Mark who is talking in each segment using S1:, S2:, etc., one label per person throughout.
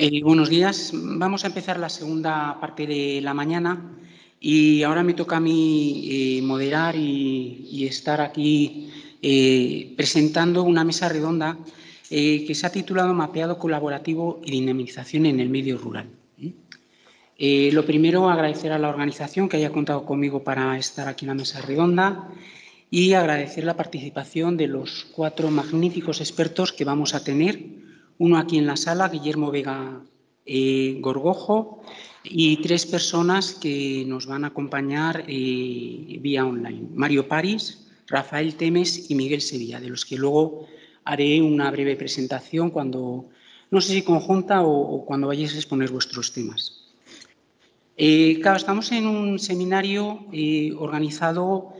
S1: Eh, buenos días. Vamos a empezar la segunda parte de la mañana y ahora me toca a mí eh, moderar y, estar aquí eh, presentando una mesa redonda que se ha titulado Mapeado colaborativo y dinamización en el medio rural. lo primero, agradecer a la organización que haya contado conmigo para estar aquí en la mesa redonda y agradecer la participación de los cuatro magníficos expertos que vamos a tener uno aquí en la sala, Guillermo Vega eh, Gorgojo, y tres personas que nos van a acompañar eh, vía online. Mario París, Rafael Temes y Miguel Sevilla, de los que luego haré una breve presentación cuando, no sé si conjunta o, cuando vayáis a exponer vuestros temas. Eh, claro, estamos en un seminario organizado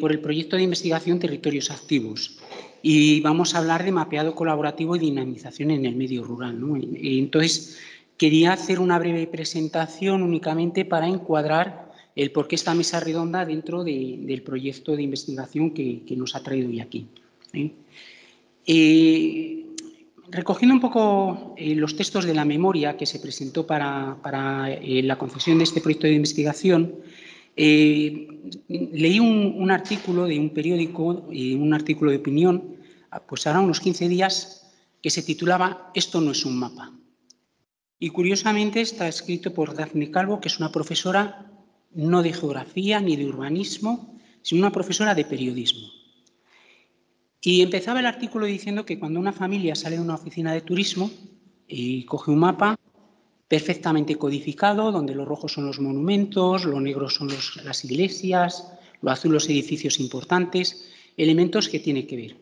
S1: por el proyecto de investigación Territorios Activos, y vamos a hablar de mapeado colaborativo y dinamización en el medio rural. Entonces, quería hacer una breve presentación únicamente para encuadrar el por qué esta mesa redonda dentro del proyecto de investigación que, nos ha traído hoy aquí. ¿eh? Eh, recogiendo un poco eh, los textos de la memoria que se presentó para, la concesión de este proyecto de investigación, leí un, artículo de un periódico, un artículo de opinión, pues ahora unos 15 días, que se titulaba Esto no es un mapa. Y curiosamente está escrito por Daphne Calvo, que es una profesora no de geografía ni de urbanismo, sino una profesora de periodismo. Y empezaba el artículo diciendo que cuando una familia sale de una oficina de turismo y coge un mapa perfectamente codificado, donde los rojos son los monumentos, los negros son las iglesias, lo azul los edificios importantes, elementos que tiene que ver.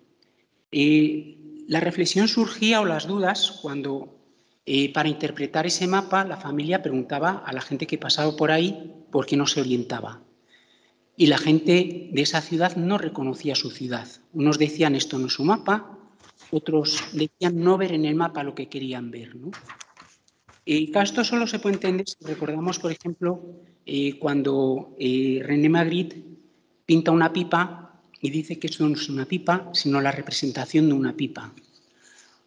S1: Eh, la reflexión surgía o las dudas cuando eh, para interpretar ese mapa la familia preguntaba a la gente que pasaba por ahí por qué no se orientaba. Y la gente de esa ciudad no reconocía su ciudad. Unos decían esto no es un mapa, otros decían no ver en el mapa lo que querían ver. Y esto solo se puede entender si recordamos, por ejemplo, eh, cuando René Magritte pinta una pipa y dice que eso no es una pipa, sino la representación de una pipa.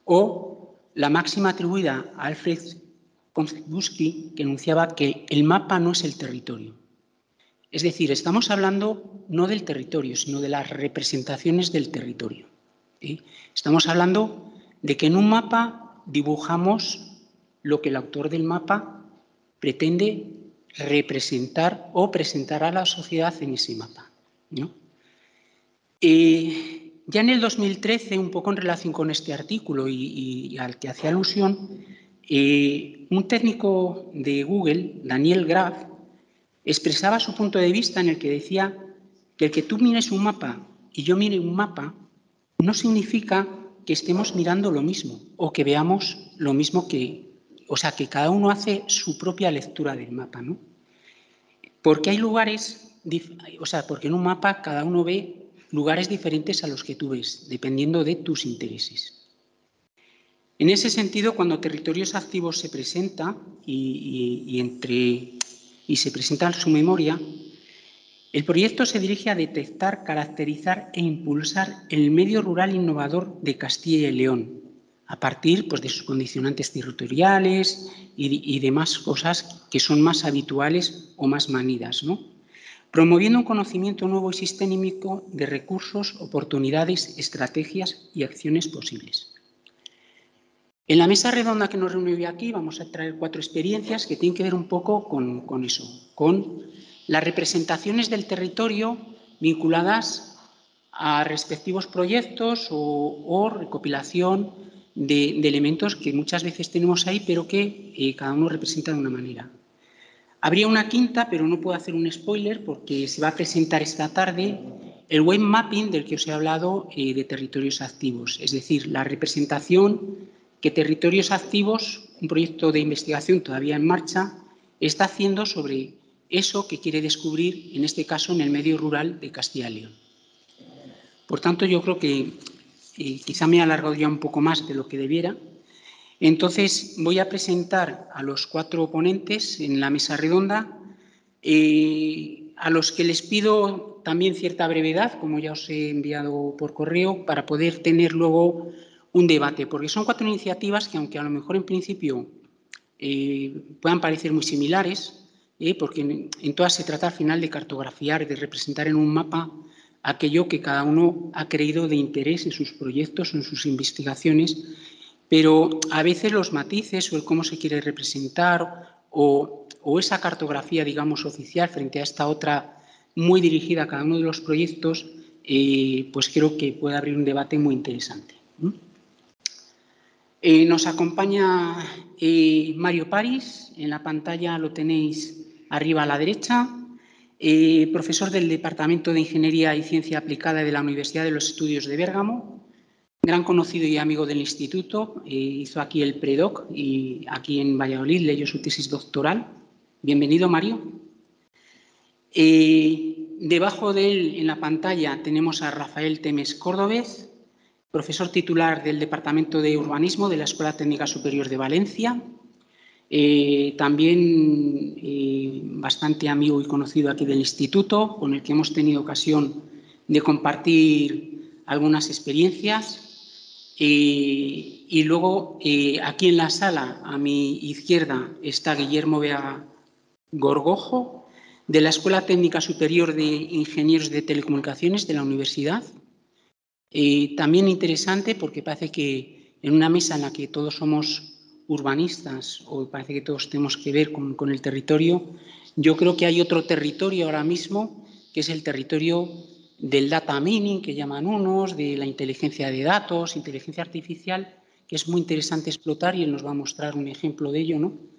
S1: O la máxima atribuida a Alfred Konstibuski, que enunciaba que el mapa no es el territorio. Es decir, estamos hablando no del territorio, sino de las representaciones del territorio. Estamos hablando de que en un mapa dibujamos lo que el autor del mapa pretende representar o presentar a la sociedad en ese mapa. ¿no? Eh, ya en el 2013, un poco en relación con este artículo y, al que hacía alusión, eh, un técnico de Google, Daniel Graf, expresaba su punto de vista en el que decía que el que tú mires un mapa y yo mire un mapa no significa que estemos mirando lo mismo o que veamos lo mismo que, o sea, que cada uno hace su propia lectura del mapa, ¿no? Porque hay lugares, o sea, porque en un mapa cada uno ve lugares diferentes a los que tú ves, dependiendo de tus intereses. En ese sentido, cuando Territorios Activos se presenta y, entre, y se presenta su memoria, el proyecto se dirige a detectar, caracterizar e impulsar el medio rural innovador de Castilla y León, a partir pues, de sus condicionantes territoriales y, y, demás cosas que son más habituales o más manidas. ¿no? promoviendo un conocimiento nuevo y sistémico de recursos, oportunidades, estrategias y acciones posibles. En la mesa redonda que nos reunió aquí vamos a traer cuatro experiencias que tienen que ver un poco con, eso, con las representaciones del territorio vinculadas a respectivos proyectos o, recopilación de, elementos que muchas veces tenemos ahí, pero que eh, cada uno representa de una manera. Habría una quinta, pero no puedo hacer un spoiler porque se va a presentar esta tarde el web mapping del que os he hablado eh, de territorios activos, es decir, la representación que Territorios Activos, un proyecto de investigación todavía en marcha, está haciendo sobre eso que quiere descubrir, en este caso, en el medio rural de Castilla y León. Por tanto, yo creo que eh, quizá me he alargado ya un poco más de lo que debiera, entonces, voy a presentar a los cuatro ponentes en la mesa redonda, eh, a los que les pido también cierta brevedad, como ya os he enviado por correo, para poder tener luego un debate, porque son cuatro iniciativas que, aunque a lo mejor en principio puedan parecer muy similares, porque en, todas se trata al final de cartografiar, de representar en un mapa aquello que cada uno ha creído de interés en sus proyectos o en sus investigaciones, pero a veces los matices o el cómo se quiere representar o, esa cartografía, digamos, oficial frente a esta otra muy dirigida a cada uno de los proyectos, eh, pues creo que puede abrir un debate muy interesante. Eh, nos acompaña eh, Mario París, en la pantalla lo tenéis arriba a la derecha, profesor del Departamento de Ingeniería y Ciencia Aplicada de la Universidad de los Estudios de Bérgamo, gran conocido y amigo del instituto, hizo aquí el predoc y aquí en Valladolid leyó su tesis doctoral. Bienvenido, Mario. debajo de él, en la pantalla, tenemos a Rafael Temes Córdobez, profesor titular del Departamento de Urbanismo de la Escuela Técnica Superior de Valencia, eh, también eh, bastante amigo y conocido aquí del instituto, con el que hemos tenido ocasión de compartir algunas experiencias. Eh, y luego, aquí en la sala, a mi izquierda, está Guillermo Vega Gorgojo, de la Escuela Técnica Superior de Ingenieros de Telecomunicaciones de la Universidad. también interesante porque parece que en una mesa en la que todos somos urbanistas o parece que todos tenemos que ver con, el territorio, yo creo que hay otro territorio ahora mismo que es el territorio del data mining, que llaman unos, de la inteligencia de datos, inteligencia artificial, que es muy interesante explotar y él nos va a mostrar un ejemplo de ello, ¿no?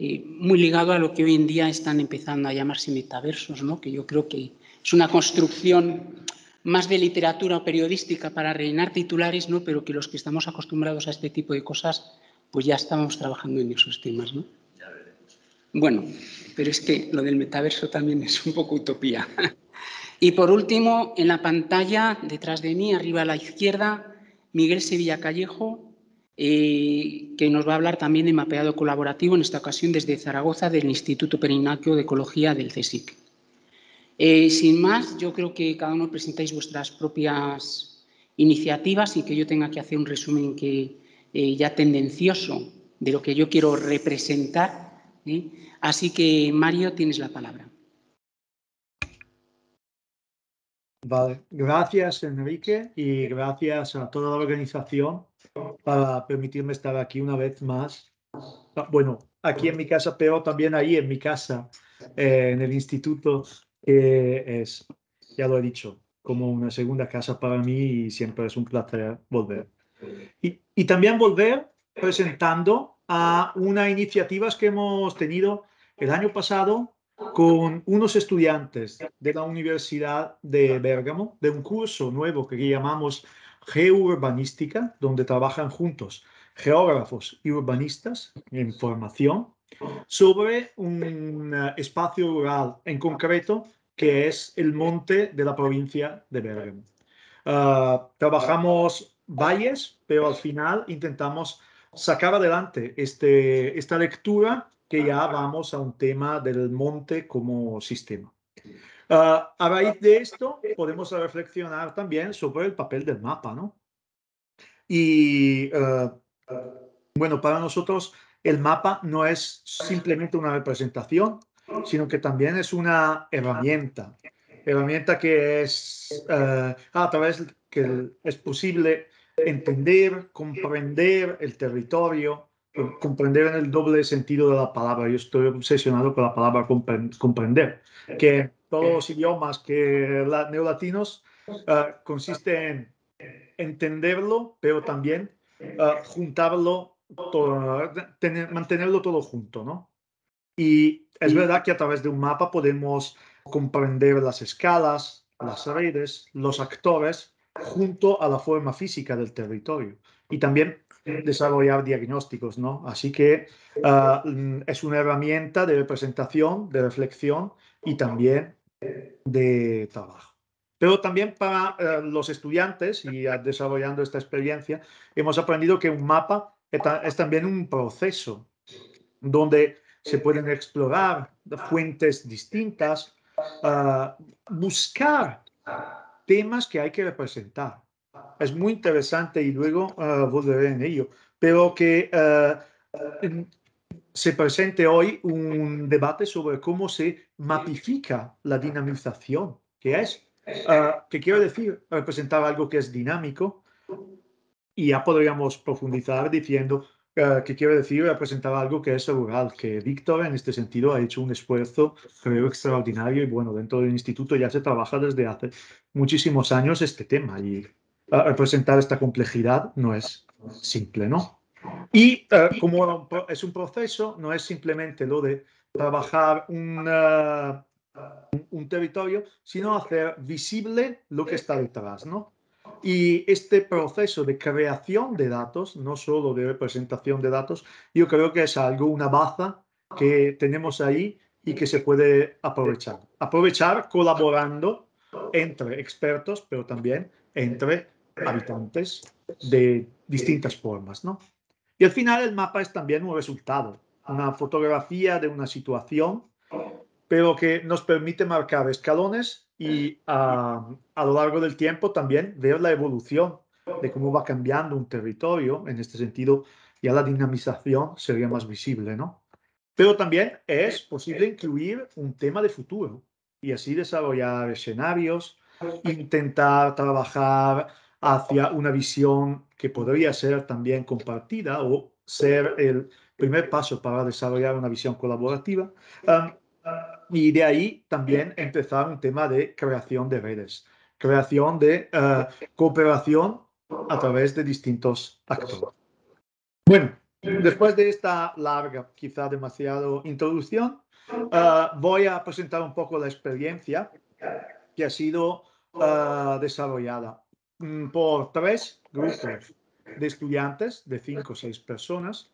S1: Eh, muy ligado a lo que hoy en día están empezando a llamarse metaversos, ¿no? que yo creo que es una construcción más de literatura periodística para rellenar titulares, ¿no? pero que los que estamos acostumbrados a este tipo de cosas pues ya estamos trabajando en esos temas, ¿no? Ya veremos. Bueno, pero es que lo del metaverso también es un poco utopía. y por último, en la pantalla, detrás de mí, arriba a la izquierda, Miguel Sevilla Callejo, eh, que nos va a hablar también de mapeado colaborativo, en esta ocasión desde Zaragoza, del Instituto Perinacio de Ecología del CSIC. Eh, sin más, yo creo que cada uno presentáis vuestras propias iniciativas y que yo tenga que hacer un resumen que, eh, ya tendencioso de lo que yo quiero representar. ¿eh? Así que, Mario, tienes la palabra.
S2: Vale, gracias Enrique y gracias a toda la organización para permitirme estar aquí una vez más. Ah, bueno, aquí en mi casa, pero también ahí en mi casa, eh, en el instituto, que es, ya lo he dicho, como una segunda casa para mí y siempre es un placer volver. Y, también volver presentando a unas iniciativas que hemos tenido el año pasado con unos estudiantes de la Universidad de Bérgamo, de un curso nuevo que llamamos Geourbanística, donde trabajan juntos geógrafos y urbanistas en formación sobre un espacio rural en concreto que es el monte de la provincia de Bérgamo. Ah, trabajamos valles, pero al final intentamos sacar adelante este, esta lectura que ya vamos a un tema del monte como sistema. Ah, a raíz de esto, podemos reflexionar también sobre el papel del mapa, ¿no? Y ah, bueno, para nosotros el mapa no es simplemente una representación, sino que también es una herramienta. Herramienta que es ah, a través que es posible entender, comprender el territorio, comprender en el doble sentido de la palabra. Yo estoy obsesionado con la palabra comprender, que todos los idiomas que la, neolatinos uh, consiste en entenderlo, pero también uh, juntarlo, mantenerlo todo junto, ¿no? Y es verdad que a través de un mapa podemos comprender las escalas, las redes, los actores, junto a la forma física del territorio y también desarrollar diagnósticos, ¿no? Así que ah, es una herramienta de representación, de reflexión y también de trabajo. Pero también para eh, los estudiantes y desarrollando esta experiencia, hemos aprendido que un mapa es también un proceso donde se pueden explorar fuentes distintas, uh, buscar temas que hay que representar. Es muy interesante y luego uh, volveré en ello, pero que uh, se presente hoy un debate sobre cómo se mapifica la dinamización, que es, uh, que quiero decir, representar algo que es dinámico, y ya podríamos profundizar diciendo uh, que quiero decir representar algo que es rural, que Víctor en este sentido ha hecho un esfuerzo, creo, extraordinario y bueno, dentro del instituto ya se trabaja desde hace muchísimos años este tema y uh, representar esta complejidad no es simple, ¿no? Y uh, como es un proceso, no es simplemente lo de trabajar un, territorio, sino hacer visible lo que está detrás, ¿no? Y este proceso de creación de datos, no solo de representación de datos, yo creo que es algo, una baza que tenemos ahí y que se puede aprovechar. Aprovechar colaborando entre expertos, pero también entre habitantes de distintas formas, ¿no? Y al final el mapa es también un resultado, una fotografía de una situación, pero que nos permite marcar escalones y a lo largo del tiempo también ver la evolución de cómo va cambiando un territorio. En este sentido, ya la dinamización sería más visible, ¿no? Pero también es posible incluir un tema de futuro y así desarrollar escenarios, intentar trabajar hacia una visión que podría ser también compartida o ser el primer paso para desarrollar una visión colaborativa. Y de ahí también empezar un tema de creación de redes, creación de eh, cooperación a través de distintos actores. Bueno, después de esta larga, quizá demasiado introducción, eh, voy a presentar un poco la experiencia que ha sido eh, desarrollada. Mm, por tres grupos de estudiantes de cinco o seis personas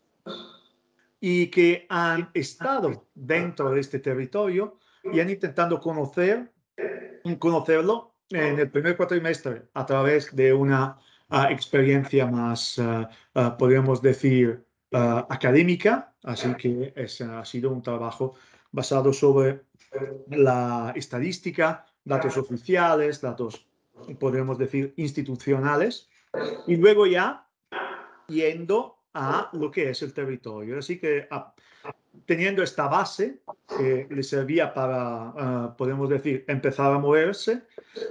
S2: y que han estado dentro de este territorio y han intentado conocer, conocerlo en el primer cuatrimestre a través de una uh, experiencia más, uh, uh, podríamos decir, académica. Así que es, ha sido un trabajo basado sobre la estadística, datos oficiales, datos podemos decir, institucionales, y luego ya yendo a lo que es el territorio. Así que teniendo esta base que le servía para, uh, podemos decir, empezar a moverse,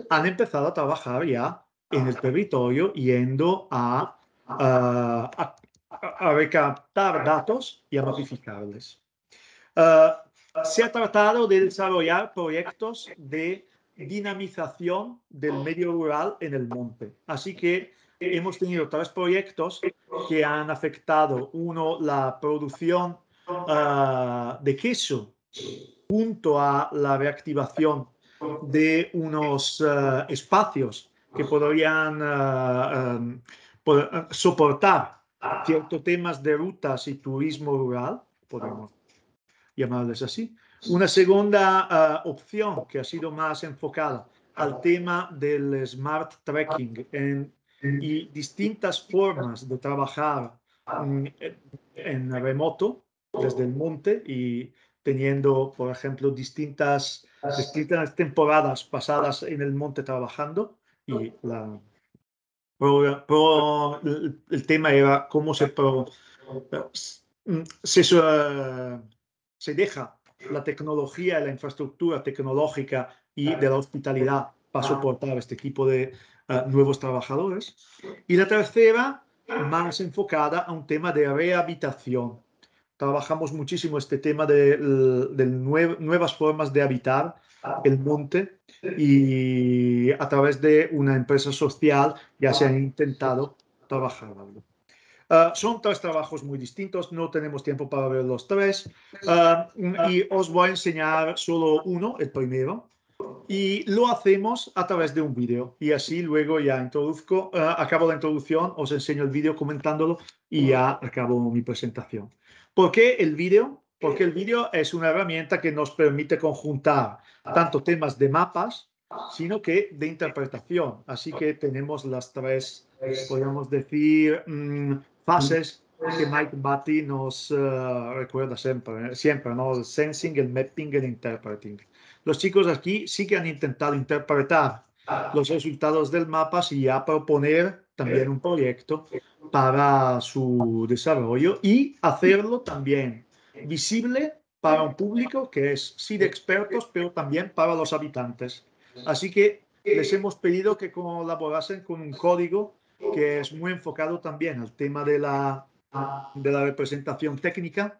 S2: han empezado a trabajar ya en el territorio yendo a, uh, a, a, recaptar datos y a modificarles. Uh, se ha tratado de desarrollar proyectos de dinamización del medio rural en el monte. Así que hemos tenido tres proyectos que han afectado, uno, la producción uh, de queso junto a la reactivación de unos uh, espacios que podrían uh, um, soportar ciertos temas de rutas y turismo rural, podemos llamarles así. Una segunda opción que ha sido más enfocada al tema del smart tracking en, y distintas formas de trabajar um, en remoto desde el monte y teniendo, por ejemplo, distintas, distintas temporadas pasadas en el monte trabajando y la, pro, pro, el, el, tema era cómo se, pro, se, uh, se deja la tecnología y la infraestructura tecnológica y de la hospitalidad para soportar este equipo de nuevos trabajadores. Y la tercera, más enfocada a un tema de rehabilitación. Trabajamos muchísimo este tema de, de nue nuevas formas de habitar el monte y a través de una empresa social ya se han intentado trabajar algo. Uh, son tres trabajos muy distintos, no tenemos tiempo para ver los tres uh, y os voy a enseñar solo uno, el primero, y lo hacemos a través de un vídeo y así luego ya introduzco, uh, acabo la introducción, os enseño el vídeo comentándolo y ya acabo mi presentación. ¿Por qué el vídeo? Porque el vídeo es una herramienta que nos permite conjuntar tanto temas de mapas, sino que de interpretación. Así que tenemos las tres, podríamos decir, mmm, fases que Mike Batty nos uh, recuerda siempre, siempre, ¿no? El sensing, el mapping, el interpreting. Los chicos aquí sí que han intentado interpretar los resultados del mapa y ya proponer también un proyecto para su desarrollo y hacerlo también visible para un público que es sí de expertos, pero también para los habitantes. Así que les hemos pedido que colaborasen con un código que es muy enfocado también al tema de la, de la representación técnica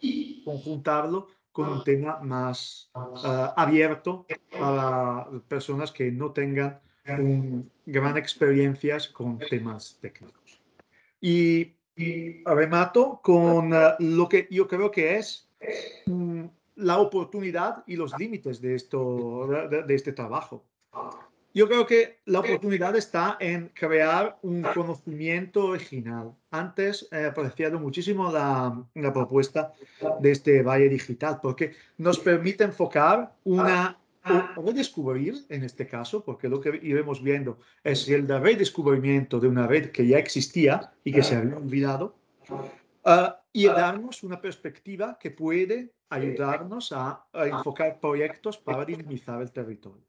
S2: y conjuntarlo con un tema más ah, abierto para personas que no tengan un, gran experiencias con temas técnicos. Y, remato con ah, lo que yo creo que es mm, la oportunidad y los límites de, esto, de este trabajo. Yo creo que la oportunidad está en crear un conocimiento original. Antes he apreciado muchísimo la, la, propuesta de este Valle Digital porque nos permite enfocar una, o redescubrir en este caso, porque lo que iremos viendo es el redescubrimiento de una red que ya existía y que se había olvidado, uh, y darnos una perspectiva que puede ayudarnos a, a enfocar proyectos para dinamizar el territorio.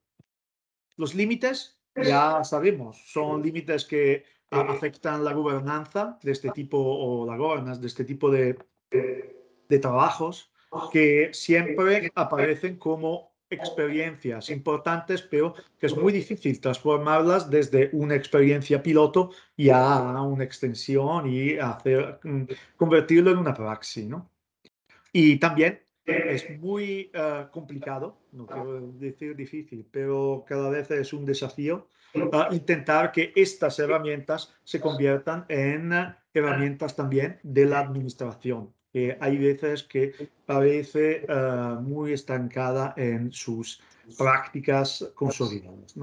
S2: Los límites, ya sabemos, son límites que afectan la gobernanza de este tipo o la gobernanza de este tipo de, de trabajos que siempre aparecen como experiencias importantes, pero que es muy difícil transformarlas desde una experiencia piloto ya a una extensión y hacer, mm, convertirlo en una praxis. ¿no? Y también es muy eh, complicado, no quiero decir difícil, pero cada vez es un desafío intentar que estas herramientas se conviertan en herramientas también de la administración, hay veces que parece eh, muy estancada en sus prácticas consolidadas.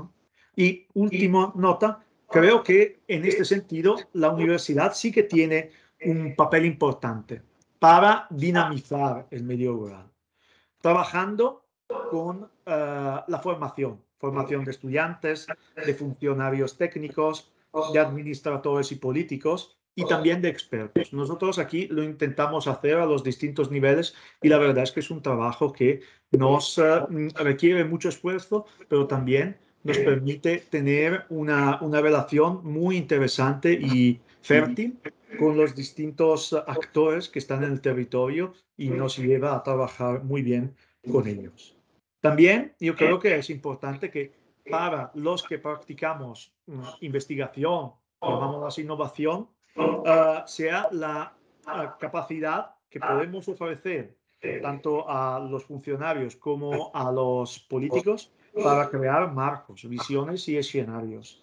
S2: Y última nota, creo que en este sentido la universidad sí que tiene un papel importante para dinamizar el medio rural, trabajando con eh, la formación, formación de estudiantes, de funcionarios técnicos, de administradores y políticos y también de expertos. Nosotros aquí lo intentamos hacer a los distintos niveles y la verdad es que es un trabajo que nos eh, requiere mucho esfuerzo, pero también nos permite tener una, una relación muy interesante y fértil con los distintos actores que están en el territorio y nos lleva a trabajar muy bien con ellos. También yo creo que es importante que para los que practicamos mm, investigación, llamamos innovación, ah, sea la capacidad que podemos ofrecer tanto a los funcionarios como a los políticos para crear marcos, visiones y escenarios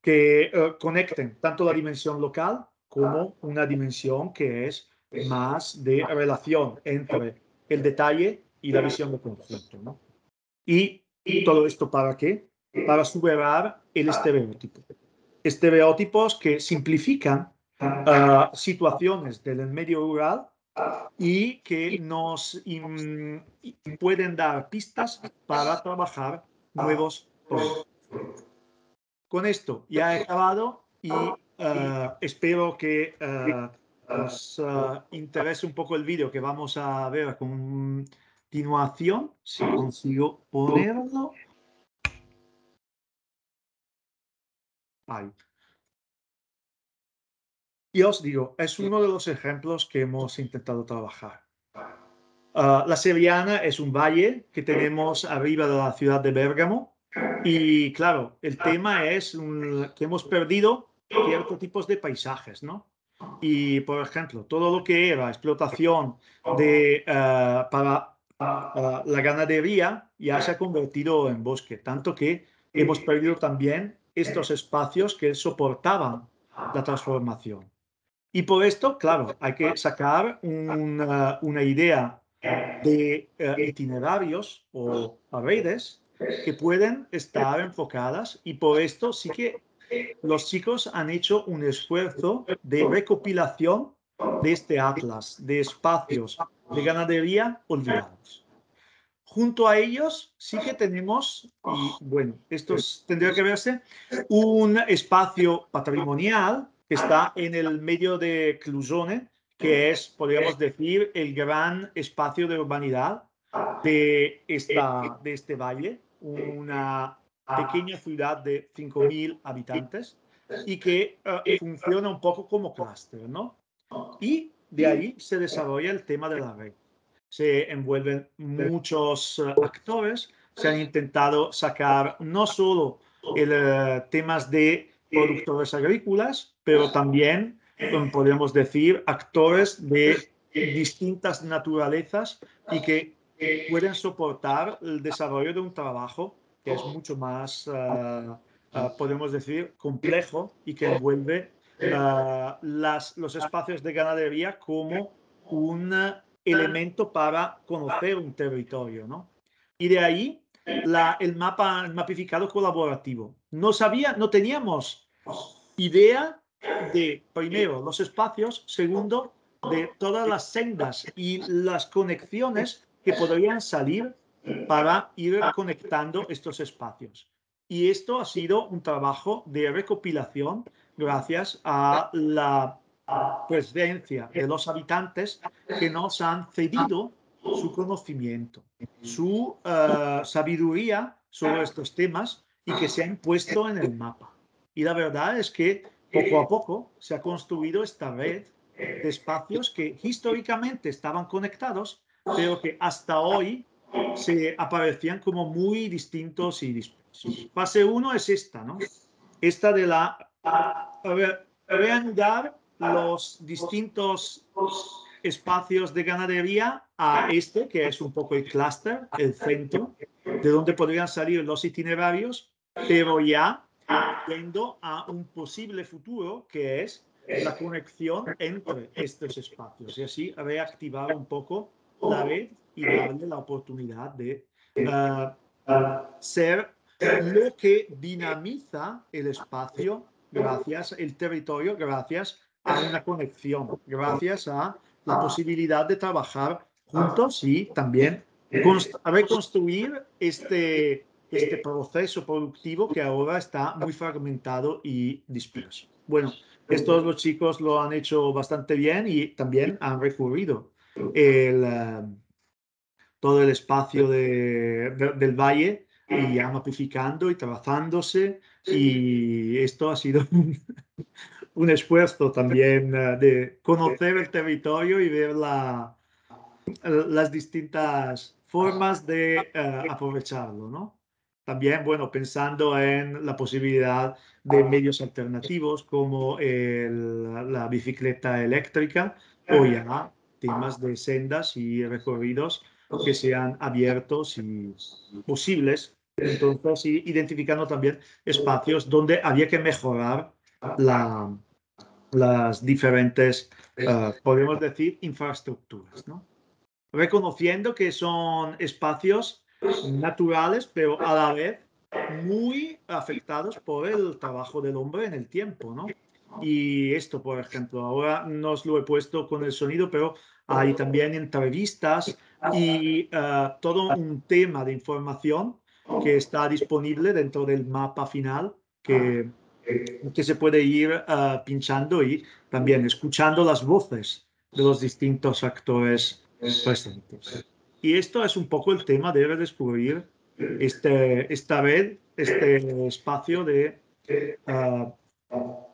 S2: que eh, conecten tanto la dimensión local como una dimensión que es más de relación entre el detalle y la visión de conjunto. ¿no? Y, todo esto para qué? Para superar el estereotipo. Estereotipos que simplifican ah, situaciones del medio rural y que nos pueden dar pistas para trabajar nuevos proyectos. Con esto ya he acabado y eh, espero que uh, os uh, interese un poco el vídeo que vamos a ver a continuación. Si consigo ponerlo. Ahí. Y os digo, es uno de los ejemplos que hemos intentado trabajar. la Sevillana es un valle que tenemos arriba de la ciudad de Bérgamo. Y claro, el tema es que hemos perdido ciertos tipos de paisajes, ¿no? Y, por ejemplo, todo lo que era explotación eh, para la ganadería ya se ha convertido en bosque, tanto que hemos perdido también estos espacios que soportaban la transformación. Y por esto, claro, hay que sacar una, una idea de eh, itinerarios o redes que pueden estar enfocadas y por esto sí que los chicos han hecho un esfuerzo de recopilación de este atlas de espacios de ganadería olvidados. Junto a ellos sí que tenemos, y bueno, esto tendría que verse, un espacio patrimonial que está en el medio de Clusone, que es, podríamos decir, el gran espacio de urbanidad de, esta, de este valle, una pequeña ciudad de 5.000 habitantes y que eh, funciona un poco como clúster, ¿no? Y de ahí se desarrolla el tema de la red. Se envuelven muchos uh, actores, se han intentado sacar no solo el, uh, temas de productores agrícolas, pero también, um, podemos decir, actores de distintas naturalezas y que pueden soportar el desarrollo de un trabajo que es mucho más, uh, podemos decir, complejo y que envuelve las, los espacios de ganadería como un elemento para conocer un territorio, ¿no? Y de ahí la, el mapa el mapificado colaborativo. No sabía, no teníamos idea de, primero, los espacios, segundo, de todas las sendas y las conexiones que podrían salir para ir conectando estos espacios. Y esto ha sido un trabajo de recopilación gracias a la presencia de los habitantes que nos han cedido su conocimiento, su uh, sabiduría sobre estos temas y que se han puesto en el mapa. Y la verdad es que poco a poco se ha construido esta red de espacios que históricamente estaban conectados, pero que hasta hoy se aparecían como muy distintos y dispersos. Fase 1 es esta, ¿no? Esta de la reanudar los distintos espacios de ganadería a este, que es un poco el clúster, el centro, de donde podrían salir los itinerarios, pero ya yendo a un posible futuro que es la conexión entre estos espacios y así reactivar un poco la red y darle la oportunidad de uh, ser lo que dinamiza el espacio gracias el territorio, gracias a una conexión, gracias a la posibilidad de trabajar juntos y también reconstruir este, este proceso productivo que ahora está muy fragmentado y disperso. Bueno, estos los chicos lo han hecho bastante bien y también han recurrido el, eh, todo el espacio de, del valle y ya mapificando y trazándose y esto ha sido un, esfuerzo también eh, de conocer el territorio y ver la, las distintas formas de eh, aprovecharlo, ¿no? También, bueno, pensando en la posibilidad de medios alternativos como la bicicleta eléctrica o ya temas de sendas y recorridos que sean abiertos y posibles entonces, identificando también espacios donde había que mejorar la, las diferentes, uh, podemos decir, infraestructuras, ¿no? Reconociendo que son espacios naturales, pero a la vez muy afectados por el trabajo del hombre en el tiempo, ¿no? Y esto, por ejemplo, ahora no os lo he puesto con el sonido, pero hay también entrevistas y uh, todo un tema de información que está disponible dentro del mapa final que, que se puede ir uh, pinchando y también escuchando las voces de los distintos actores presentes. Y esto es un poco el tema de redescubrir este, esta red, este espacio de, uh,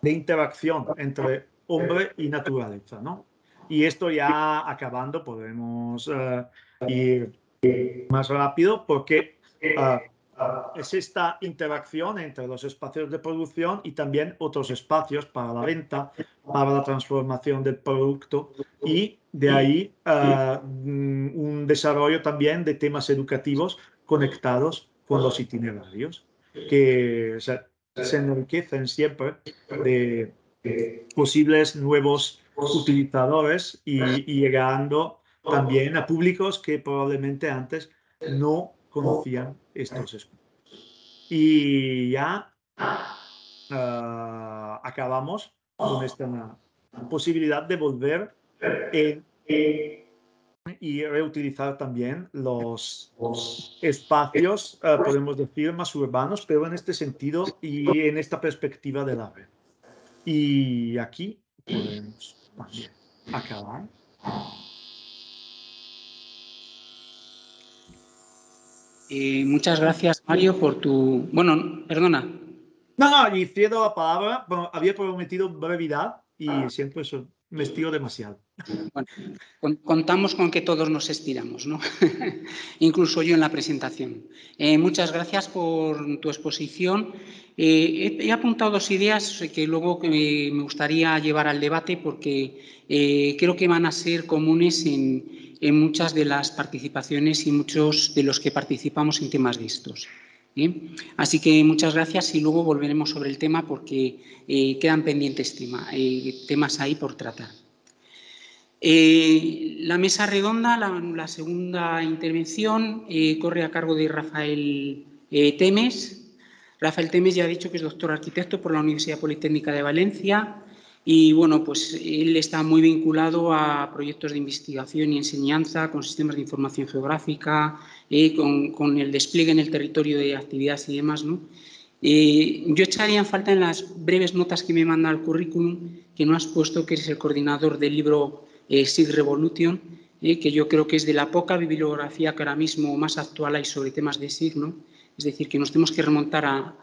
S2: de interacción entre hombre y naturaleza, ¿no? Y esto ya acabando podemos uh, ir más rápido porque Ah, es esta interacción entre los espacios de producción y también otros espacios para la venta, para la transformación del producto y de ahí ah, mm, un desarrollo también de temas educativos conectados con los itinerarios que se enriquecen siempre de posibles nuevos utilizadores y, y llegando también a públicos que probablemente antes no conocían estos espacios. Y ya uh, acabamos con esta posibilidad de volver en, y reutilizar también los, espacios, uh, podemos decir, más urbanos, pero en este sentido y en esta perspectiva de la red. Y aquí podemos también acabar.
S1: Eh, muchas gracias, Mario, por tu... Bueno, perdona.
S2: No, no, y cedo la palabra. había prometido brevedad y siempre eso me estiro demasiado.
S1: Bueno, contamos con que todos nos estiramos, ¿no? Incluso yo en la presentación. Eh, muchas gracias por tu exposición. Eh, he, apuntado dos ideas que luego me gustaría llevar al debate porque eh, creo que van a ser comunes en, en, muchas de las participaciones y muchos de los que participamos en temas de estos. Así que muchas gracias y luego volveremos sobre el tema porque quedan pendientes temas ahí por tratar. Eh, la mesa redonda, la, segunda intervención, eh, corre a cargo de Rafael eh, Temes. Rafael Temes ya ha dicho que es doctor arquitecto por la Universidad Politécnica de Valencia y bueno, pues él está muy vinculado a proyectos de investigación y enseñanza con sistemas de información geográfica, con, con, el despliegue en el territorio de actividades y demás. ¿no? yo echaría en falta en las breves notas que me manda el currículum que no has puesto que eres el coordinador del libro eh, SIG Revolution, eh, que yo creo que es de la poca bibliografía que ahora mismo más actual hay sobre temas de SIG, ¿no? Es decir, que nos tenemos que remontar a,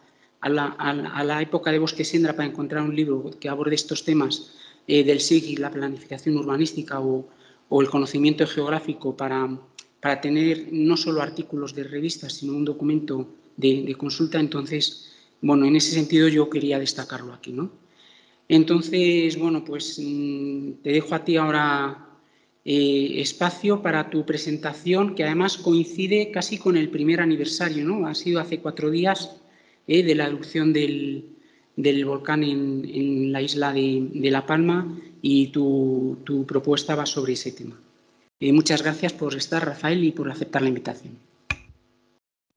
S1: la, época de Bosque Sendra para encontrar un libro que aborde estos temas eh, del SIG y la planificación urbanística o, el conocimiento geográfico para, para, tener no solo artículos de revistas, sino un documento de, de, consulta. Entonces, bueno, en ese sentido yo quería destacarlo aquí, ¿no? Entonces, bueno, pues mm, te dejo a ti ahora eh, espacio para tu presentación, que además coincide casi con el primer aniversario, ¿no? Ha sido hace cuatro días eh, de la erupción del, volcán en, la isla de, La Palma y tu, propuesta va sobre ese tema. Eh, muchas gracias por estar, Rafael, y por aceptar la invitación.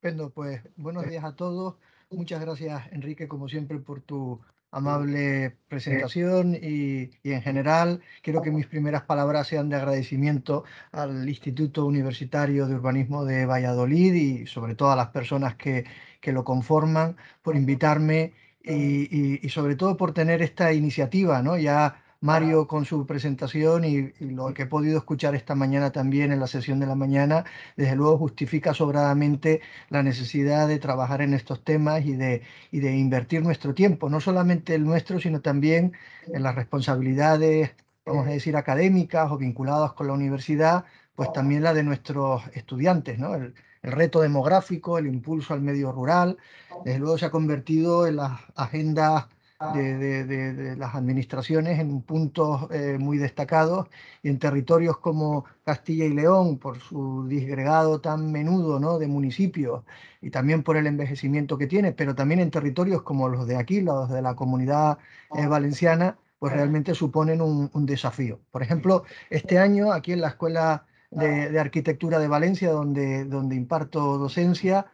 S3: Bueno, pues buenos días a todos. Muchas gracias, Enrique, como siempre, por tu amable presentación y, en general quiero que mis primeras palabras sean de agradecimiento al Instituto Universitario de Urbanismo de Valladolid y sobre todo a las personas que, que lo conforman por invitarme y, y, sobre todo por tener esta iniciativa, ¿no? Ya Mario con su presentación y, lo que he podido escuchar esta mañana también en la sesión de la mañana, desde luego justifica sobradamente la necesidad de trabajar en estos temas y de, y de invertir nuestro tiempo, no solamente el nuestro, sino también en las responsabilidades, vamos a decir, académicas o vinculadas con la universidad, pues también la de nuestros estudiantes, ¿no? El, el reto demográfico, el impulso al medio rural, desde luego se ha convertido en las agendas de, las administraciones en puntos eh, muy destacados y en territorios como Castilla y León, por su disgregado tan menudo ¿no? de municipios y también por el envejecimiento que tiene, pero también en territorios como los de aquí, los de la comunidad eh, valenciana, pues realmente suponen un, desafío. Por ejemplo, este año aquí en la Escuela de, Arquitectura de Valencia, donde, donde imparto docencia,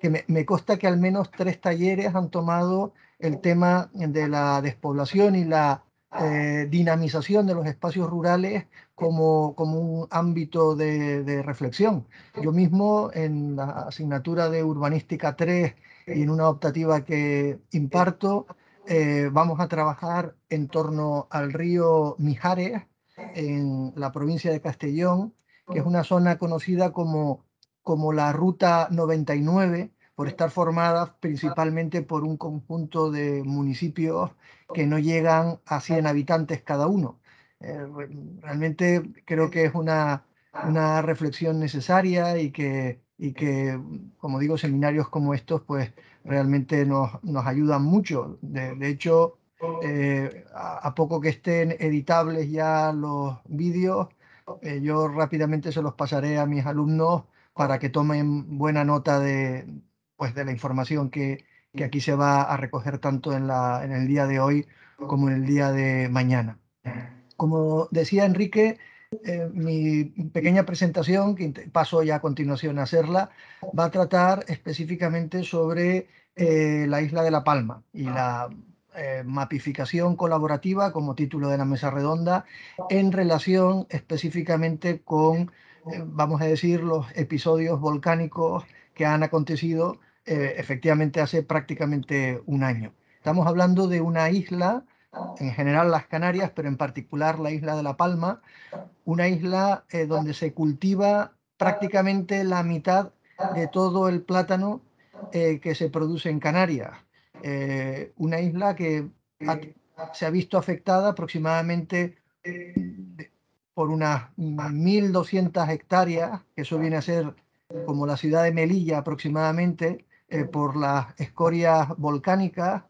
S3: que me, me consta que al menos tres talleres han tomado el tema de la despoblación y la eh, dinamización de los espacios rurales como, como un ámbito de, reflexión. Yo mismo en la asignatura de Urbanística 3 y en una optativa que imparto, eh, vamos a trabajar en torno al río Mijares, en la provincia de Castellón, que es una zona conocida como, como la Ruta 99, por estar formadas principalmente por un conjunto de municipios que no llegan a 100 habitantes cada uno. Eh, realmente creo que es una, una reflexión necesaria y que, y que, como digo, seminarios como estos, pues realmente nos, nos ayudan mucho. De, hecho, eh, a, poco que estén editables ya los vídeos, eh, yo rápidamente se los pasaré a mis alumnos para que tomen buena nota de, pues, de la información que, que, aquí se va a recoger tanto en, la, en el día de hoy como en el día de mañana. Como decía Enrique, eh, mi pequeña presentación, que paso ya a continuación a hacerla, va a tratar específicamente sobre eh, la isla de La Palma y la eh, mapificación colaborativa como título de la mesa redonda en relación específicamente con, vamos a decir, los episodios volcánicos que han acontecido eh, efectivamente hace prácticamente un año. Estamos hablando de una isla, en general las Canarias, pero en particular la isla de La Palma, una isla eh, donde se cultiva prácticamente la mitad de todo el plátano eh, que se produce en Canarias. Una isla que se ha visto afectada aproximadamente por unas 1.200 hectáreas, que eso viene a ser como la ciudad de Melilla aproximadamente, eh, por las escorias volcánicas,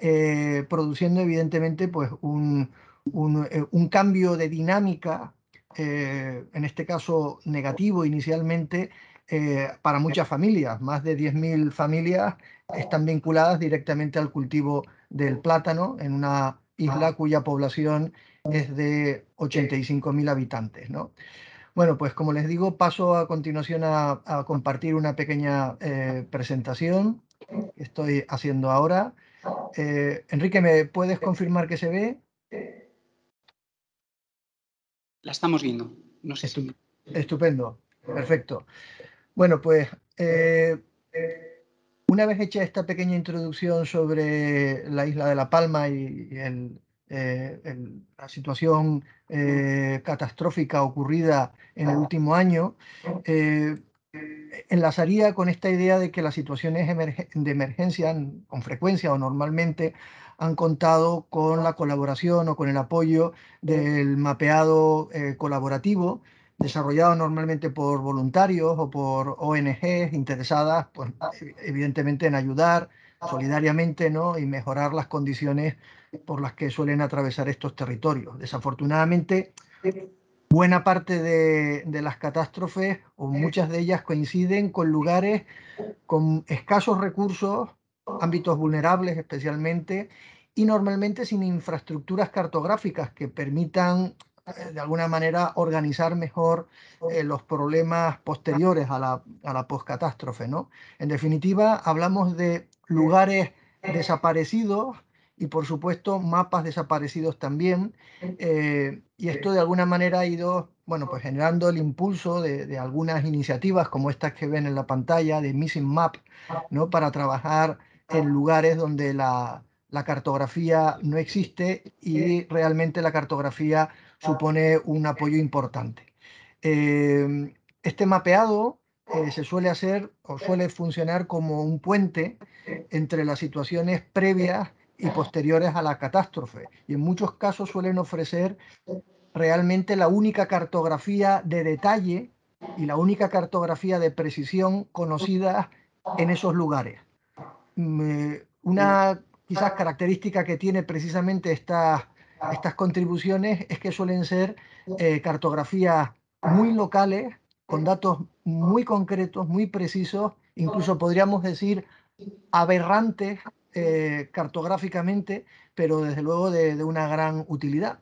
S3: eh, produciendo evidentemente pues, un, un, eh, un cambio de dinámica, en este caso negativo inicialmente, para muchas familias. Más de 10.000 familias están vinculadas directamente al cultivo del plátano en una isla cuya población es de 85.000 habitantes. ¿no? Bueno, pues como les digo, paso a continuación a, compartir una pequeña eh, presentación que estoy haciendo ahora. Eh, Enrique, ¿me puedes confirmar que se ve?
S1: La estamos viendo. No sé
S3: Estupendo, perfecto. Bueno, pues eh, una vez hecha esta pequeña introducción sobre la isla de La Palma y, la situación catastrófica ocurrida en el último año, eh, enlazaría con esta idea de que las situaciones de emergencia con frecuencia o normalmente han contado con la colaboración o con el apoyo del mapeado eh, colaborativo desarrollado normalmente por voluntarios o por ONGs interesadas, pues, evidentemente en ayudar solidariamente ¿no? y mejorar las condiciones por las que suelen atravesar estos territorios. Desafortunadamente, buena parte de, las catástrofes o muchas de ellas coinciden con lugares con escasos recursos, ámbitos vulnerables especialmente, y normalmente sin infraestructuras cartográficas que permitan de alguna manera organizar mejor eh, los problemas posteriores a la, a la postcatástrofe. ¿no? En definitiva, hablamos de lugares desaparecidos y por supuesto mapas desaparecidos también. Eh, y esto de alguna manera ha ido bueno, pues generando el impulso de, algunas iniciativas como estas que ven en la pantalla de Missing Map, ¿no? para trabajar en lugares donde la, la cartografía no existe y realmente la cartografía supone un apoyo importante. Eh, este mapeado eh, se suele hacer o suele funcionar como un puente entre las situaciones previas y posteriores a la catástrofe. Y en muchos casos suelen ofrecer realmente la única cartografía de detalle y la única cartografía de precisión conocida en esos lugares. Mm, una quizás característica que tiene precisamente estas, estas contribuciones es que suelen ser eh, cartografías muy locales, con datos muy concretos, muy precisos, incluso podríamos decir aberrantes eh, cartográficamente, pero desde luego de, una gran utilidad.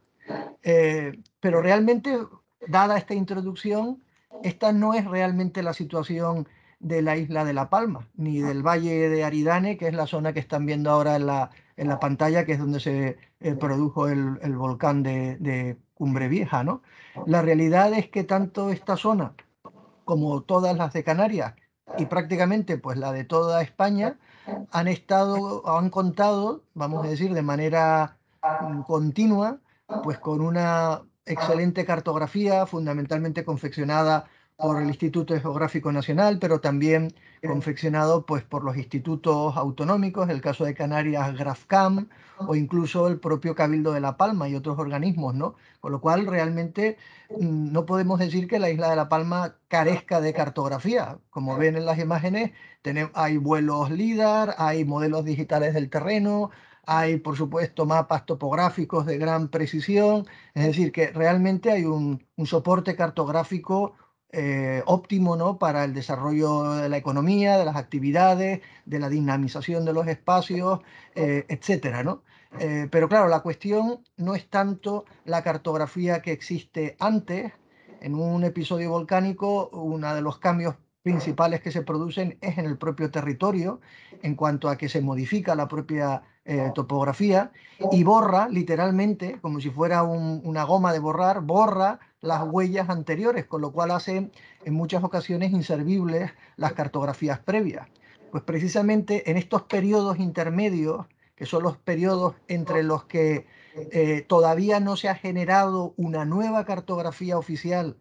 S3: Eh, pero realmente, dada esta introducción, esta no es realmente la situación de la isla de La Palma, ni del valle de Aridane, que es la zona que están viendo ahora en la, en la pantalla, que es donde se eh, produjo el, el volcán de, de, Cumbre Vieja. ¿no? La realidad es que tanto esta zona como todas las de Canarias y prácticamente pues la de toda España han estado, han contado, vamos a decir, de manera continua, pues con una excelente cartografía, fundamentalmente confeccionada por el Instituto Geográfico Nacional, pero también confeccionado pues, por los institutos autonómicos, el caso de Canarias, GrafCam, o incluso el propio Cabildo de La Palma y otros organismos, ¿no? Con lo cual, realmente mm, no podemos decir que la isla de La Palma carezca de cartografía. Como ven en las imágenes, tenemos, hay vuelos LIDAR, hay modelos digitales del terreno, hay, por supuesto, mapas topográficos de gran precisión, es decir, que realmente hay un, un soporte cartográfico eh, óptimo ¿no? para el desarrollo de la economía, de las actividades, de la dinamización de los espacios, eh, etcétera, ¿no? Eh, pero claro, la cuestión no es tanto la cartografía que existe antes. En un episodio volcánico, uno de los cambios principales que se producen es en el propio territorio, en cuanto a que se modifica la propia eh, topografía y borra literalmente, como si fuera una goma de borrar, borra las huellas anteriores, con lo cual hace en muchas ocasiones inservibles las cartografías previas. Pues precisamente en estos periodos intermedios, que son los periodos entre los que eh, todavía no se ha generado una nueva cartografía oficial,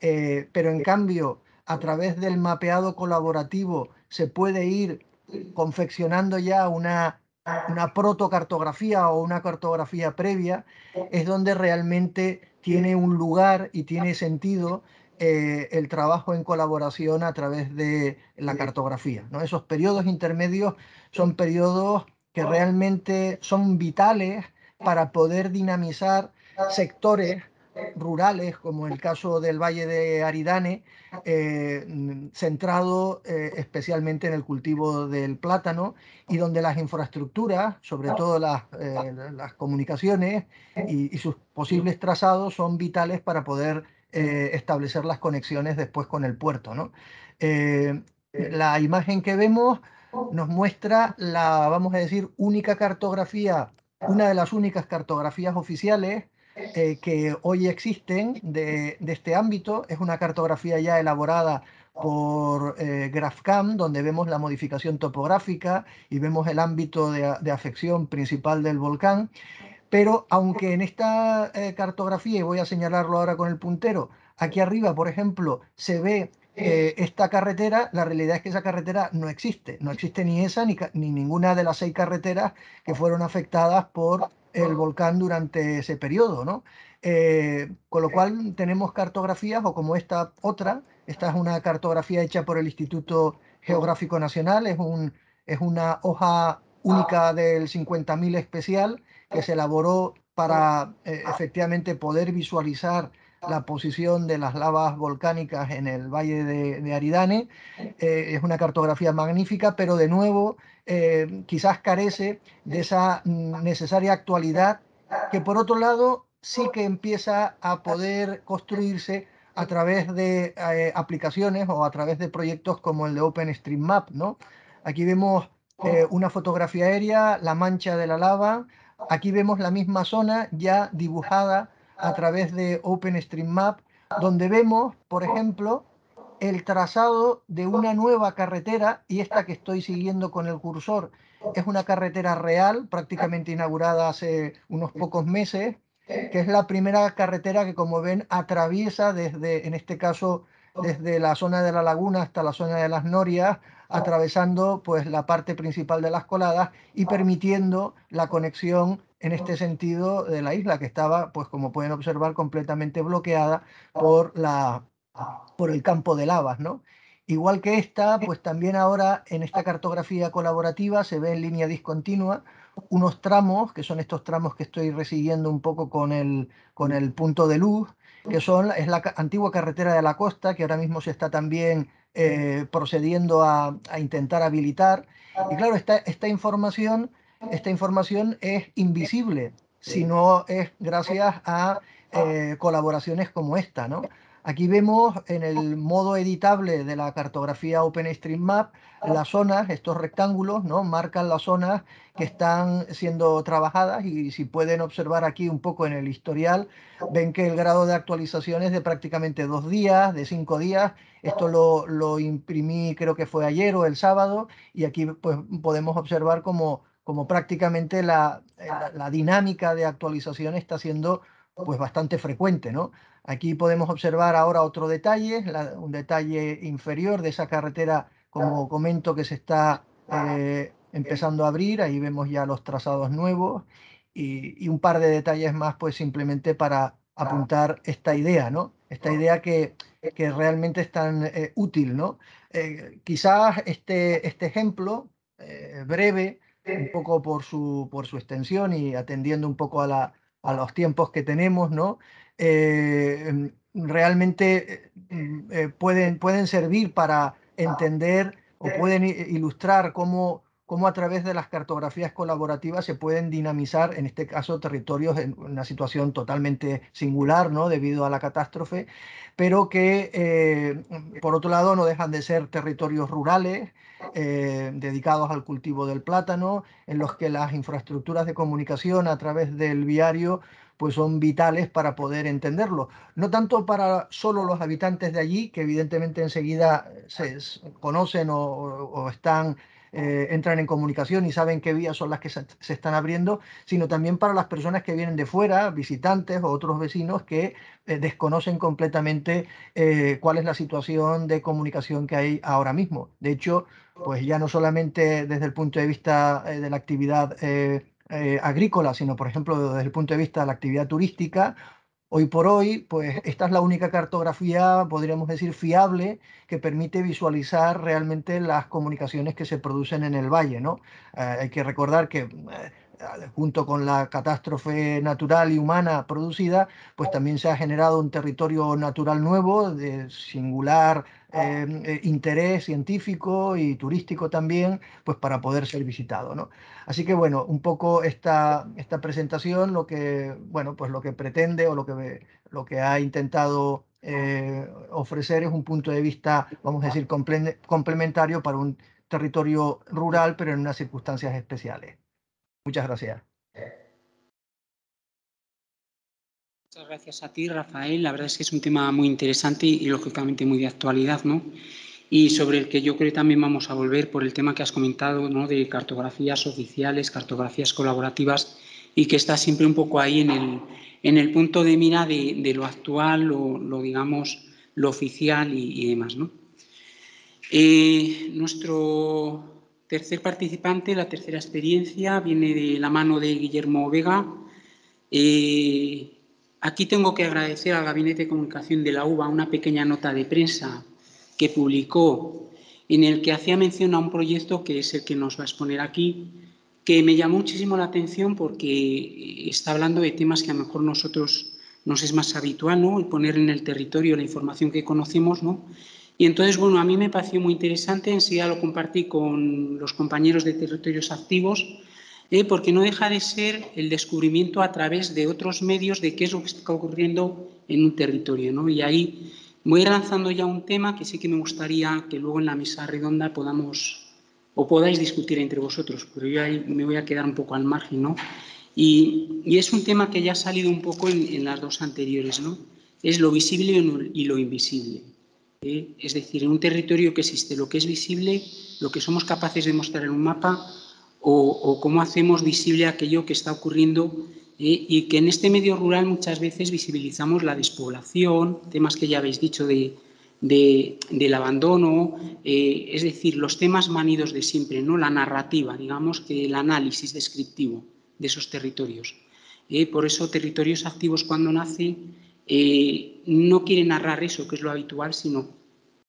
S3: eh, pero en cambio a través del mapeado colaborativo se puede ir confeccionando ya una, una protocartografía o una cartografía previa, es donde realmente tiene un lugar y tiene sentido eh, el trabajo en colaboración a través de la cartografía. ¿no? Esos periodos intermedios son periodos que realmente son vitales para poder dinamizar sectores rurales, como el caso del Valle de Aridane, eh, centrado eh, especialmente en el cultivo del plátano y donde las infraestructuras, sobre todo las, eh, comunicaciones y, sus posibles trazados son vitales para poder establecer las conexiones después con el puerto. ¿no? la imagen que vemos nos muestra la, vamos a decir, única cartografía, una de las únicas cartografías oficiales eh, que hoy existen de, este ámbito. Es una cartografía ya elaborada por eh, GraphCam, donde vemos la modificación topográfica y vemos el ámbito de, afección principal del volcán. Pero aunque en esta eh, cartografía, y voy a señalarlo ahora con el puntero, aquí arriba, por ejemplo, se ve esta carretera, la realidad es que esa carretera no existe. No existe ni esa ni, ni ninguna de las seis carreteras que fueron afectadas por el volcán durante ese periodo, ¿no? Eh, con lo cual tenemos cartografías o como esta otra, esta es una cartografía hecha por el Instituto Geográfico Nacional, es, un, es una hoja única del 50.000 especial que se elaboró para eh, efectivamente poder visualizar la posición de las lavas volcánicas en el valle de, Aridane. Eh, es una cartografía magnífica, pero de nuevo eh, quizás carece de esa necesaria actualidad que por otro lado sí que empieza a poder construirse a través de eh, aplicaciones o a través de proyectos como el de OpenStreetMap. ¿no? Aquí vemos una fotografía aérea, la mancha de la lava, aquí vemos la misma zona ya dibujada a través de OpenStreetMap, donde vemos, por ejemplo, el trazado de una nueva carretera, y esta que estoy siguiendo con el cursor. Es una carretera real, prácticamente inaugurada hace unos pocos meses, que es la primera carretera que, como ven, atraviesa desde, en este caso, desde la zona de la laguna hasta la zona de las Norias, atravesando pues la parte principal de las coladas y permitiendo la conexión en este sentido de la isla que estaba, pues como pueden observar, completamente bloqueada por, la, por el campo de lavas, ¿no? Igual que esta, pues también ahora en esta cartografía colaborativa se ve en línea discontinua unos tramos, que son estos tramos que estoy resiguiendo un poco con el, con el punto de luz, que son, es la antigua carretera de la costa, que ahora mismo se está también eh, procediendo a, a, intentar habilitar. Y claro, esta, esta información esta información es invisible si no es gracias a eh, colaboraciones como esta. ¿no? Aquí vemos en el modo editable de la cartografía OpenStreetMap las zonas, estos rectángulos, ¿no? marcan las zonas que están siendo trabajadas y si pueden observar aquí un poco en el historial, ven que el grado de actualización es de prácticamente dos días, de cinco días. Esto lo, lo imprimí creo que fue ayer o el sábado y aquí pues, podemos observar como como prácticamente eh, la, la, dinámica de actualización está siendo pues bastante frecuente, ¿no? Aquí podemos observar ahora otro detalle, un detalle inferior de esa carretera, como comento, que se está eh, empezando a abrir, ahí vemos ya los trazados nuevos y, un par de detalles más, pues simplemente para apuntar esta idea, ¿no? Esta idea que, que realmente es tan eh, útil, ¿no? quizás este, este ejemplo breve un poco por su, por su extensión y atendiendo un poco a, la, a los tiempos que tenemos, ¿no? Eh, realmente eh, eh, pueden, pueden servir para entender o pueden ilustrar cómo, cómo a través de las cartografías colaborativas se pueden dinamizar, en este caso, territorios en una situación totalmente singular, ¿no? Debido a la catástrofe, pero que, por otro lado, no dejan de ser territorios rurales, eh, dedicados al cultivo del plátano, en los que las infraestructuras de comunicación a través del viario pues son vitales para poder entenderlo. No tanto para solo los habitantes de allí, que evidentemente enseguida se conocen o están eh, entran en comunicación y saben qué vías son las que se, están abriendo, sino también para las personas que vienen de fuera, visitantes o otros vecinos que eh, desconocen completamente eh, cuál es la situación de comunicación que hay ahora mismo. De hecho, pues ya no solamente desde el punto de vista de la actividad agrícola, sino por ejemplo desde el punto de vista de la actividad turística, Hoy por hoy, pues esta es la única cartografía, podríamos decir, fiable que permite visualizar realmente las comunicaciones que se producen en el valle. ¿no? Eh, hay que recordar que eh, junto con la catástrofe natural y humana producida, pues también se ha generado un territorio natural nuevo de singular em, eh, interés científico y turístico también, pues para poder ser visitado. ¿no? Así que bueno, un poco esta, esta presentación lo que, bueno, pues lo que pretende o lo que, lo que ha intentado eh, ofrecer es un punto de vista, vamos a decir, complementario para un territorio rural, pero en unas circunstancias especiales. Muchas gracias.
S1: Muchas gracias a ti, Rafael. La verdad es que es un tema muy interesante y, lógicamente muy de actualidad, ¿no? Y sobre el que yo creo que también vamos a volver por el tema que has comentado, ¿no? De cartografías oficiales, cartografías colaborativas y que está siempre un poco ahí en el, en el punto de mira de, lo actual, lo, lo, digamos, lo oficial y, demás, ¿no? Eh, nuestro tercer participante, la tercera experiencia, viene de la mano de Guillermo Vega. Eh, aquí tengo que agradecer al Gabinete de Comunicación de la UBA una pequeña nota de prensa que publicó en el que hacía mención a un proyecto que es el que nos va a exponer aquí, que me llamó muchísimo la atención porque está hablando de temas que a lo mejor nosotros nos es más habitual, ¿no? poner en el territorio la información que conocemos, ¿no? Y entonces, bueno, a mí me pareció muy interesante, enseguida lo compartí con los compañeros de territorios activos, eh, porque no deja de ser el descubrimiento a través de otros medios de qué es lo que está ocurriendo en un territorio. ¿no? Y ahí voy lanzando ya un tema que sí que me gustaría que luego en la mesa redonda podamos o podáis discutir entre vosotros, pero yo ahí me voy a quedar un poco al margen. ¿no? Y, es un tema que ya ha salido un poco en, en las dos anteriores, ¿no? es lo visible y lo invisible. ¿Eh? es decir, en un territorio que existe lo que es visible, lo que somos capaces de mostrar en un mapa o, cómo hacemos visible aquello que está ocurriendo ¿eh? y que en este medio rural muchas veces visibilizamos la despoblación, temas que ya habéis dicho de, del abandono, eh, es decir, los temas manidos de siempre, ¿no? la narrativa, digamos que el análisis descriptivo de esos territorios. por eso territorios activos cuando nacen eh, no quiere narrar eso, que es lo habitual, sino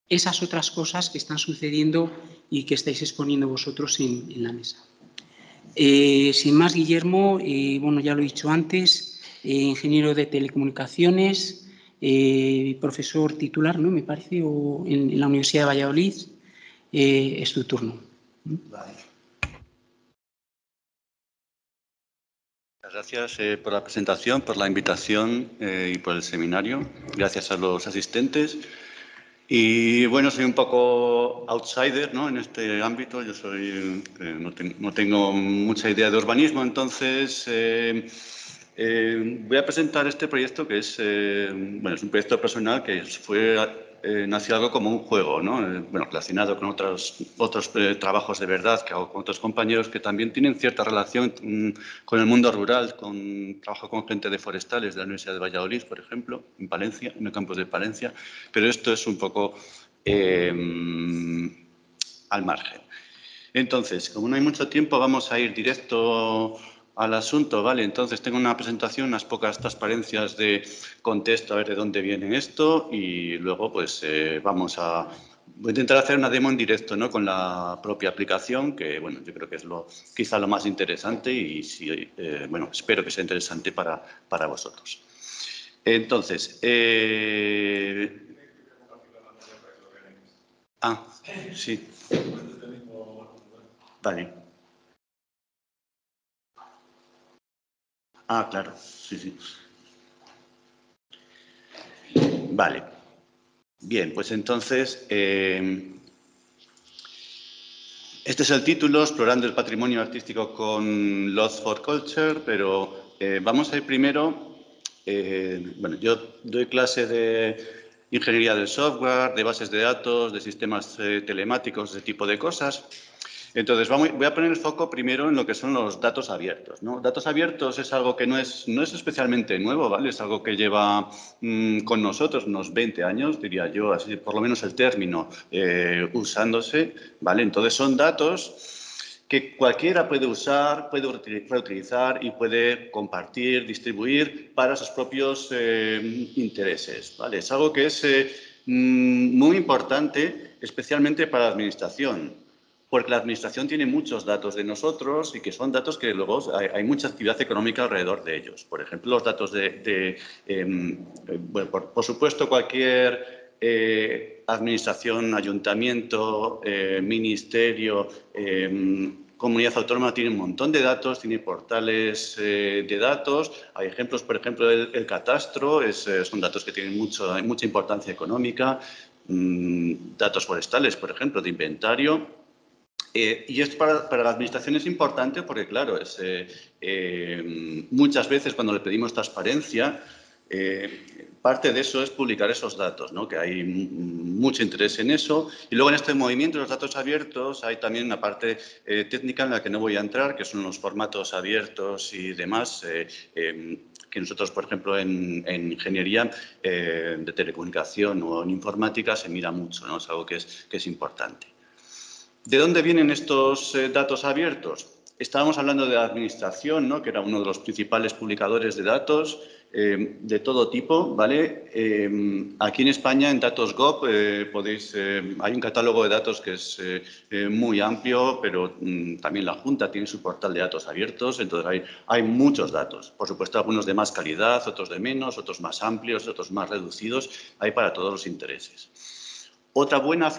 S1: esas otras cosas que están sucediendo y que estáis exponiendo vosotros en, la mesa. Eh, sin más, Guillermo, eh, bueno, ya lo he dicho antes, ingeniero de telecomunicaciones, profesor titular, ¿no? Me parece, en, la Universidad de Valladolid, es tu turno.
S4: Gracias eh, por la presentación, por la invitación eh, y por el seminario. Gracias a los asistentes. Y bueno, soy un poco outsider ¿no? en este ámbito. Yo soy, eh, no, tengo mucha idea de urbanismo, entonces voy a presentar este proyecto que es, bueno, es un proyecto personal que fue eh, nació algo como un juego. Eh, bueno, relacionado con otros, otros eh, trabajos de verdad que hago con otros compañeros que también tienen cierta relación mm, con el mundo rural, con trabajo con gente de forestales de la Universidad de Valladolid, por ejemplo, en Palencia, en el campus de Palencia, pero esto es un poco al margen. Entonces, como no hay mucho tiempo, vamos a ir directo al asunto, ¿vale? Entonces tengo una presentación, unas pocas transparencias de contexto, a ver de dónde viene esto y luego pues eh, vamos a... Voy a intentar hacer una demo en directo, ¿no? Con la propia aplicación, que bueno, yo creo que es lo, quizá lo más interesante y si, eh, bueno, espero que sea interesante para, para vosotros. Entonces, eh... ah, sí. Vale. Ah, claro, sí, sí. Vale. Bien, pues entonces, eh, este es el título, Explorando el patrimonio artístico con Lost for Culture, pero eh, vamos a ir primero, eh, bueno, yo doy clase de ingeniería del software, de bases de datos, de sistemas telemáticos, de tipo de cosas, entonces, voy a poner el foco primero en lo que son los datos abiertos. Datos abiertos es algo que no es, no es especialmente nuevo, ¿vale? Es algo que lleva mm, con nosotros unos 20 años, diría yo, así por lo menos el término eh, usándose, ¿vale? Entonces, son datos que cualquiera puede usar, puede reutilizar y puede compartir, distribuir para sus propios eh, intereses. ¿vale? Es algo que es eh, mm, muy importante, especialmente para la Administración, porque la Administración tiene muchos datos de nosotros y que son datos que luego hay, mucha actividad económica alrededor de ellos. Por ejemplo, los datos de, em, bueno, por, supuesto, cualquier eh, administración, ayuntamiento, ministerio, em, comunidad autónoma tiene un montón de datos, tiene portales eh, de datos. Hay ejemplos, por ejemplo, el, catastro, es, eh, son datos que tienen mucho, mucha importancia económica. Mm, datos forestales, por ejemplo, de inventario. Eh, y esto para, la administración es importante porque, claro, es, muchas veces cuando le pedimos transparencia, parte de eso es publicar esos datos, ¿no? que hay mucho interés en eso. Y luego en este movimiento de los datos abiertos hay también una parte eh, técnica en la que no voy a entrar, que son los formatos abiertos y demás, eh, em, que nosotros, por ejemplo, en, ingeniería eh, de telecomunicación o en informática se mira mucho, ¿no? es algo que es importante. ¿De dónde vienen estos datos abiertos? Estábamos hablando de la administración, ¿no? que era uno de los principales publicadores de datos, eh, de todo tipo, ¿vale? Eh, aquí en España, en Datos.gov, eh, podéis, hay un catálogo de datos que es muy amplio, pero mm, también la Junta tiene su portal de datos abiertos, entonces hay muchos datos. Por supuesto, algunos de más calidad, otros de menos, otros más amplios, otros más reducidos, hay para todos los intereses. Otra buena,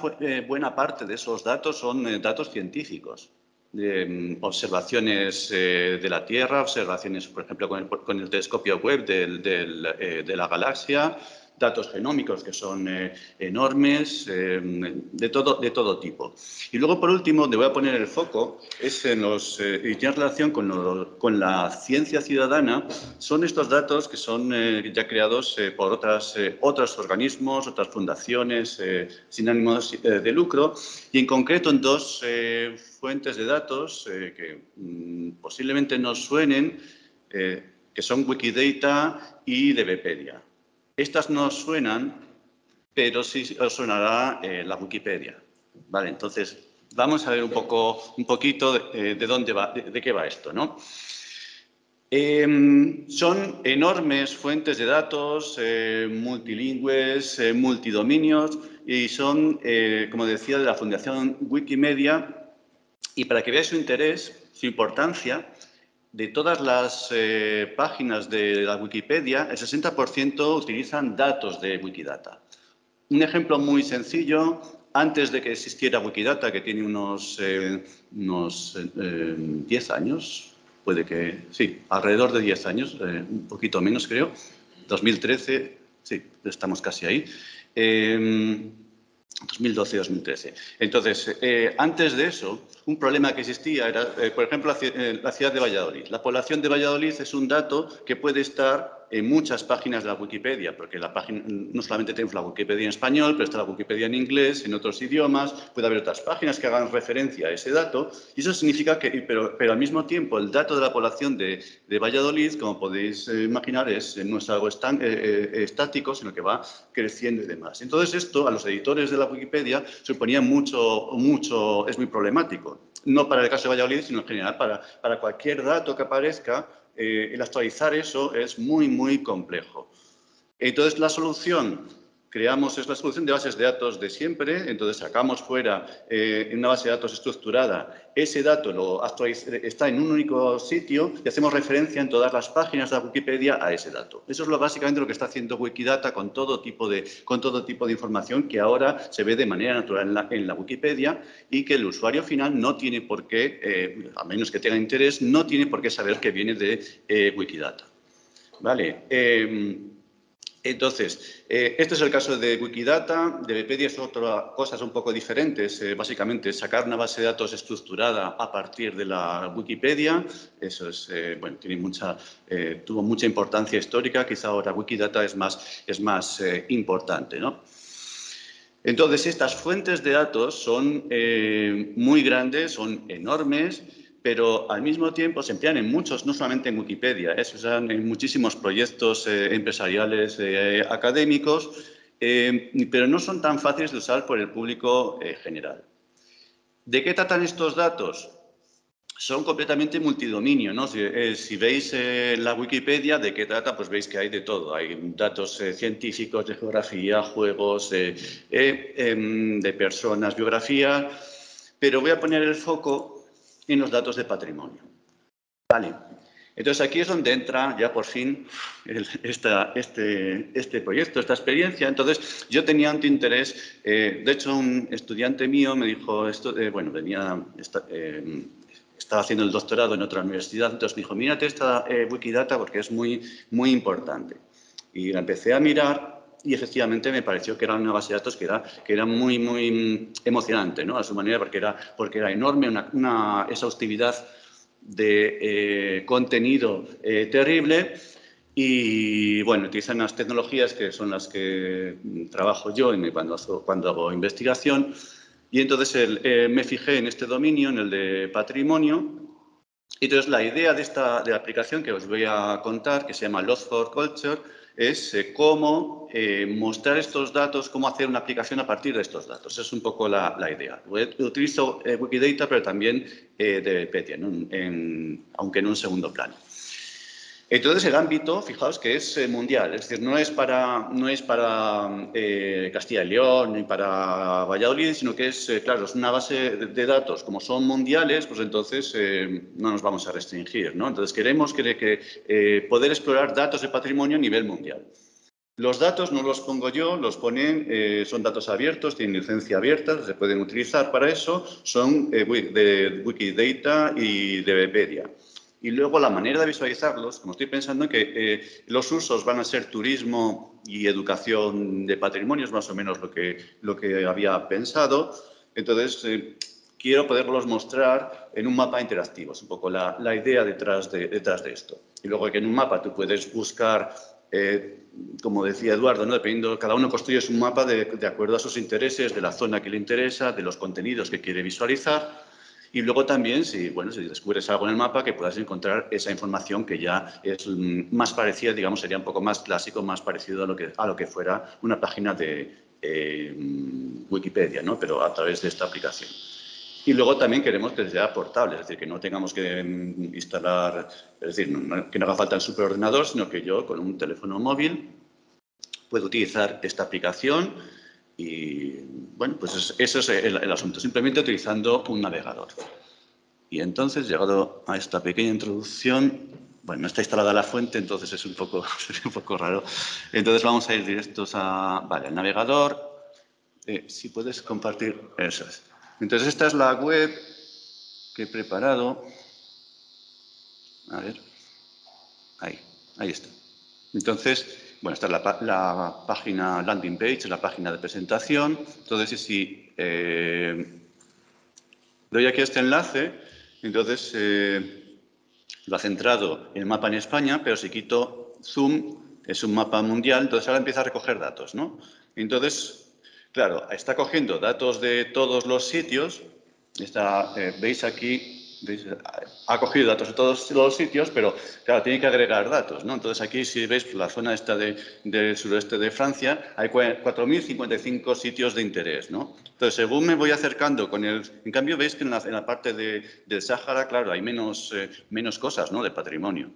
S4: buena parte de esos datos son datos científicos mm, observaciones eh, de la Tierra, observaciones, por ejemplo, con el, telescopio web eh, de la galaxia, datos genómicos que son eh, enormes, de, todo, de todo tipo. Y luego, por último, donde voy a poner el foco en los, y tiene relación con, con, la ciencia ciudadana, son estos datos que son ya creados por otras, otros organismos, otras fundaciones sin ánimos de lucro, y en concreto en dos fuentes de datos eh, que mm, posiblemente nos suenen, eh, que son Wikidata y DBpedia. Estas no suenan, pero sí os sonará eh, la Wikipedia. Vale, entonces vamos a ver un, poco, un poquito de, dónde va, de, qué va esto, ¿no? Em, son enormes fuentes de datos, multilingües, multidominios, y son, como decía, de la Fundación Wikimedia, y para que veáis su interés, su importancia, de todas las eh, páginas de la Wikipedia, el 60% utilizan datos de Wikidata. Un ejemplo muy sencillo, antes de que existiera Wikidata, que tiene unos, eh, unos 10 eh, años, puede que, sí, alrededor de 10 años, un poquito menos creo, 2013, sí, estamos casi ahí. 2012-2013. Entonces, eh, antes de eso, un problema que existía era, eh, por ejemplo, la, la, ciudad de Valladolid. La población de Valladolid es un dato que puede estar en muchas páginas de la Wikipedia, porque la página, no solamente tenemos la Wikipedia en español, pero está la Wikipedia en inglés, en otros idiomas, puede haber otras páginas que hagan referencia a ese dato, y eso significa que, pero, pero al mismo tiempo, el dato de la población de, de Valladolid, como podéis eh, imaginar, es, no es algo eh, eh, estático, sino que va creciendo y demás. Entonces, esto a los editores de la Wikipedia suponía mucho, mucho, es muy problemático. No para el caso de Valladolid, sino en general para, para cualquier dato que aparezca eh, el actualizar eso es muy, muy complejo. Entonces, la solución creamos es la solución de bases de datos de siempre, entonces sacamos fuera eh, en una base de datos estructurada, ese dato lo está en un único sitio y hacemos referencia en todas las páginas de la Wikipedia a ese dato. Eso es básicamente lo que está haciendo Wikidata con todo tipo de, con todo tipo de información que ahora se ve de manera natural en la, Wikipedia y que el usuario final no tiene por qué, eh, a menos que tenga interés, no tiene por qué saber que viene de eh, Wikidata. Vale. Entonces, eh, este es el caso de Wikidata. De Wikipedia es otra cosas un poco diferentes. Eh, básicamente, sacar una base de datos estructurada a partir de la Wikipedia. Eso es, eh, bueno, tiene mucha, tuvo mucha importancia histórica. Quizá ahora Wikidata es más, es más importante, ¿no? Entonces, estas fuentes de datos son muy grandes, son enormes pero al mismo tiempo se emplean en muchos, no solamente en Wikipedia, ¿eh? se usan en muchísimos proyectos eh, empresariales eh, académicos, pero no son tan fáciles de usar por el público general. ¿De qué tratan estos datos? son completamente multidominio. Si, veis la Wikipedia de qué trata, pues veis que hay de todo. Hay datos científicos, de geografía, juegos, em, de personas, biografía, pero voy a poner el foco en los datos de patrimonio. Vale. Entonces aquí es donde entra ya por fin este, este, proyecto, esta experiencia. Entonces yo tenía un interés, de hecho un estudiante mío me dijo, esto, bueno, venía, estaba haciendo el doctorado en otra universidad, entonces me dijo, mírate esta eh, Wikidata porque es muy, muy importante. Y la empecé a mirar y efectivamente me pareció que era una base de datos que era, que era muy, muy emocionante, ¿no? A su manera, porque era, porque era enorme, una, exhaustividad de eh, contenido eh, terrible y, bueno, utilizan las tecnologías que son las que trabajo yo cuando, cuando hago investigación, y entonces eh, me fijé en este dominio, en el de patrimonio. Y entonces la idea de esta de la aplicación que os voy a contar, que se llama Lost for Culture, es eh, cómo eh, mostrar estos datos, cómo hacer una aplicación a partir de estos datos. Es un poco la, idea. Utilizo Wikidata, pero también de Wikipedia, aunque en un segundo plano. Entonces el ámbito, fijaos que es eh, mundial, es decir, no es para, no es para eh, Castilla y León ni para Valladolid, sino que es, eh, claro, es una base de, datos, como son mundiales, pues entonces no nos vamos a restringir, ¿no? Entonces queremos que, poder explorar datos de patrimonio a nivel mundial. Los datos no los pongo yo, los ponen, son datos abiertos, tienen licencia abierta, se pueden utilizar para eso, son de Wikidata y de Wikipedia. Y luego la manera de visualizarlos, como estoy pensando que eh, los usos van a ser turismo y educación de patrimonios, más o menos lo que, lo que había pensado. Entonces, eh, quiero poderlos mostrar en un mapa interactivo. Es un poco la, la idea detrás de, detrás de esto. Y luego que en un mapa tú puedes buscar, eh, como decía Eduardo, ¿no? dependiendo, cada uno construye un mapa de, de acuerdo a sus intereses, de la zona que le interesa, de los contenidos que quiere visualizar y luego también, si, bueno, si descubres algo en el mapa, que puedas encontrar esa información que ya es más parecida, digamos, sería un poco más clásico, más parecido a lo que, a lo que fuera una página de eh, Wikipedia, ¿no? pero a través de esta aplicación. Y luego también queremos que sea portable, es decir, que no tengamos que mm, instalar, es decir, que no haga falta el superordenador, sino que yo con un teléfono móvil puedo utilizar esta aplicación y bueno, pues eso es el, asunto, simplemente utilizando un navegador. Y entonces, llegado a esta pequeña introducción, bueno, no está instalada la fuente, entonces es un poco, un poco raro. Entonces vamos a ir directos a, vale, al navegador. Eh, si puedes compartir, eso es. Entonces esta es la web que he preparado. A ver, ahí, ahí está. Entonces, bueno, esta es la, página landing page, la página de presentación. Entonces, si eh, doy aquí este enlace, entonces eh, lo ha centrado el mapa en España, pero si quito zoom, es un mapa mundial, entonces ahora empieza a recoger datos, ¿no? Entonces, claro, está cogiendo datos de todos los sitios. Está, eh, Veis aquí ha cogido datos de todos los sitios, pero claro, tiene que agregar datos, ¿no? Entonces aquí, si veis la zona esta del suroeste de Francia, hay 4.055 sitios de interés, ¿no? Entonces, según me voy acercando con el... En cambio, veis que en la, parte del Sáhara, claro, hay menos, eh, menos cosas, ¿no? De patrimonio.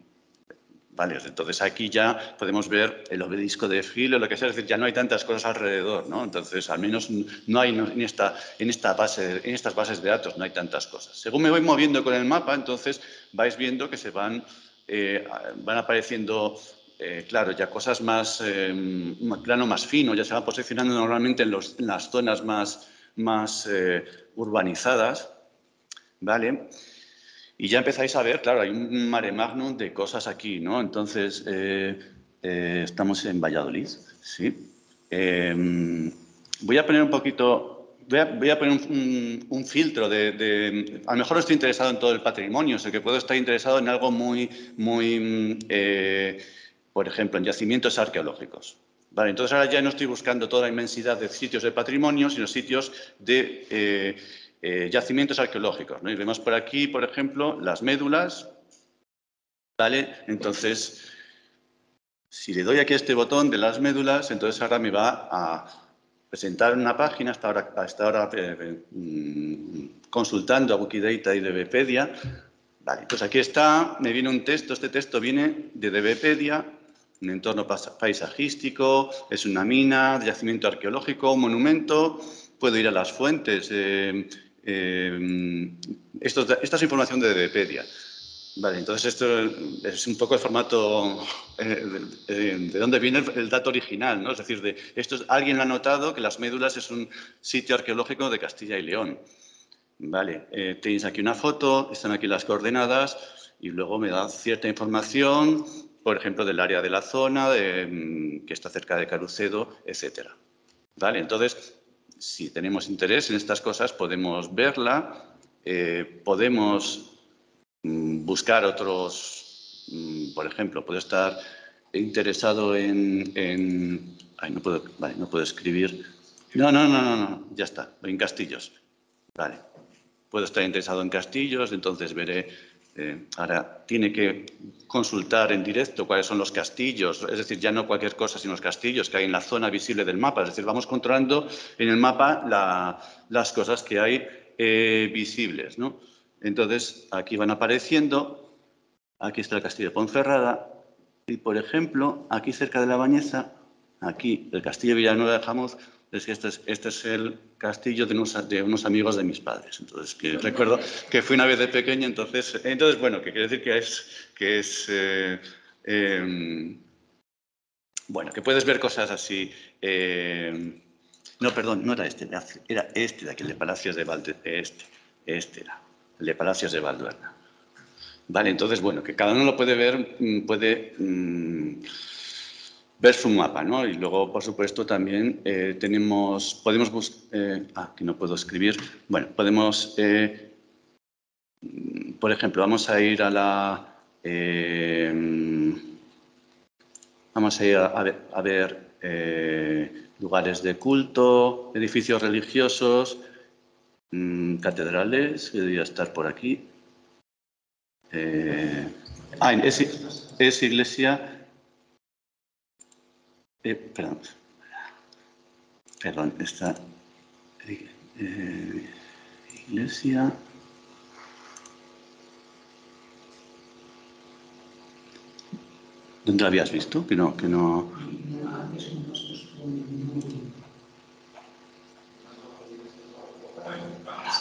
S4: Vale, entonces aquí ya podemos ver el obelisco de Filo, lo que sea, es decir, ya no hay tantas cosas alrededor, ¿no? Entonces, al menos no hay en, esta, en, estas bases de datos no hay tantas cosas. Según me voy moviendo con el mapa, entonces vais viendo que se van, eh, van apareciendo, eh, claro, ya cosas más, eh, plano más fino, ya se van posicionando normalmente en, las zonas más, más urbanizadas, ¿vale? Y ya empezáis a ver, claro, hay un mare magnum de cosas aquí, ¿no? Entonces, eh, eh, estamos en Valladolid, ¿sí? Em, voy a poner un poquito, voy a, poner un, filtro de, A lo mejor estoy interesado en todo el patrimonio, sé que puedo estar interesado en algo muy, muy, eh, por ejemplo, en yacimientos arqueológicos. Vale, entonces ahora ya no estoy buscando toda la inmensidad de sitios de patrimonio, sino sitios de yacimientos arqueológicos. ¿no? Y vemos por aquí, por ejemplo, las médulas. ¿Vale? Entonces, si le doy aquí este botón de las médulas, entonces ahora me va a presentar una página, hasta ahora, ahora eh, mm, consultando a Wikidata y Wikipedia, Vale, pues aquí está, me viene un texto, este texto viene de DBpedia, un entorno paisajístico, es una mina, yacimiento arqueológico, un monumento, puedo ir a las fuentes. Eh, eh, esto, esta es información de DBpedia. Vale, entonces esto es un poco el formato eh, de, dónde viene el, dato original, ¿no? Es decir, de esto alguien ha notado que las médulas es un sitio arqueológico de Castilla y León. Vale, eh, tenéis aquí una foto, están aquí las coordenadas y luego me da cierta información, por ejemplo, del área de la zona, de, mm, que está cerca de Carucedo, etcétera. Vale, entonces, si tenemos interés en estas cosas, podemos verla, eh, podemos Mm, buscar otros, mm, por ejemplo, puedo estar interesado en, ay, no puedo, vale, no puedo escribir. No, no, no, no, no, ya está, en castillos. Vale, puedo estar interesado en castillos, entonces veré, eh, ahora tiene que consultar en directo cuáles son los castillos, es decir, ya no cualquier cosa, sino los castillos que hay en la zona visible del mapa, es decir, vamos controlando en el mapa las cosas que hay eh, visibles. Entonces, aquí van apareciendo, aquí está el castillo de Ponferrada, y por ejemplo, aquí cerca de la Bañeza, aquí el castillo de Villanueva de Jamuz, es que este es, este es el castillo de unos, de unos, amigos de mis padres. Entonces, que recuerdo que fui una vez de pequeño, entonces, entonces bueno, que quiere decir que es, que es eh, em, bueno, que puedes ver cosas así. Eh, no, perdón, no era este, era este de aquel de Palacios de Valde, este, este era de Palacios de Valduerna. Vale, entonces, bueno, que cada uno lo puede ver, mm, puede mm, ver su mapa, ¿no? Y luego, por supuesto, también eh, tenemos, podemos buscar, eh, ah, que no puedo escribir, bueno, podemos, eh, mm, por ejemplo, vamos a ir a la, vamos a ir a ver lugares de culto, edificios religiosos, Mm, catedrales, que debería estar por aquí. Ah, es, iglesia. Eh, perdón. Perdón, esta. Eh, iglesia. ¿Dónde la habías visto? Que no, que no.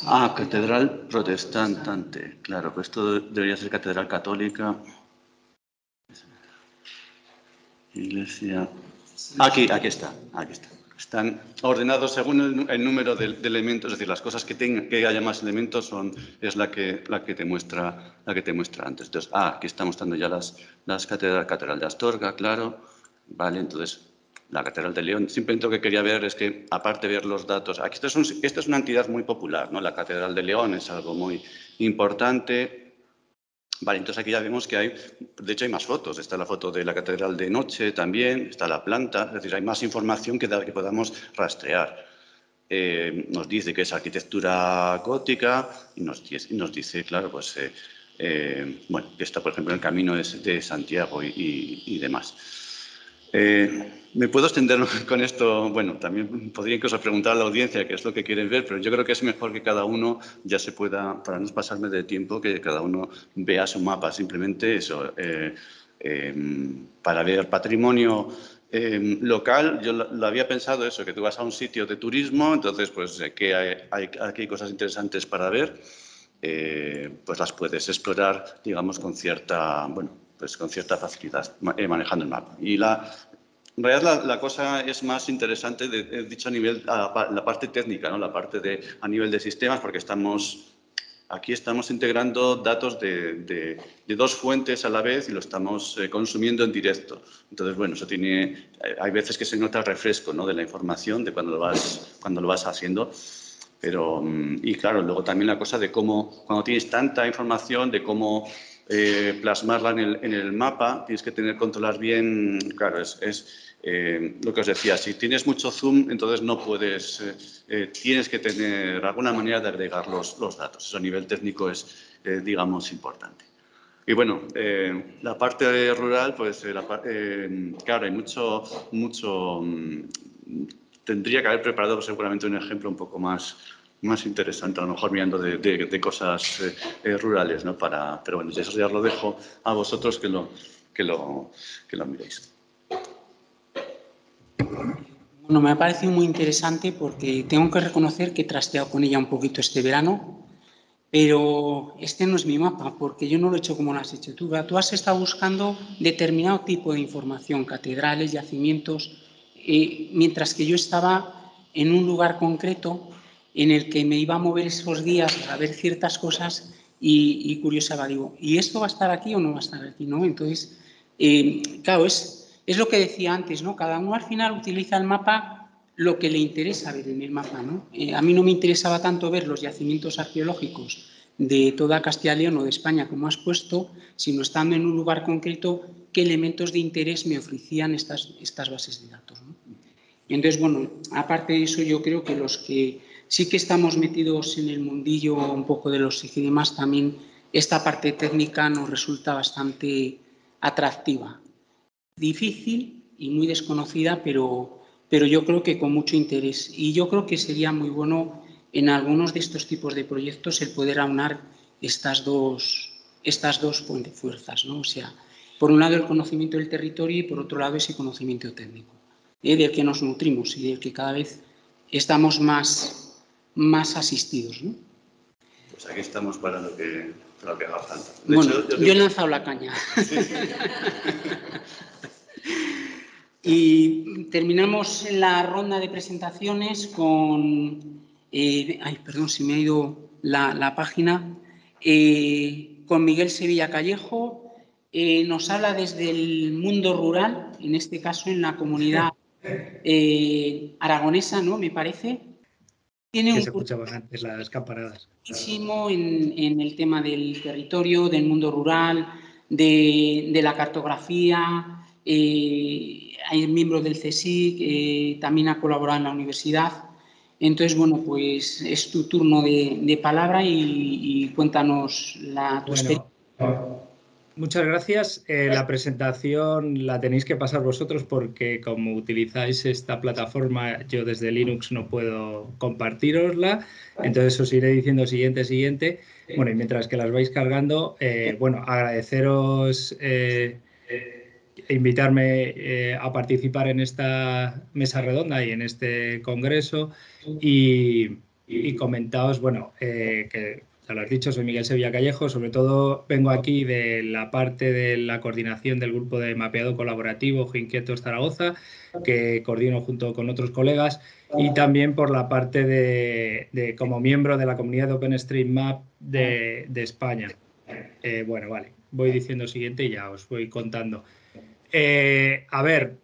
S4: Ah, catedral protestante, claro, pues esto debería ser catedral católica. Iglesia. Aquí, aquí está, aquí está. Están ordenados según el, número de, elementos, es decir, las cosas que, tenga, que haya más elementos son, es la que, la que, te, muestra, la que te muestra antes. Entonces, ah, aquí están mostrando ya las, las catedral, catedral de Astorga, claro. Vale, entonces la Catedral de León. Simplemente lo que quería ver es que, aparte de ver los datos, aquí esto es, esta es una entidad muy popular, ¿no? La Catedral de León es algo muy importante. Vale, entonces aquí ya vemos que hay, de hecho hay más fotos. Está la foto de la Catedral de noche también, está la planta, es decir, hay más información que, que podamos rastrear. Eh, nos dice que es arquitectura gótica y nos, dice, claro, pues, eh, eh, bueno, que está, por ejemplo, en el camino de, Santiago y, y demás. Eh, me puedo extender con esto, bueno, también podría incluso preguntar a la audiencia qué es lo que quieren ver, pero yo creo que es mejor que cada uno ya se pueda, para no pasarme de tiempo, que cada uno vea su mapa, simplemente eso, eh, em, para ver patrimonio em, local, yo lo, había pensado eso, que tú vas a un sitio de turismo, entonces pues que hay, aquí hay cosas interesantes para ver, eh, pues las puedes explorar, digamos, con cierta, bueno, pues con cierta facilidad eh, manejando el mapa. Y la, en realidad la, cosa es más interesante, de, dicho a nivel, la parte técnica, ¿no? la parte de, a nivel de sistemas, porque estamos, aquí estamos integrando datos de, de, dos fuentes a la vez y lo estamos eh, consumiendo en directo. Entonces, bueno, eso tiene, eh, hay veces que se nota el refresco ¿no? de la información, de cuando lo vas, cuando lo vas haciendo. Pero, mm, y claro, luego también la cosa de cómo, cuando tienes tanta información, de cómo eh, plasmarla en el, en el, mapa, tienes que tener controlar bien, claro, es, eh, lo que os decía, si tienes mucho zoom, entonces no puedes, eh, tienes que tener alguna manera de agregar los, los datos. Eso a nivel técnico es, digamos, importante. Y bueno, la parte rural, pues, claro, hay mucho, mucho, mm, tendría que haber preparado seguramente un ejemplo un poco más, más interesante, a lo mejor mirando de, cosas eh, eh, rurales, ¿no? Para, pero bueno, eso ya lo dejo a vosotros que lo, que lo, que lo miréis.
S1: Bueno, me ha parecido muy interesante porque tengo que reconocer que he trasteado con ella un poquito este verano, pero este no es mi mapa porque yo no lo he hecho como lo has hecho tú. Tú has estado buscando determinado tipo de información, catedrales, yacimientos, eh, mientras que yo estaba en un lugar concreto en el que me iba a mover esos días a ver ciertas cosas y, y curiosaba, digo, ¿y esto va a estar aquí o no va a estar aquí? ¿no? Entonces, eh, claro, es, es lo que decía antes, ¿no? Cada uno al final utiliza el mapa lo que le interesa ver en el mapa, ¿no? Eh, a mí no me interesaba tanto ver los yacimientos arqueológicos de toda Castilla y León o de España, como has puesto, sino estando en un lugar concreto, qué elementos de interés me ofrecían estas, estas bases de datos. ¿no? Entonces, bueno, aparte de eso, yo creo que los que sí que estamos metidos en el mundillo un poco de los demás, también esta parte técnica nos resulta bastante atractiva. Difícil y muy desconocida, pero, pero yo creo que con mucho interés. Y yo creo que sería muy bueno en algunos de estos tipos de proyectos el poder aunar estas dos, estas dos fuerzas, ¿no? O sea, por un lado el conocimiento del territorio y por otro lado ese conocimiento técnico, ¿eh? del que nos nutrimos y del que cada vez estamos más, más asistidos, ¿no?
S4: Pues aquí estamos para lo que, para lo que haga falta.
S1: bueno, yo, he lanzado la caña. y terminamos la ronda de presentaciones con eh, ay, perdón, si me ha ido la, página, eh, con Miguel Sevilla Callejo. Eh, nos habla desde el mundo rural, en este caso en la comunidad aragonesa, ¿no? Me parece.
S2: Tiene un se antes las campanadas.
S1: En, en el tema del territorio, del mundo rural, de, de la cartografía. hay miembros del CSIC, también ha colaborado en la universidad. Entonces, bueno, pues es tu turno de, palabra y, cuéntanos la, tu experiencia.
S5: Muchas gracias. Eh, la presentación la tenéis que pasar vosotros porque como utilizáis esta plataforma, yo desde Linux no puedo compartirosla. Entonces os iré diciendo siguiente, siguiente. Bueno, y mientras que las vais cargando, eh, bueno, agradeceros eh, invitarme eh, a participar en esta mesa redonda y en este congreso y, comentaos, bueno, que ya lo has dicho, soy Miguel Sevilla Callejo, sobre todo vengo aquí de la parte de la coordinación del grupo de mapeado colaborativo Inquietos Zaragoza, que coordino junto con otros colegas, y también por la parte de, como miembro de la comunidad de OpenStreetMap de, de España. Eh, bueno, vale, voy diciendo siguiente y ya os voy contando. Eh, a ver,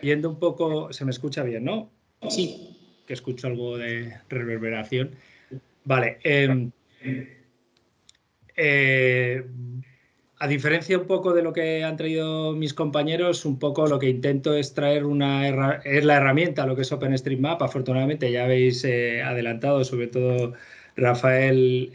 S5: yendo un poco, se me escucha bien, ¿no?
S1: Sí.
S5: Que escucho algo de reverberación. Vale. Em, eh, a diferencia un poco de lo que han traído mis compañeros, un poco lo que intento es traer una es la herramienta, lo que es OpenStreetMap. Afortunadamente ya habéis eh, adelantado, sobre todo Rafael,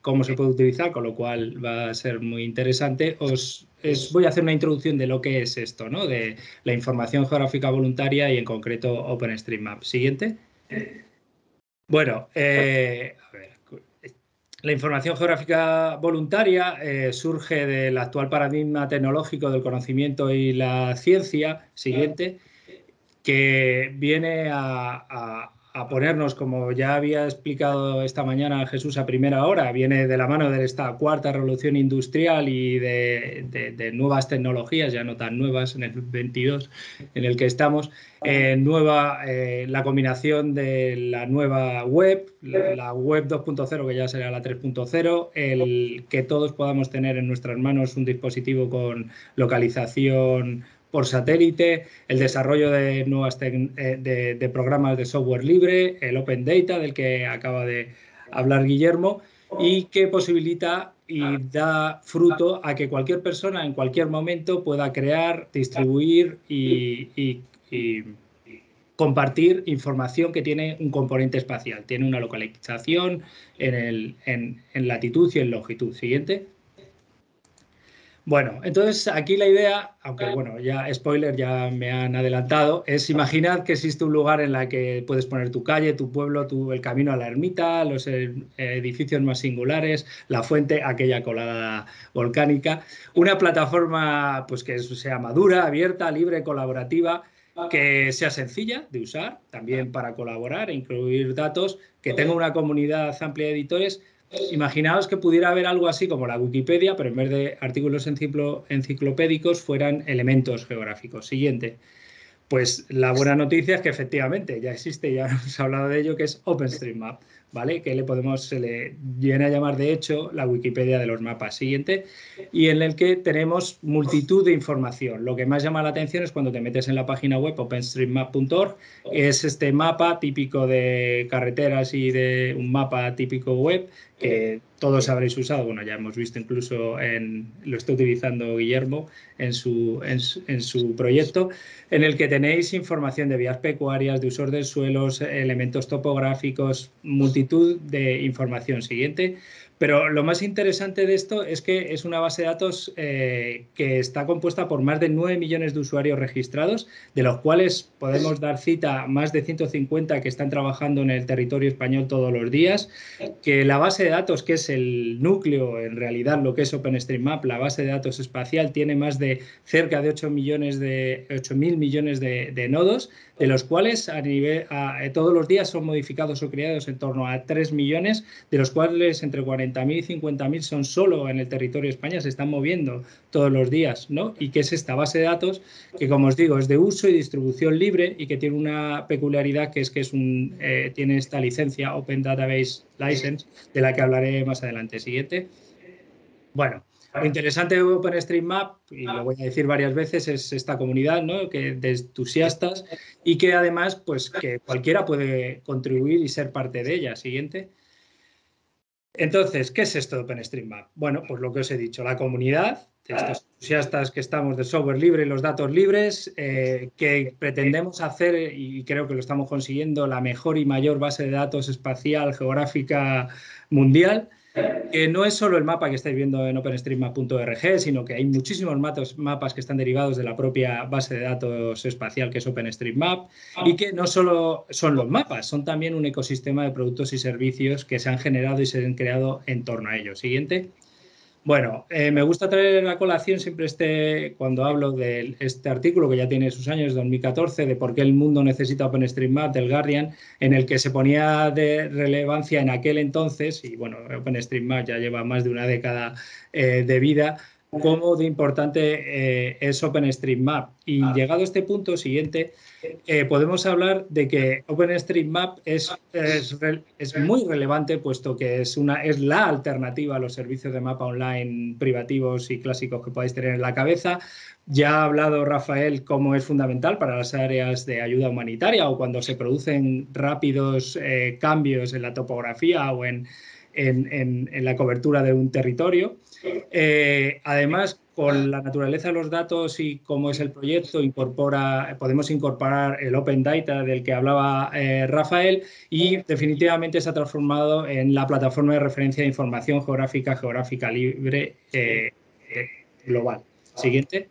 S5: cómo se puede utilizar, con lo cual va a ser muy interesante. Os voy a hacer una introducción de lo que es esto, ¿no? De la información geográfica voluntaria y en concreto OpenStreetMap. Siguiente. Bueno, eh, a ver, la información geográfica voluntaria eh, surge del actual paradigma tecnológico del conocimiento y la ciencia, siguiente, que viene a a ponernos, como ya había explicado esta mañana Jesús a primera hora, viene de la mano de esta cuarta revolución industrial y de, nuevas tecnologías, ya no tan nuevas en el 22 en el que estamos, eh, nueva eh, la combinación de la nueva web, la, web 2.0 que ya será la 3.0, el que todos podamos tener en nuestras manos un dispositivo con localización por satélite, el desarrollo de nuevas eh, de, programas de software libre, el Open Data del que acaba de hablar Guillermo y que posibilita y da fruto a que cualquier persona en cualquier momento pueda crear, distribuir y, compartir información que tiene un componente espacial, tiene una localización en, el, en latitud y en longitud. Siguiente. Bueno, entonces aquí la idea, aunque bueno, ya spoiler, ya me han adelantado, es imaginad que existe un lugar en la que puedes poner tu calle, tu pueblo, tu, el camino a la ermita, los eh, edificios más singulares, la fuente, aquella colada volcánica, una plataforma pues que sea madura, abierta, libre, colaborativa, que sea sencilla de usar, también para colaborar e incluir datos, que tenga una comunidad amplia de editores Imaginaos que pudiera haber algo así como la Wikipedia, pero en vez de artículos enciclopédicos fueran elementos geográficos. Siguiente. Pues la buena noticia es que efectivamente ya existe, ya hemos hablado de ello, que es OpenStreetMap. ¿Vale? Que le podemos, se le viene a llamar de hecho la Wikipedia de los mapas siguiente, y en el que tenemos multitud de información. Lo que más llama la atención es cuando te metes en la página web openstreetmap.org, es este mapa típico de carreteras y de un mapa típico web que todos habréis usado, bueno, ya hemos visto incluso en, lo está utilizando Guillermo en su, en, su proyecto, en el que tenéis información de vías pecuarias, de usos de suelos, elementos topográficos, multitud de información. Siguiente. Pero lo más interesante de esto es que es una base de datos eh, que está compuesta por más de 9 millones de usuarios registrados, de los cuales podemos dar cita más de 150 que están trabajando en el territorio español todos los días, que la base de datos, que es el núcleo, en realidad lo que es OpenStreetMap, la base de datos espacial, tiene más de cerca de 8 millones de 8 mil millones de, nodos, de los cuales a nivel, eh, todos los días son modificados o creados en torno a 3 millones, de los cuales entre 40 40.000 y 50.000 son solo en el territorio de España, se están moviendo todos los días, ¿no? Y que es esta base de datos que, como os digo, es de uso y distribución libre y que tiene una peculiaridad que es que es un, eh, tiene esta licencia Open Database License, de la que hablaré más adelante. Siguiente. Bueno, lo interesante de OpenStreetMap, y lo voy a decir varias veces, es esta comunidad ¿no? que, de entusiastas y que además pues, que cualquiera puede contribuir y ser parte de ella. Siguiente. Entonces, ¿qué es esto de OpenStreetMap? Bueno, pues lo que os he dicho, la comunidad de estos entusiastas que estamos de software libre y los datos libres, eh, que pretendemos hacer, y creo que lo estamos consiguiendo, la mejor y mayor base de datos espacial geográfica mundial, que no es solo el mapa que estáis viendo en openstreetmap.org, sino que hay muchísimos mapas que están derivados de la propia base de datos espacial que es OpenStreetMap y que no solo son los mapas, son también un ecosistema de productos y servicios que se han generado y se han creado en torno a ellos. Siguiente. Bueno, eh, me gusta traer a colación siempre este, cuando hablo de este artículo que ya tiene sus años, 2014, de por qué el mundo necesita OpenStreetMap del Guardian, en el que se ponía de relevancia en aquel entonces, y bueno, OpenStreetMap ya lleva más de una década eh, de vida, cómo de importante eh, es OpenStreetMap. Y ah. llegado a este punto siguiente, eh, podemos hablar de que OpenStreetMap es, es, muy relevante, puesto que es, una, es la alternativa a los servicios de mapa online privativos y clásicos que podáis tener en la cabeza. Ya ha hablado Rafael cómo es fundamental para las áreas de ayuda humanitaria o cuando se producen rápidos eh, cambios en la topografía o en, en, en la cobertura de un territorio. Eh, además, con la naturaleza de los datos y cómo es el proyecto, incorpora, podemos incorporar el Open Data del que hablaba eh, Rafael y definitivamente se ha transformado en la plataforma de referencia de información geográfica, geográfica libre eh, global. Siguiente.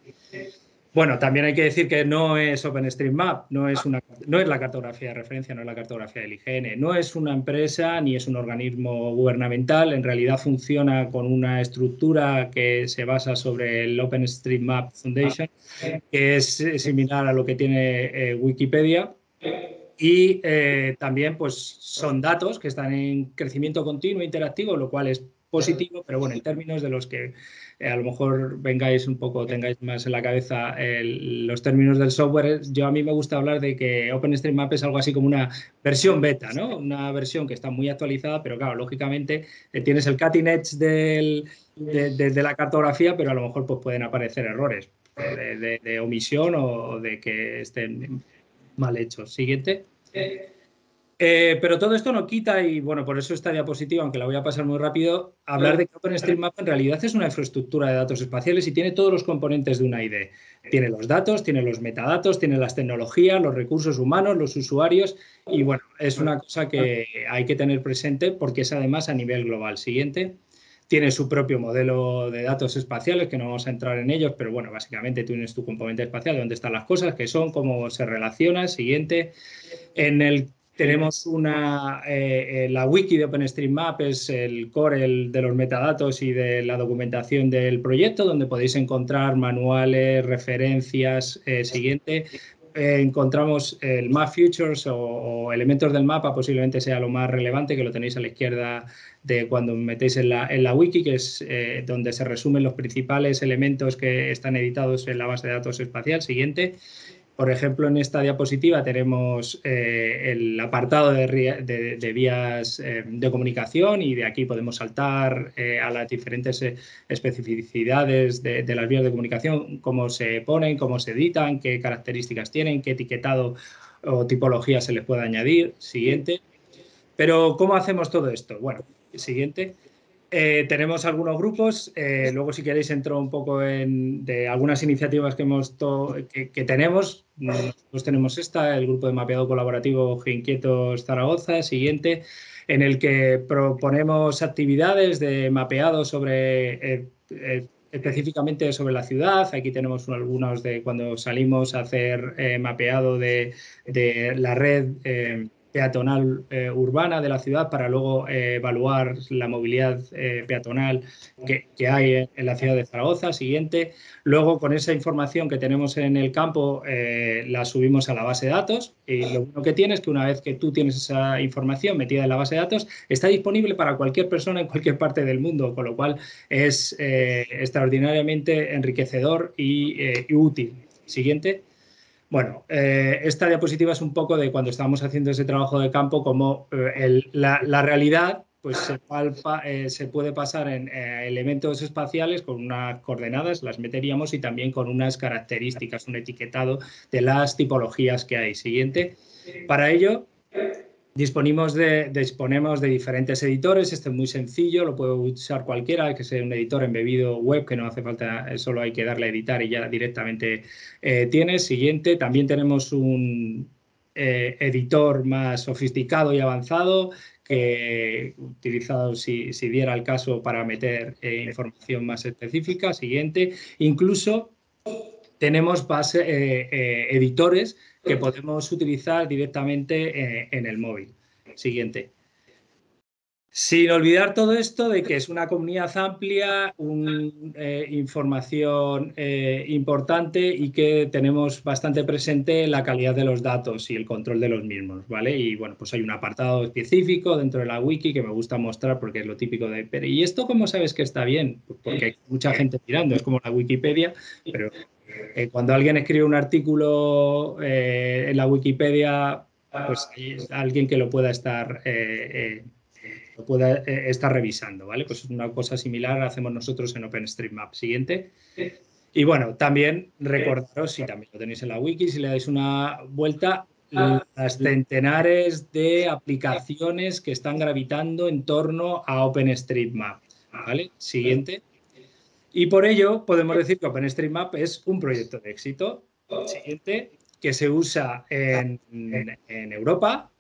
S5: Bueno, también hay que decir que no es OpenStreetMap, no es, una, no es la cartografía de referencia, no es la cartografía del IGN, no es una empresa ni es un organismo gubernamental, en realidad funciona con una estructura que se basa sobre el OpenStreetMap Foundation, que es similar a lo que tiene eh, Wikipedia. Y eh, también pues, son datos que están en crecimiento continuo interactivo, lo cual es positivo, pero bueno, en términos de los que eh, a lo mejor vengáis un poco, tengáis más en la cabeza los términos del software. Yo a mí me gusta hablar de que OpenStreetMap es algo así como una versión beta, ¿no? Una versión que está muy actualizada, pero claro, lógicamente eh, tienes el cutting edge del, de, la cartografía, pero a lo mejor pues, pueden aparecer errores de, de omisión o de que estén mal hechos. Siguiente. Eh, pero todo esto no quita, y bueno, por eso esta diapositiva, aunque la voy a pasar muy rápido, hablar de que OpenStreetMap en realidad es una infraestructura de datos espaciales y tiene todos los componentes de una ID. Tiene los datos, tiene los metadatos, tiene las tecnologías, los recursos humanos, los usuarios, y bueno, es una cosa que hay que tener presente porque es además a nivel global. Siguiente. tiene su propio modelo de datos espaciales, que no vamos a entrar en ellos, pero bueno, básicamente tienes tu componente espacial, dónde están las cosas, qué son, cómo se relaciona. Siguiente, en el tenemos una, eh, eh, la wiki de OpenStreetMap es el core de los metadatos y de la documentación del proyecto, donde podéis encontrar manuales, referencias. Eh, siguiente, encontramos el Map Futures o, elementos del mapa, posiblemente sea lo más relevante, que lo tenéis a la izquierda de cuando metéis en la, en la wiki, que es donde se resumen los principales elementos que están editados en la base de datos espacial. Siguiente. Por ejemplo, en esta diapositiva tenemos eh, el apartado de, vías eh, de comunicación y de aquí podemos saltar eh, a las diferentes especificidades de, las vías de comunicación, cómo se ponen, cómo se editan, qué características tienen, qué etiquetado o tipología se les puede añadir. Siguiente. Pero, ¿cómo hacemos todo esto? Bueno, siguiente. Eh, tenemos algunos grupos, eh, luego si queréis entro un poco en de algunas iniciativas que, hemos que, tenemos. Nosotros tenemos esta, el grupo de mapeado colaborativo Inquietos Zaragoza, siguiente, en el que proponemos actividades de mapeado sobre eh, específicamente sobre la ciudad. Aquí tenemos algunos de cuando salimos a hacer mapeado de, la red peatonal eh, urbana de la ciudad para luego eh, evaluar la movilidad eh, peatonal que, hay en la ciudad de Zaragoza. Siguiente. Luego, con esa información que tenemos en el campo, la subimos a la base de datos. Y lo bueno que tiene es que una vez que tú tienes esa información metida en la base de datos, está disponible para cualquier persona en cualquier parte del mundo, con lo cual es extraordinariamente enriquecedor y útil. Siguiente. Bueno, eh, esta diapositiva es un poco de cuando estábamos haciendo ese trabajo de campo, como eh, la, realidad pues se, eh, se puede pasar en elementos espaciales con unas coordenadas, las meteríamos, y también con unas características, un etiquetado de las tipologías que hay. Siguiente. Para ello, Disponemos de, disponemos de diferentes editores, este es muy sencillo, lo puede usar cualquiera, que sea un editor embebido web, que no hace falta, solo hay que darle a editar y ya directamente eh, tiene. Siguiente, también tenemos un eh, editor más sofisticado y avanzado, que utilizado si, diera el caso para meter eh, información más específica. Siguiente, incluso tenemos base, editores que podemos utilizar directamente eh, en el móvil. Siguiente. Sin olvidar todo esto de que es una comunidad amplia, una eh, información eh, importante y que tenemos bastante presente la calidad de los datos y el control de los mismos, ¿vale? Y bueno, pues hay un apartado específico dentro de la wiki que me gusta mostrar porque es lo típico de, pero ¿y esto cómo sabes que está bien? Porque hay mucha gente mirando, es como la Wikipedia, pero eh, cuando alguien escribe un artículo eh, en la Wikipedia, pues hay alguien que lo pueda estar, eh, lo pueda estar revisando, ¿vale? Pues una cosa similar hacemos nosotros en OpenStreetMap. Siguiente. Y bueno, también recordaros, si también lo tenéis en la wiki, si le dais una vuelta, las centenares de aplicaciones que están gravitando en torno a OpenStreetMap. ¿Vale? Siguiente. Y por ello podemos decir que OpenStreetMap es un proyecto de éxito. Siguiente, que se usa en, Europa.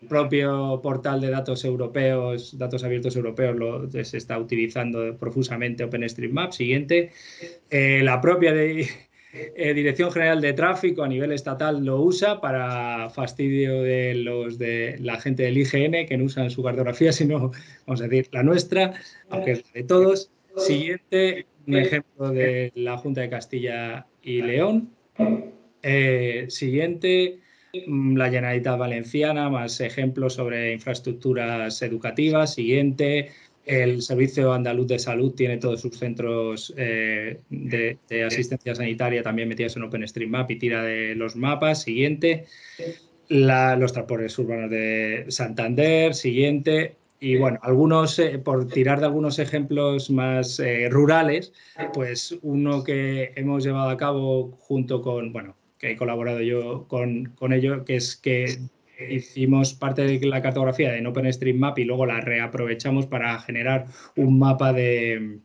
S5: El propio portal de datos europeos, datos abiertos europeos, lo, se está utilizando profusamente OpenStreetMap. Siguiente, eh, la propia de, eh, Dirección General de Tráfico a nivel estatal lo usa para fastidio de los de la gente del IGN que no usan su cartografía, sino, vamos a decir, la nuestra, aunque es de todos. Siguiente, un ejemplo de la Junta de Castilla y León. Eh, siguiente, mm, la Generalitat Valenciana, más ejemplos sobre infraestructuras educativas. Siguiente, el Servicio Andaluz de Salud tiene todos sus centros eh, de, asistencia sanitaria también metidos en OpenStreetMap y tira de los mapas. Siguiente, los transportes urbanos de Santander. Siguiente, y bueno, algunos, eh, por tirar de algunos ejemplos más eh, rurales, pues uno que hemos llevado a cabo junto con, bueno, que he colaborado yo con, con ello, que es que hicimos parte de la cartografía en OpenStreetMap y luego la reaprovechamos para generar un mapa de,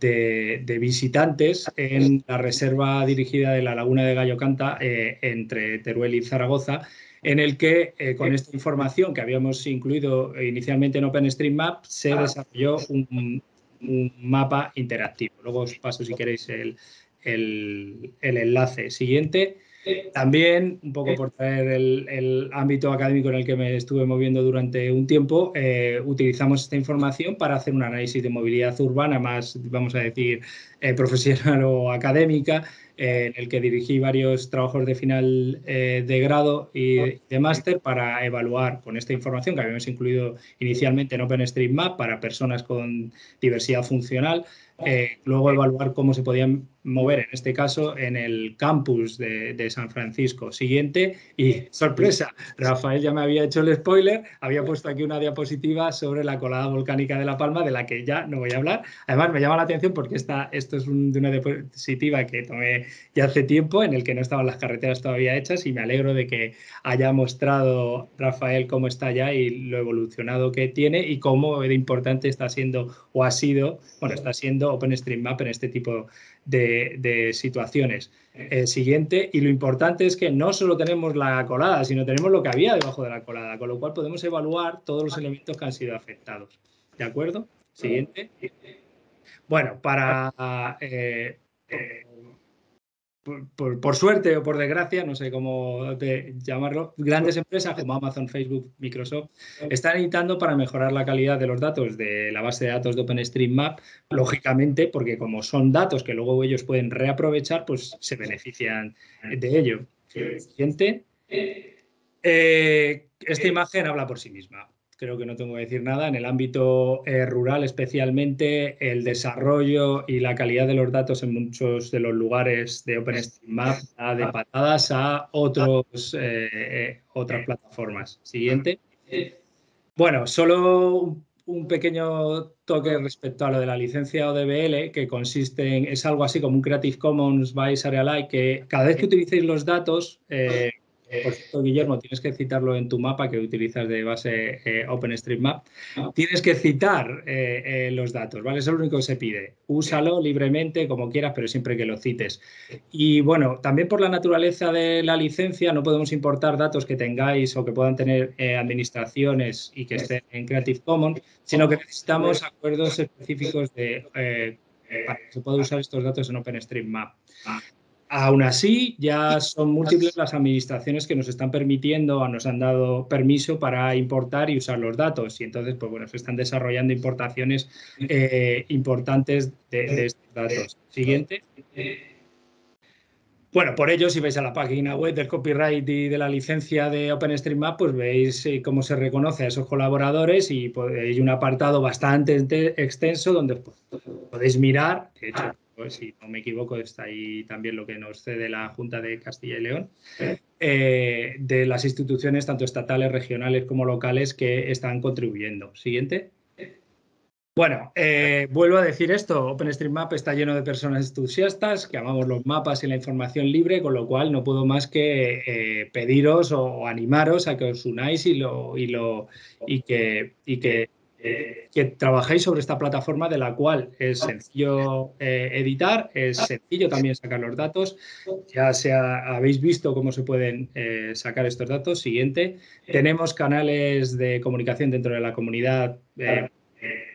S5: de, visitantes en la reserva dirigida de la Laguna de Gallo Canta eh, entre Teruel y Zaragoza, en el que eh, con esta información que habíamos incluido inicialmente en OpenStreetMap se desarrolló un, mapa interactivo. Luego os paso si queréis el, el enlace siguiente. También, un poco por traer el, ámbito académico en el que me estuve moviendo durante un tiempo, eh, utilizamos esta información para hacer un análisis de movilidad urbana más, vamos a decir, eh, profesional o académica, en el que dirigí varios trabajos de final de grado y de máster para evaluar con esta información que habíamos incluido inicialmente en OpenStreetMap para personas con diversidad funcional, luego evaluar cómo se podían mover, en este caso, en el campus de, San Francisco. Siguiente, y sorpresa, Rafael ya me había hecho el spoiler, había puesto aquí una diapositiva sobre la colada volcánica de La Palma, de la que ya no voy a hablar. Además, me llama la atención porque esta, esto es de una diapositiva que tomé ya hace tiempo, en el que no estaban las carreteras todavía hechas, y me alegro de que haya mostrado Rafael cómo está ya y lo evolucionado que tiene y cómo de importante está siendo o ha sido, bueno, está siendo OpenStreetMap en este tipo de, situaciones. Eh, siguiente, y lo importante es que no solo tenemos la colada, sino tenemos lo que había debajo de la colada, con lo cual podemos evaluar todos los elementos que han sido afectados. ¿De acuerdo? Siguiente. Bueno, para eh, eh, por, suerte o por desgracia, no sé cómo llamarlo, grandes empresas como Amazon, Facebook, Microsoft están editando para mejorar la calidad de los datos de la base de datos de OpenStreetMap, lógicamente, porque como son datos que luego ellos pueden reaprovechar, pues se benefician de ello. Siguiente. Eh, esta imagen habla por sí misma creo que no tengo que decir nada. En el ámbito eh, rural, especialmente, el desarrollo y la calidad de los datos en muchos de los lugares de OpenStreetMap da de patadas a otros, eh, eh, otras plataformas. Siguiente. Bueno, solo un, pequeño toque respecto a lo de la licencia ODBL, que consiste en, es algo así como un Creative Commons by Area que cada vez que utilicéis los datos, eh, por cierto, Guillermo, tienes que citarlo en tu mapa que utilizas de base eh, OpenStreetMap. Tienes que citar eh, los datos, ¿vale? Es lo único que se pide. Úsalo libremente, como quieras, pero siempre que lo cites. Y bueno, también por la naturaleza de la licencia, no podemos importar datos que tengáis o que puedan tener administraciones y que estén en Creative Commons, sino que necesitamos acuerdos específicos de, para que se pueda usar estos datos en OpenStreetMap. Aún así, ya son múltiples las administraciones que nos están permitiendo o nos han dado permiso para importar y usar los datos. Y entonces, pues bueno, se están desarrollando importaciones eh, importantes de, estos datos. Siguiente. Bueno, por ello, si vais a la página web del copyright y de la licencia de OpenStreetMap, pues veis eh, cómo se reconoce a esos colaboradores y pues, hay un apartado bastante extenso donde pues, podéis mirar, de hecho, pues, si no me equivoco, está ahí también lo que nos cede la Junta de Castilla y León, eh, de las instituciones tanto estatales, regionales como locales que están contribuyendo. Siguiente. Bueno, eh, vuelvo a decir esto, OpenStreetMap está lleno de personas entusiastas que amamos los mapas y la información libre, con lo cual no puedo más que eh, pediros o, animaros a que os unáis y, lo, y, lo, y, que, y que que trabajéis sobre esta plataforma de la cual es sencillo eh, editar, es sencillo también sacar los datos. Ya sea, habéis visto cómo se pueden eh, sacar estos datos. Siguiente, tenemos canales de comunicación dentro de la comunidad eh,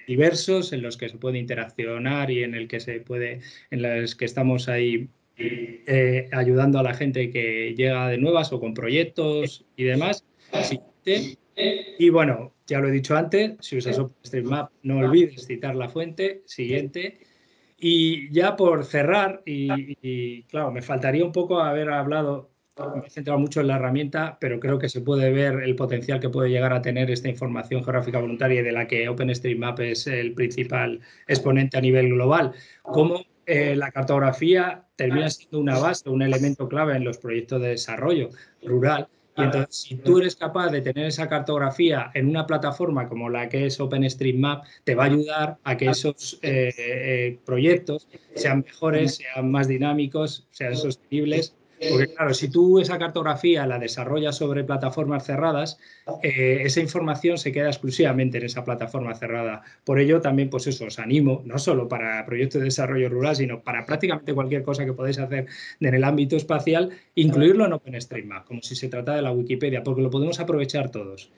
S5: diversos en los que se puede interaccionar y en el que se puede, en los que estamos ahí ayudando a la gente que llega de nuevas o con proyectos y demás. Siguiente. Y bueno, ya lo he dicho antes, si usas OpenStreetMap, no olvides citar la fuente. Siguiente. Y ya por cerrar, y, claro, me faltaría un poco haber hablado, me he centrado mucho en la herramienta, pero creo que se puede ver el potencial que puede llegar a tener esta información geográfica voluntaria de la que OpenStreetMap es el principal exponente a nivel global. Cómo eh, la cartografía termina siendo una base, un elemento clave en los proyectos de desarrollo rural y entonces, si tú eres capaz de tener esa cartografía en una plataforma como la que es OpenStreetMap, te va a ayudar a que esos eh, eh, proyectos sean mejores, sean más dinámicos, sean sostenibles, Porque claro, si tú esa cartografía la desarrollas sobre plataformas cerradas, eh, esa información se queda exclusivamente en esa plataforma cerrada. Por ello también, pues eso, os animo, no solo para proyectos de desarrollo rural, sino para prácticamente cualquier cosa que podáis hacer en el ámbito espacial, incluirlo en OpenStreetMap, como si se tratara de la Wikipedia, porque lo podemos aprovechar todos.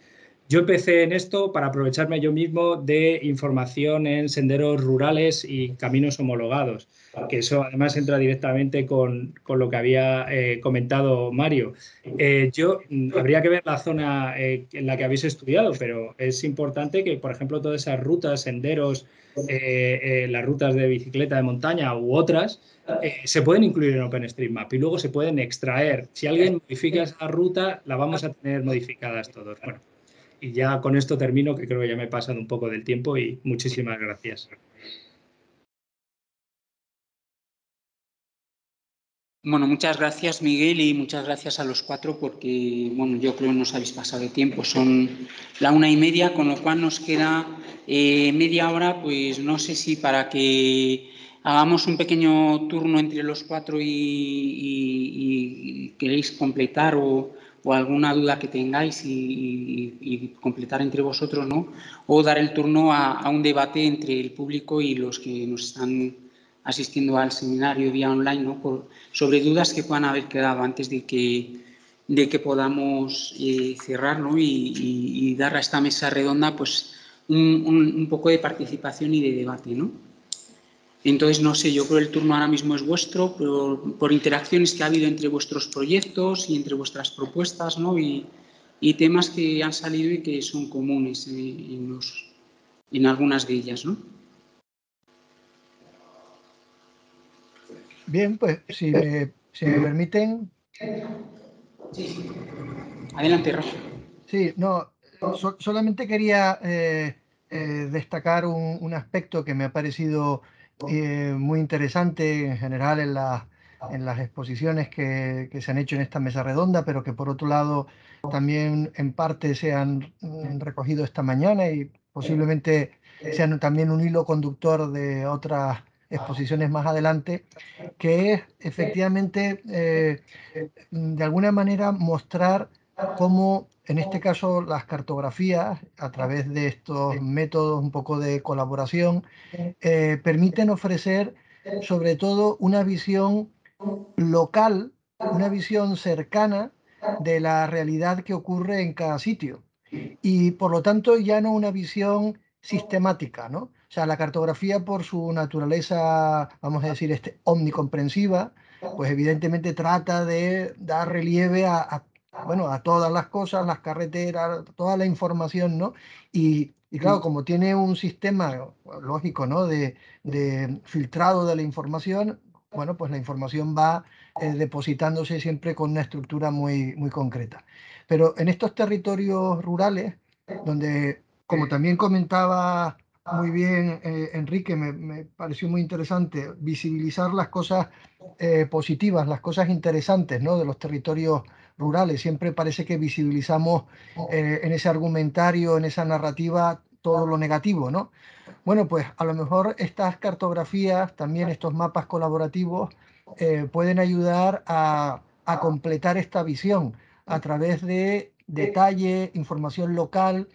S5: Yo empecé en esto para aprovecharme yo mismo de información en senderos rurales y caminos homologados, que eso además entra directamente con, lo que había eh, comentado Mario. Eh, yo mm, habría que ver la zona eh, en la que habéis estudiado, pero es importante que, por ejemplo, todas esas rutas, senderos, las rutas de bicicleta de montaña u otras, se pueden incluir en OpenStreetMap y luego se pueden extraer. Si alguien modifica esa ruta, la vamos a tener modificadas todos. Bueno, y ya con esto termino, que creo que ya me he pasado un poco del tiempo y muchísimas gracias.
S1: Bueno, muchas gracias Miguel y muchas gracias a los cuatro porque, bueno, yo creo que nos habéis pasado de tiempo. Son la una y media, con lo cual nos queda eh, media hora, pues no sé si para que hagamos un pequeño turno entre los cuatro y, y queréis completar o, o alguna duda que tengáis y, completar entre vosotros, ¿no? O dar el turno a, un debate entre el público y los que nos están asistiendo al seminario vía online, ¿no? Sobre dudas que puedan haber quedado antes de que, de que podamos eh, cerrar, ¿no? Y, dar a esta mesa redonda, pues, un, un poco de participación y de debate, ¿no? Entonces, no sé, yo creo que el turno ahora mismo es vuestro, por, por interacciones que ha habido entre vuestros proyectos y entre vuestras propuestas, ¿no? Y, y temas que han salido y que son comunes en, los, en algunas de ellas, ¿no?
S3: Bien, pues si me, si me permiten.
S1: Sí, Adelante, Rafa.
S3: Sí, no, solamente quería eh, eh, destacar un, un, aspecto que me ha parecido eh, muy interesante en general en, en las exposiciones que, que, se han hecho en esta mesa redonda, pero que por otro lado también en parte se han mm, recogido esta mañana y posiblemente sean también un hilo conductor de otras exposiciones más adelante, que es efectivamente eh, de alguna manera mostrar cómo en este caso las cartografías, a través de estos métodos un poco de colaboración, eh, permiten ofrecer sobre todo una visión local, una visión cercana de la realidad que ocurre en cada sitio. Y por lo tanto ya no una visión sistemática, ¿no? O sea, la cartografía por su naturaleza, vamos a decir, este, omnicomprensiva, pues evidentemente trata de dar relieve a, a bueno, a todas las cosas, las carreteras, toda la información, ¿no? Y, claro, como tiene un sistema lógico, ¿no? De, filtrado de la información, bueno, pues la información va eh, depositándose siempre con una estructura muy, muy concreta. Pero en estos territorios rurales, donde, como también comentaba muy bien eh, Enrique, me, pareció muy interesante visibilizar las cosas eh, positivas, las cosas interesantes ¿no? de los territorios rurales. Siempre parece que visibilizamos eh, en ese argumentario, en esa narrativa, todo lo negativo, ¿no? Bueno, pues a lo mejor estas cartografías, también estos mapas colaborativos, eh, pueden ayudar a, completar esta visión a través de detalle, información local,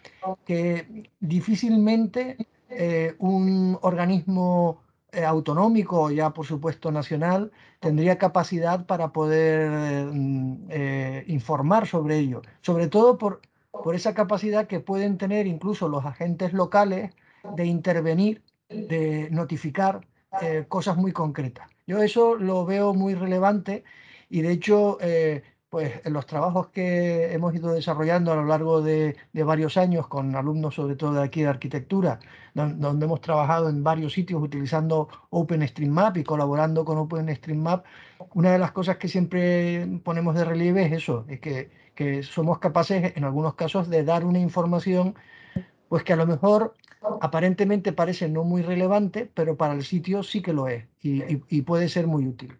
S3: que difícilmente eh, un organismo eh, autonómico, ya por supuesto nacional, tendría capacidad para poder mm, eh, informar sobre ello, sobre todo por, por esa capacidad que pueden tener incluso los agentes locales de intervenir, de notificar eh, cosas muy concretas. Yo eso lo veo muy relevante y de hecho pues en los trabajos que hemos ido desarrollando a lo largo de, varios años con alumnos, sobre todo de aquí de arquitectura, donde, hemos trabajado en varios sitios utilizando OpenStreetMap y colaborando con OpenStreetMap, una de las cosas que siempre ponemos de relieve es eso, es que, que somos capaces en algunos casos de dar una información pues que a lo mejor aparentemente parece no muy relevante, pero para el sitio sí que lo es y, puede ser muy útil.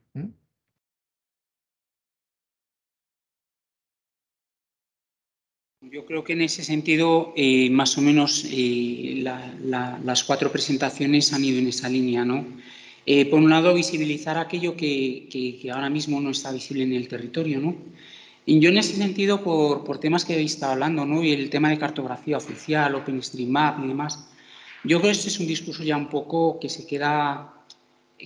S1: Yo creo que en ese sentido, eh, más o menos, eh, las cuatro presentaciones han ido en esa línea, ¿no? Eh, por un lado, visibilizar aquello que, ahora mismo no está visible en el territorio, ¿no? Y yo en ese sentido, por, temas que habéis estado hablando, ¿no? Y el tema de cartografía oficial, OpenStreetMap y demás, yo creo que este es un discurso ya un poco que se queda,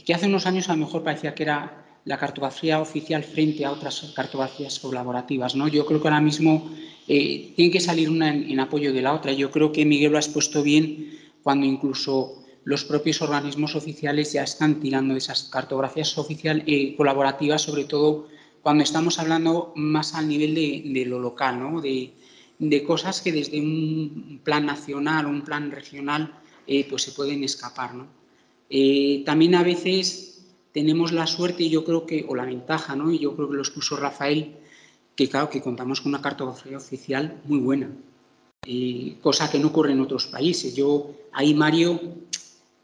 S1: que hace unos años a lo mejor parecía que era la cartografía oficial frente a otras cartografías colaborativas, ¿no? Yo creo que ahora mismo eh, tiene que salir una en, apoyo de la otra. Yo creo que Miguel lo ha expuesto bien cuando incluso los propios organismos oficiales ya están tirando de esas cartografías oficial, eh, colaborativas, sobre todo cuando estamos hablando más al nivel de, lo local, ¿no? de, cosas que desde un plan nacional o un plan regional eh, pues se pueden escapar. ¿no? también a veces tenemos la suerte, y yo creo que, o la ventaja, ¿no? y yo creo que lo expuso Rafael, que claro, que contamos con una cartografía oficial muy buena, cosa que no ocurre en otros países. Yo, ahí Mario,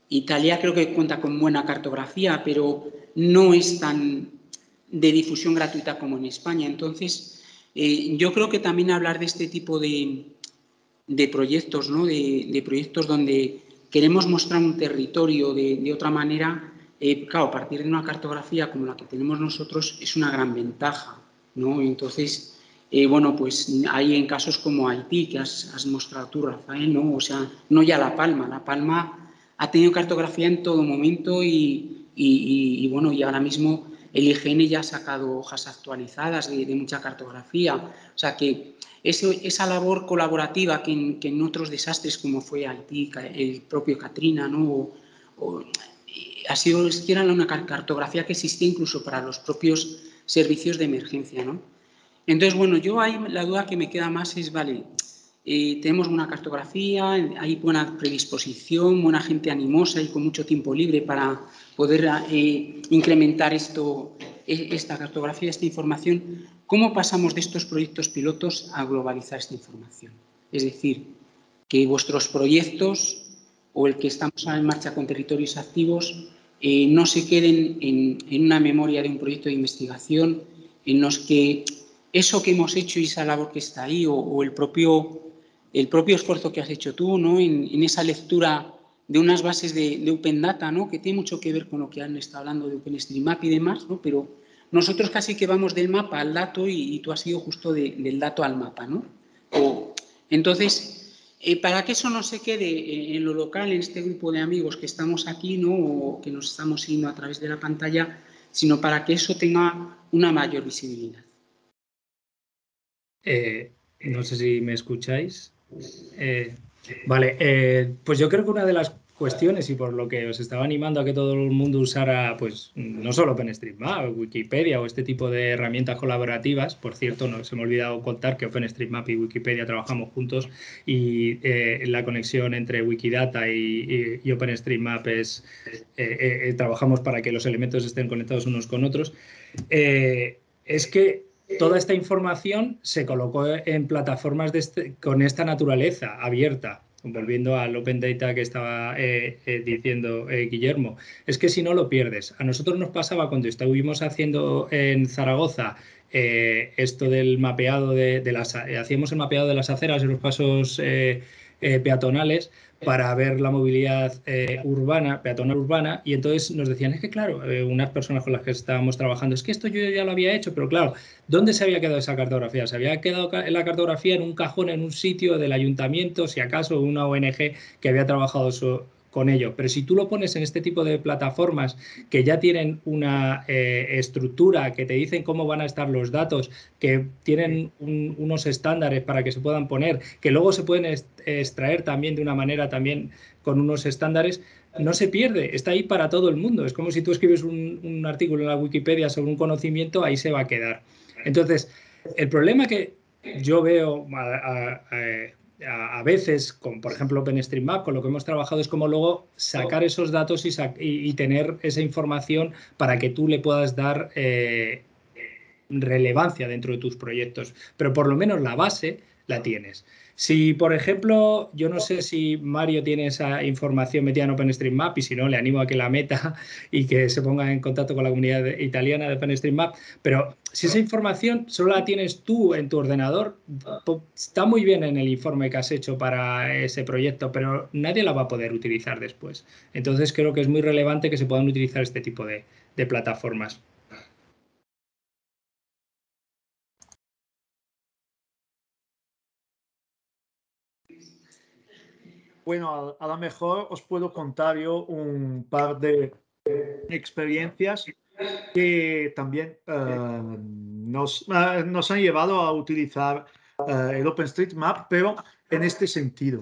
S1: Italia creo que cuenta con buena cartografía, pero no es tan de difusión gratuita como en España. Entonces, eh, yo creo que también hablar de este tipo de, proyectos, ¿no? De, proyectos donde queremos mostrar un territorio de, otra manera, eh, claro, partir de una cartografía como la que tenemos nosotros es una gran ventaja. Entonces, eh, bueno, pues hay en casos como Haití, que has, mostrado tú, Rafael, ¿no? O sea, no ya La Palma, La Palma ha tenido cartografía en todo momento y, bueno, y ahora mismo el IGN ya ha sacado hojas actualizadas de, mucha cartografía. O sea que esa labor colaborativa que en, otros desastres como fue Haití, el propio Katrina, ¿no? Ha sido siquiera una cartografía que existía incluso para los propios servicios de emergencia. ¿no? Entonces, bueno, yo ahí la duda que me queda más es, vale, eh, tenemos una cartografía, hay buena predisposición, buena gente animosa y con mucho tiempo libre para poder eh, incrementar esto, e, esta cartografía, esta información. ¿Cómo pasamos de estos proyectos pilotos a globalizar esta información? Es decir, que vuestros proyectos o el que estamos en marcha con territorios activos eh, no se queden en, una memoria de un proyecto de investigación en los que eso que hemos hecho y esa labor que está ahí o, el, propio, el propio esfuerzo que has hecho tú ¿no? en, esa lectura de unas bases de, Open Data, ¿no? que tiene mucho que ver con lo que han estado hablando de OpenStreetMap y demás, ¿no? pero nosotros casi que vamos del mapa al dato y, tú has ido justo del dato al mapa. ¿no? entonces, eh, para que eso no se quede eh, en lo local, en este grupo de amigos que estamos aquí, ¿no? o que nos estamos siguiendo a través de la pantalla, sino para que eso tenga una mayor visibilidad.
S5: Eh, no sé si me escucháis. vale, pues yo creo que una de las cuestiones y por lo que os estaba animando a que todo el mundo usara, pues no solo OpenStreetMap, Wikipedia o este tipo de herramientas colaborativas. Por cierto, no se me ha olvidado contar que OpenStreetMap y Wikipedia trabajamos juntos y eh, la conexión entre Wikidata y, OpenStreetMap es eh, eh, trabajamos para que los elementos estén conectados unos con otros. es que toda esta información se colocó en plataformas este, con esta naturaleza abierta volviendo al Open Data que estaba eh, eh, diciendo eh, Guillermo, es que si no lo pierdes. A nosotros nos pasaba cuando estuvimos haciendo en Zaragoza esto del mapeado de, de las, hacíamos el mapeado de las aceras y los pasos peatonales, para ver la movilidad eh, urbana, peatonal urbana, y entonces nos decían, es que claro, eh, unas personas con las que estábamos trabajando, es que esto yo ya lo había hecho, pero claro, ¿dónde se había quedado esa cartografía? Se había quedado la cartografía en un cajón, en un sitio del ayuntamiento, si acaso una ONG que había trabajado su, con ello. Pero si tú lo pones en este tipo de plataformas que ya tienen una eh, estructura, que te dicen cómo van a estar los datos, que tienen unos estándares para que se puedan poner, que luego se pueden extraer también de una manera también con unos estándares, no se pierde, está ahí para todo el mundo. Es como si tú escribes un, artículo en la Wikipedia sobre un conocimiento, ahí se va a quedar. Entonces, el problema que yo veo a, veces, con por ejemplo OpenStreetMap, con lo que hemos trabajado es como luego sacar esos datos y, tener esa información para que tú le puedas dar eh, relevancia dentro de tus proyectos. Pero por lo menos la base la tienes. Si, por ejemplo, yo no sé si Mario tiene esa información metida en OpenStreetMap y si no, le animo a que la meta y que se ponga en contacto con la comunidad italiana de OpenStreetMap, pero si esa información solo la tienes tú en tu ordenador, está muy bien en el informe que has hecho para ese proyecto, pero nadie la va a poder utilizar después. Entonces creo que es muy relevante que se puedan utilizar este tipo de, de plataformas.
S2: Bueno, a, lo mejor os puedo contar yo un par de experiencias que también eh, nos, eh, nos, han llevado a utilizar eh, el OpenStreetMap, pero en este sentido.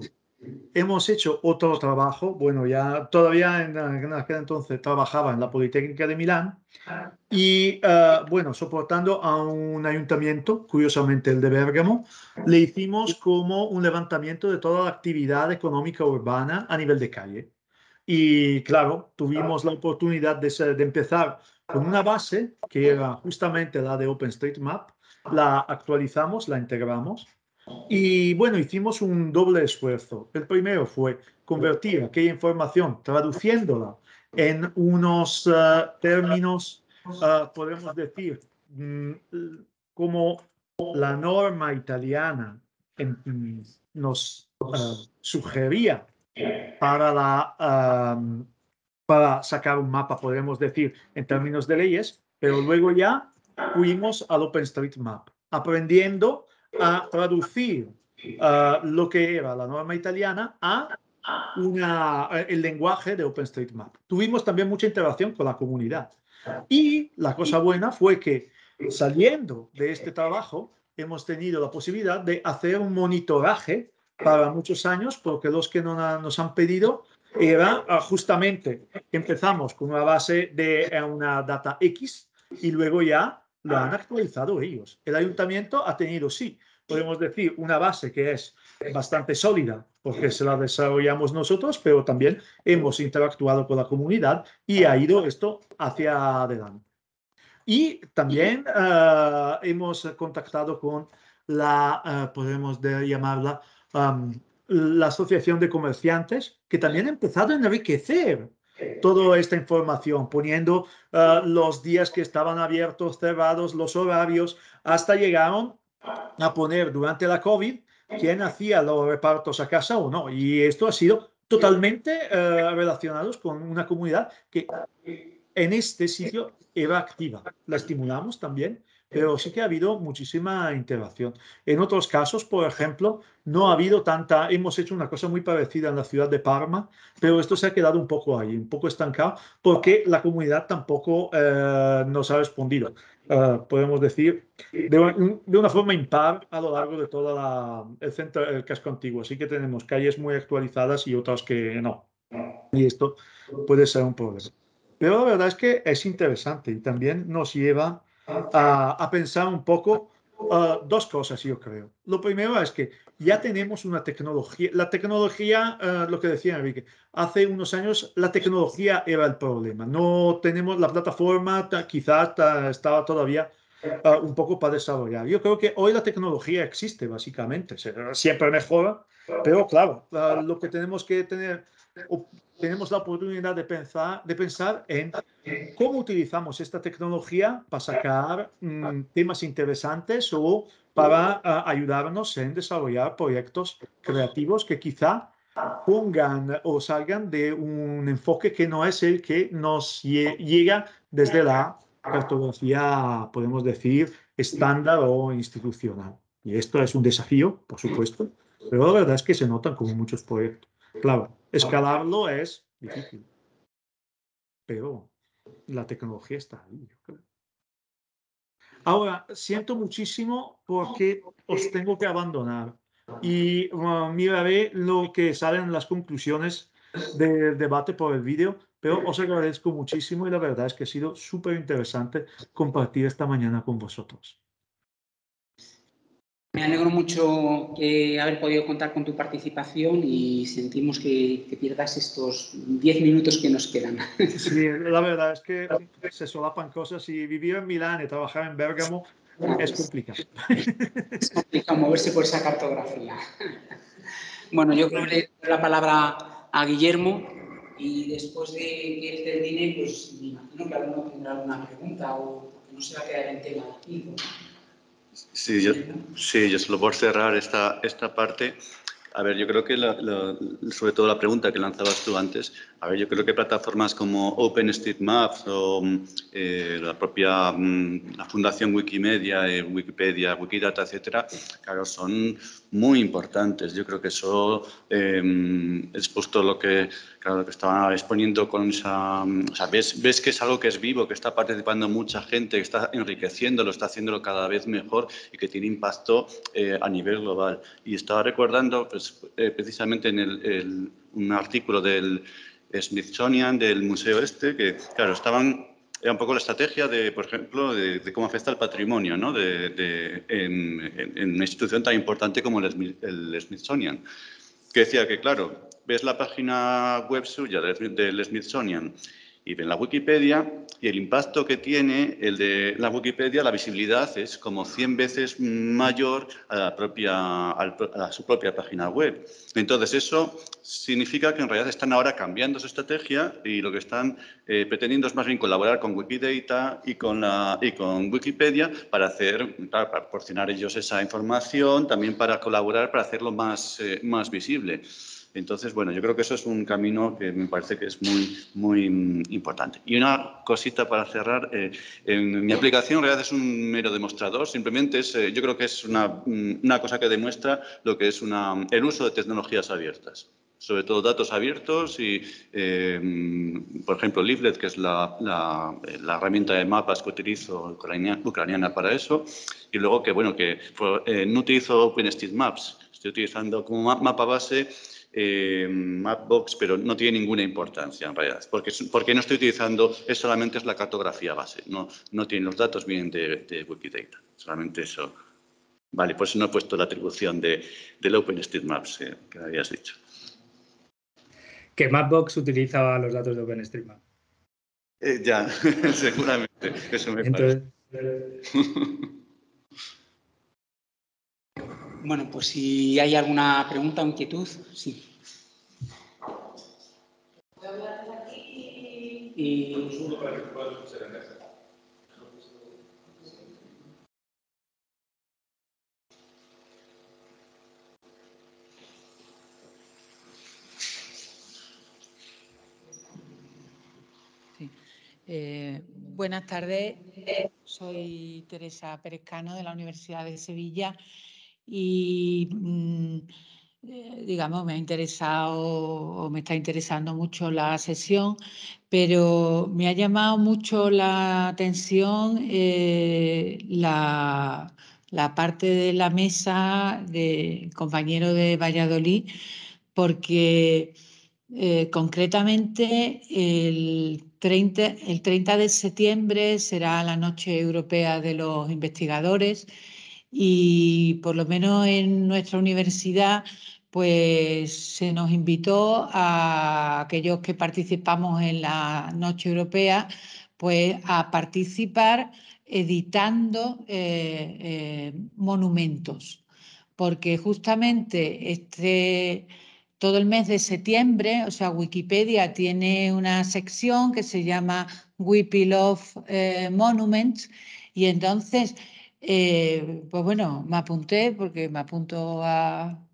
S2: Hemos hecho otro trabajo, bueno, ya todavía en, aquel entonces trabajaba en la Politécnica de Milán y, uh, bueno, soportando a un ayuntamiento, curiosamente el de Bérgamo, le hicimos como un levantamiento de toda la actividad económica urbana a nivel de calle. Y claro, tuvimos la oportunidad de, de empezar con una base que era justamente la de OpenStreetMap, la actualizamos, la integramos y bueno, hicimos un doble esfuerzo. El primero fue convertir aquella información, traduciéndola en unos eh, términos, uh, podemos decir, mm, como la norma italiana nos uh, sugería para, la, para sacar un mapa, podemos decir, en términos de leyes, pero luego ya fuimos al OpenStreetMap, aprendiendo a traducir uh, lo que era la norma italiana a eh, el lenguaje de OpenStreetMap. Tuvimos también mucha interacción con la comunidad. Y la cosa buena fue que saliendo de este trabajo hemos tenido la posibilidad de hacer un monitoraje para muchos años, porque los que no, nos han pedido era ah, justamente empezamos con una base de eh, una data X y luego ya lo han actualizado ellos. El ayuntamiento ha tenido, sí, podemos decir, una base que es bastante sólida, porque se la desarrollamos nosotros, pero también hemos interactuado con la comunidad y ha ido esto hacia adelante. Y también eh, hemos contactado con la, uh, podemos llamarla, la Asociación de Comerciantes, que también ha empezado a enriquecer toda esta información, poniendo eh, los días que estaban abiertos, cerrados, los horarios, hasta llegaron a poner durante la COVID quién hacía los repartos a casa o no. Y esto ha sido totalmente eh, relacionado con una comunidad que en este sitio era activa. La estimulamos también pero sí que ha habido muchísima interacción. En otros casos, por ejemplo, no ha habido tanta, hemos hecho una cosa muy parecida en la ciudad de Parma, pero esto se ha quedado un poco ahí, un poco estancado, porque la comunidad tampoco eh, nos ha respondido. Eh, podemos decir, de una, forma impar a lo largo de todo el centro, el casco antiguo. Así que tenemos calles muy actualizadas y otras que no. Y esto puede ser un problema. Pero la verdad es que es interesante y también nos lleva a, pensar un poco uh, dos cosas, yo creo. Lo primero es que ya tenemos una tecnología. La tecnología, uh, lo que decía Enrique, hace unos años la tecnología era el problema. No tenemos la plataforma, quizás estaba todavía uh, un poco para desarrollar. Yo creo que hoy la tecnología existe, básicamente. Siempre mejora, pero claro, lo que tenemos que tener tenemos la oportunidad de pensar, de pensar en cómo utilizamos esta tecnología para sacar mm, temas interesantes o para ayudarnos en desarrollar proyectos creativos que quizá pongan o salgan de un enfoque que no es el que nos llega desde la cartografía, podemos decir, estándar o institucional. Y esto es un desafío, por supuesto, pero la verdad es que se notan como muchos proyectos. Claro, escalarlo es difícil, pero la tecnología está ahí. Ahora, siento muchísimo porque os tengo que abandonar y miraré lo que salen las conclusiones del debate por el vídeo, pero os agradezco muchísimo y la verdad es que ha sido súper interesante compartir esta mañana con vosotros.
S1: Me alegro mucho eh, haber podido contar con tu participación y sentimos que, pierdas estos 10 minutos que nos quedan.
S2: Sí, la verdad es que se solapan cosas y vivir en Milán y trabajar en Bérgamo es complicado.
S1: Es complicado moverse por esa cartografía. Bueno, yo creo que le doy la palabra a Guillermo y después de que él termine, pues me imagino que alguno tendrá alguna pregunta o que no se va a quedar en tema aquí.
S4: Sí, yo, sí, yo solo por cerrar esta, esta parte, a ver, yo creo que sobre todo la pregunta que lanzabas tú antes, a ver, yo creo que plataformas como OpenStreetMap o eh, la propia mm, la Fundación Wikimedia, eh, Wikipedia, Wikidata, etcétera, claro, son muy importantes. Yo creo que eso em, es justo lo que, claro, lo que estaba exponiendo con esa... O sea, ves, ves que es algo que es vivo, que está participando mucha gente, que está enriqueciéndolo, está haciéndolo cada vez mejor y que tiene impacto eh, a nivel global. Y estaba recordando pues, precisamente en el, un artículo del Smithsonian, del museo este, que, claro, estaban era un poco la estrategia de, por ejemplo, de, cómo afecta el patrimonio ¿no? de, en, una institución tan importante como el, el, Smithsonian, que decía que, claro, ves la página web suya del Smithsonian y ven la Wikipedia y el impacto que tiene el de la Wikipedia, la visibilidad es como 100 veces mayor a, la propia, a su propia página web. Entonces, eso significa que en realidad están ahora cambiando su estrategia y lo que están eh, pretendiendo es más bien colaborar con Wikidata y con, la, y con Wikipedia para, hacer, para proporcionar ellos esa información, también para colaborar, para hacerlo más, eh, más visible. Entonces, bueno, yo creo que eso es un camino que me parece que es muy, muy mm, importante. Y una cosita para cerrar. Eh, mi aplicación en realidad es un mero demostrador. Simplemente es, eh, yo creo que es una, mm, una, cosa que demuestra lo que es una, el uso de tecnologías abiertas sobre todo datos abiertos y, eh, mm, por ejemplo, Leaflet, que es la, la, la, herramienta de mapas que utilizo ucraniana para eso, y luego que, bueno, que no utilizo OpenStreetMaps, estoy utilizando como mapa base eh, Mapbox, pero no tiene ninguna importancia en realidad, porque, porque no estoy utilizando, es solamente es la cartografía base, no, no tiene los datos bien de, Wikidata, solamente eso. Vale, pues no he puesto la atribución de, del OpenStreetMaps eh, que habías dicho.
S5: Que Mapbox utilizaba los datos de OpenStreetMap.
S4: Eh, ya, seguramente, eso me
S1: Entonces, Bueno, pues si hay alguna pregunta o inquietud, sí.
S6: Eh, buenas tardes, soy Teresa Perezcano de la Universidad de Sevilla y mm, eh, digamos, me ha interesado o me está interesando mucho la sesión, pero me ha llamado mucho la atención eh, la, parte de la mesa del compañero de Valladolid, porque eh, concretamente el 30, el 30 de septiembre será la Noche Europea de los Investigadores y por lo menos en nuestra universidad pues se nos invitó a aquellos que participamos en la Noche Europea pues a participar editando eh, eh, monumentos, porque justamente este, todo el mes de septiembre, o sea, Wikipedia tiene una sección que se llama We Love eh, Monuments y entonces eh, pues bueno, me apunté porque me apunto a,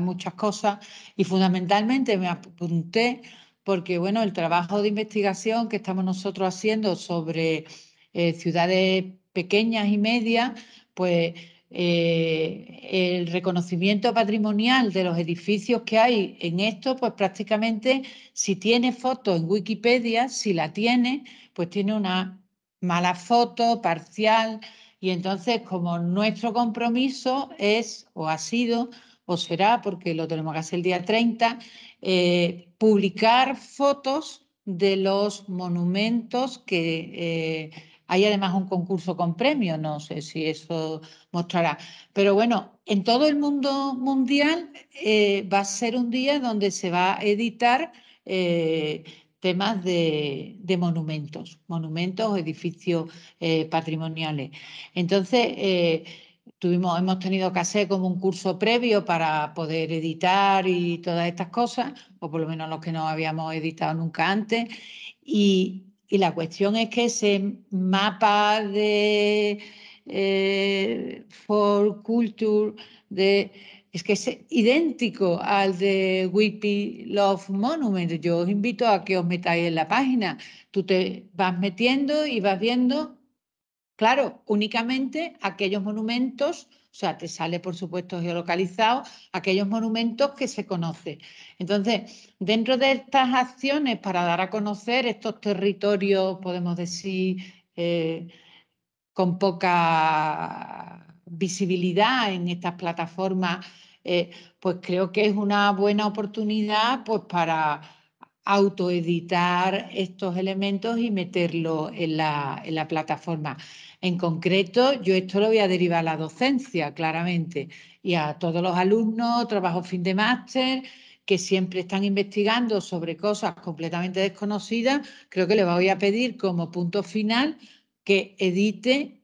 S6: muchas cosas y fundamentalmente me apunté porque bueno, el trabajo de investigación que estamos nosotros haciendo sobre eh, ciudades pequeñas y medias, pues eh, el reconocimiento patrimonial de los edificios que hay en esto, pues prácticamente si tiene foto en Wikipedia, si la tiene, pues tiene una mala foto parcial. Y entonces, como nuestro compromiso es, o ha sido, o será, porque lo tenemos que hacer el día 30, eh, publicar fotos de los monumentos que eh, hay además un concurso con premios, no sé si eso mostrará. Pero bueno, en todo el mundo mundial eh, va a ser un día donde se va a editar temas de, monumentos, monumentos o edificios patrimoniales. Entonces, tuvimos, hemos tenido que hacer como un curso previo para poder editar y todas estas cosas, o por lo menos los que no habíamos editado nunca antes. Y, la cuestión es que ese mapa de eh, for culture de es que es idéntico al de Whippy Love Monument. Yo os invito a que os metáis en la página. Tú te vas metiendo y vas viendo, claro, únicamente aquellos monumentos, o sea, te sale por supuesto geolocalizado, aquellos monumentos que se conocen. Entonces, dentro de estas acciones para dar a conocer estos territorios, podemos decir, eh, con poca visibilidad en estas plataformas, eh, pues creo que es una buena oportunidad pues, para autoeditar estos elementos y meterlo en la, en la plataforma. En concreto, yo esto lo voy a derivar a la docencia, claramente, y a todos los alumnos, trabajo fin de máster, que siempre están investigando sobre cosas completamente desconocidas, creo que le voy a pedir como punto final que edite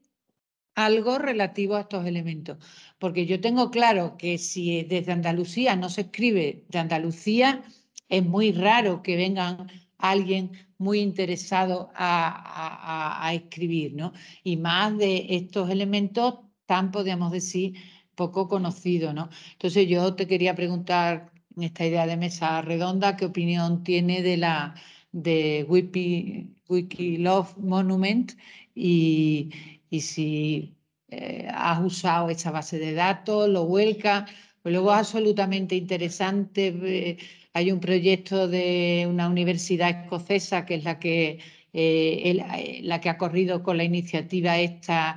S6: algo relativo a estos elementos. Porque yo tengo claro que si desde Andalucía no se escribe de Andalucía, es muy raro que vengan alguien muy interesado a, escribir, ¿no? Y más de estos elementos tan, podríamos decir, poco conocidos, ¿no? Entonces yo te quería preguntar en esta idea de mesa redonda, ¿qué opinión tiene de la de Wiki, Love Monument y, y si eh, has usado esa base de datos, lo vuelca. Pues luego es absolutamente interesante. Eh, hay un proyecto de una universidad escocesa que es la que, eh, la que ha corrido con la iniciativa esta,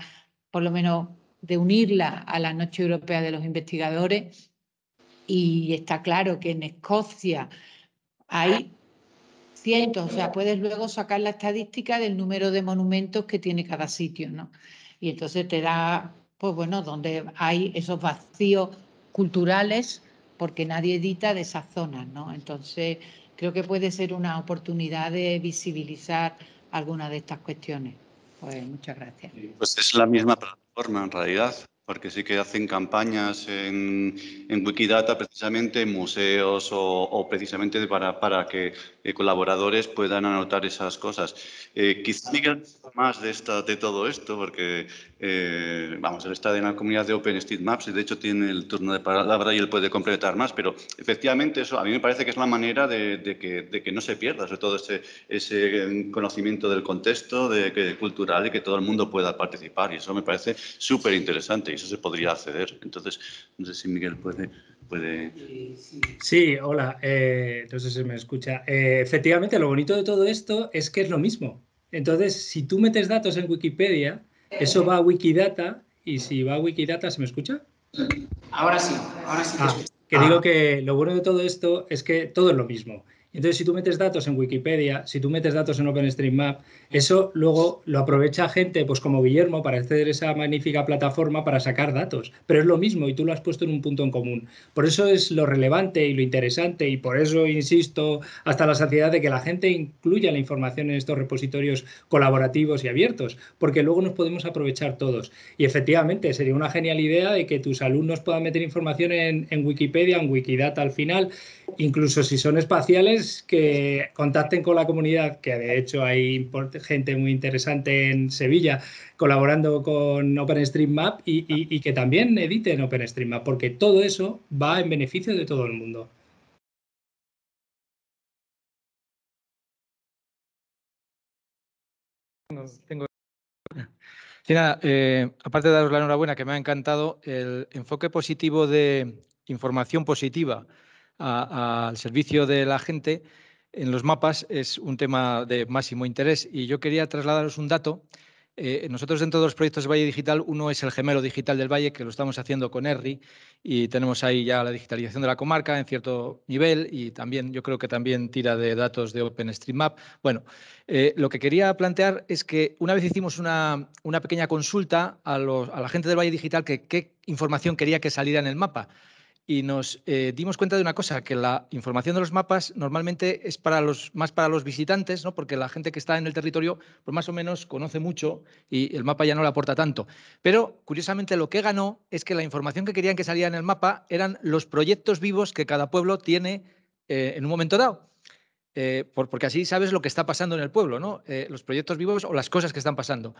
S6: por lo menos de unirla a la Noche Europea de los Investigadores. Y está claro que en Escocia hay cientos, o sea, puedes luego sacar la estadística del número de monumentos que tiene cada sitio, ¿no? Y entonces te da, pues bueno, donde hay esos vacíos culturales porque nadie edita de esas zonas, ¿no? Entonces creo que puede ser una oportunidad de visibilizar algunas de estas cuestiones. Pues muchas gracias.
S4: Pues es la misma plataforma en realidad porque sí que hacen campañas en, Wikidata precisamente en museos o, precisamente para, para que eh, colaboradores puedan anotar esas cosas. Eh, quizá Miguel más de, esta, de todo esto, porque eh, vamos, él está en la comunidad de OpenStreetMaps y de hecho tiene el turno de palabra y él puede completar más, pero efectivamente eso a mí me parece que es la manera de, que, de que, no se pierda, sobre todo ese, ese conocimiento del contexto de, que, cultural y que todo el mundo pueda participar y eso me parece súper interesante eso se podría acceder. Entonces, no sé si Miguel puede... puede...
S5: Sí, hola, eh, entonces se me escucha. Eh, efectivamente, lo bonito de todo esto es que es lo mismo. Entonces, si tú metes datos en Wikipedia, eso va a Wikidata y si va a Wikidata, ¿se me escucha?
S1: Ahora sí, ahora sí.
S5: Ah, que digo que lo bueno de todo esto es que todo es lo mismo. Entonces, si tú metes datos en Wikipedia, si tú metes datos en OpenStreetMap, eso luego lo aprovecha gente, pues como Guillermo, para a esa magnífica plataforma para sacar datos. Pero es lo mismo y tú lo has puesto en un punto en común. Por eso es lo relevante y lo interesante y por eso insisto hasta la saciedad de que la gente incluya la información en estos repositorios colaborativos y abiertos, porque luego nos podemos aprovechar todos. Y efectivamente, sería una genial idea de que tus alumnos puedan meter información en Wikipedia, en Wikidata al final, incluso si son espaciales, que contacten con la comunidad, que de hecho hay gente muy interesante en Sevilla colaborando con OpenStreetMap y, que también editen OpenStreetMap, porque todo eso va en beneficio de todo el mundo.
S7: Eh, aparte de daros la enhorabuena, que me ha encantado el enfoque positivo de información positiva al servicio de la gente en los mapas es un tema de máximo interés y yo quería trasladaros un dato. Eh, nosotros dentro de los proyectos de Valle Digital, uno es el gemelo digital del Valle, que lo estamos haciendo con ERRI y tenemos ahí ya la digitalización de la comarca en cierto nivel y también yo creo que también tira de datos de OpenStreetMap. Bueno, eh, lo que quería plantear es que una vez hicimos una, una pequeña consulta a, a la gente del Valle Digital que qué información quería que saliera en el mapa y nos eh, dimos cuenta de una cosa, que la información de los mapas normalmente es para los, más para los visitantes, ¿no? porque la gente que está en el territorio pues más o menos conoce mucho y el mapa ya no le aporta tanto. Pero curiosamente lo que ganó es que la información que querían que saliera en el mapa eran los proyectos vivos que cada pueblo tiene eh, en un momento dado. Eh, porque así sabes lo que está pasando en el pueblo, ¿no? los proyectos vivos o las cosas que están pasando.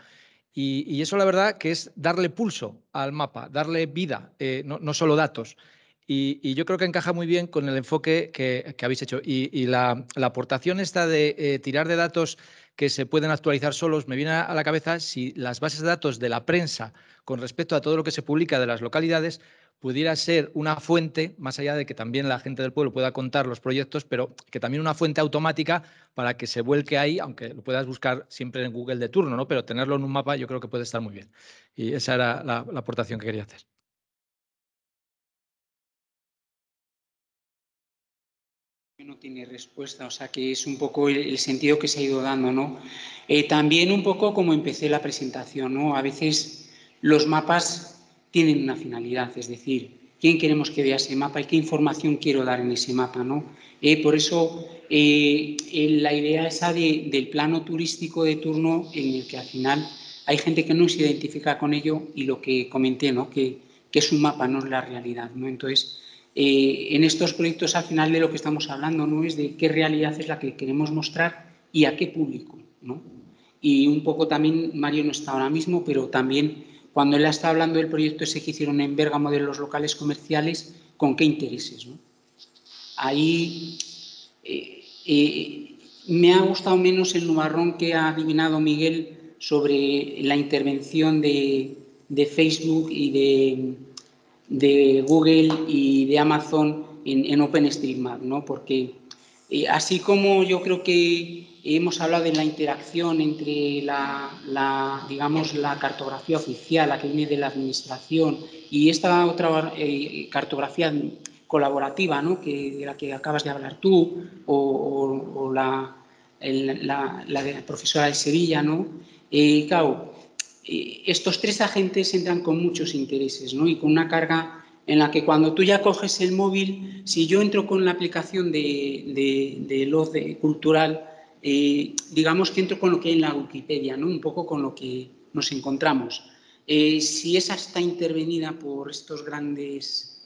S7: Y, eso la verdad que es darle pulso al mapa, darle vida, no, no solo datos. Y, yo creo que encaja muy bien con el enfoque que, habéis hecho. Y, la, aportación esta de eh, tirar de datos que se pueden actualizar solos, me viene a la cabeza si las bases de datos de la prensa con respecto a todo lo que se publica de las localidades pudiera ser una fuente, más allá de que también la gente del pueblo pueda contar los proyectos, pero que también una fuente automática para que se vuelque ahí, aunque lo puedas buscar siempre en Google de turno, ¿no? Pero tenerlo en un mapa yo creo que puede estar muy bien. Y esa era la aportación que quería hacer.
S1: No tiene respuesta, o sea que es un poco el, sentido que se ha ido dando, ¿no? Eh, también un poco como empecé la presentación, ¿no? A veces los mapas tienen una finalidad, es decir, quién queremos que vea ese mapa y qué información quiero dar en ese mapa, ¿no? Eh, por eso eh, la idea esa del plano turístico de turno en el que al final hay gente que no se identifica con ello y lo que comenté, ¿no? Que, que es un mapa, no es la realidad, ¿no? Entonces, eh, en estos proyectos al final de lo que estamos hablando no es de qué realidad es la que queremos mostrar y a qué público. ¿no? Y un poco también, Mario no está ahora mismo, pero también cuando él está hablando del proyecto ese que hicieron en Bérgamo de los locales comerciales, ¿con qué intereses? ¿no? Ahí eh, eh, me ha gustado menos el nubarrón que ha adivinado Miguel sobre la intervención de Facebook y de de Google y de Amazon en, OpenStreetMap, ¿no? Porque eh, así como yo creo que hemos hablado de la interacción entre la, digamos, la cartografía oficial, la que viene de la administración, y esta otra eh, cartografía colaborativa, ¿no? que, de la que acabas de hablar tú, o, la, la, la, profesora de Sevilla, ¿no? Eh, estos tres agentes entran con muchos intereses ¿no? y con una carga en la que cuando tú ya coges el móvil, si yo entro con la aplicación de, de, de cultural, eh, digamos que entro con lo que hay en la Wikipedia, ¿no? un poco con lo que nos encontramos. Eh, si esa está intervenida por estos grandes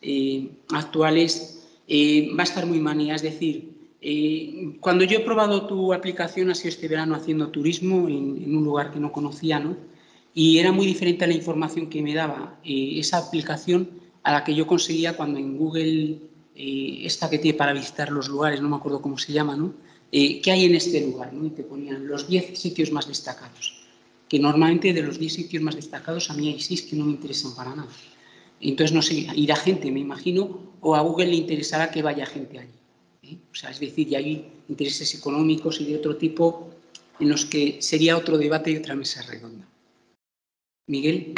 S1: eh, actuales, va a estar muy manía, es decir, eh, cuando yo he probado tu aplicación, ha sido este verano haciendo turismo en, un lugar que no conocía, ¿no? Y era muy diferente a la información que me daba eh, esa aplicación a la que yo conseguía cuando en Google, eh, esta que tiene para visitar los lugares, no me acuerdo cómo se llama, ¿no? ¿Qué hay en este lugar? ¿no? Y te ponían los 10 sitios más destacados. Que normalmente de los 10 sitios más destacados a mí hay 6 que no me interesan para nada. Entonces, no sé, irá gente, me imagino, o a Google le interesará que vaya gente allí. O sea, es decir, y hay intereses económicos y de otro tipo en los que sería otro debate y otra mesa redonda. Miguel.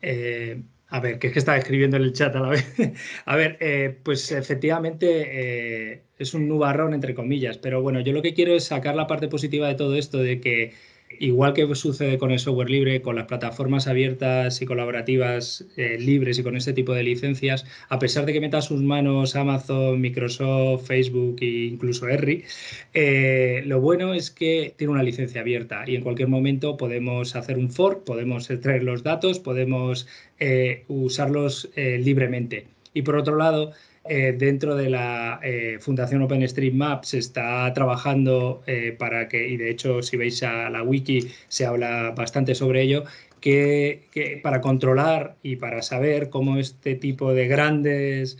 S5: Eh, a ver, que es que estaba escribiendo en el chat a la vez. a ver, eh, pues efectivamente eh, es un nubarrón entre comillas, pero bueno, yo lo que quiero es sacar la parte positiva de todo esto, de que igual que sucede con el software libre, con las plataformas abiertas y colaborativas eh, libres y con este tipo de licencias, a pesar de que meta sus manos Amazon, Microsoft, Facebook e incluso Erri, eh, lo bueno es que tiene una licencia abierta y en cualquier momento podemos hacer un fork, podemos extraer los datos, podemos eh, usarlos libremente. Y por otro lado, eh, dentro de la eh, Fundación OpenStreetMap se está trabajando eh, para que, y de hecho si veis a la wiki se habla bastante sobre ello, que, para controlar y para saber cómo este tipo de grandes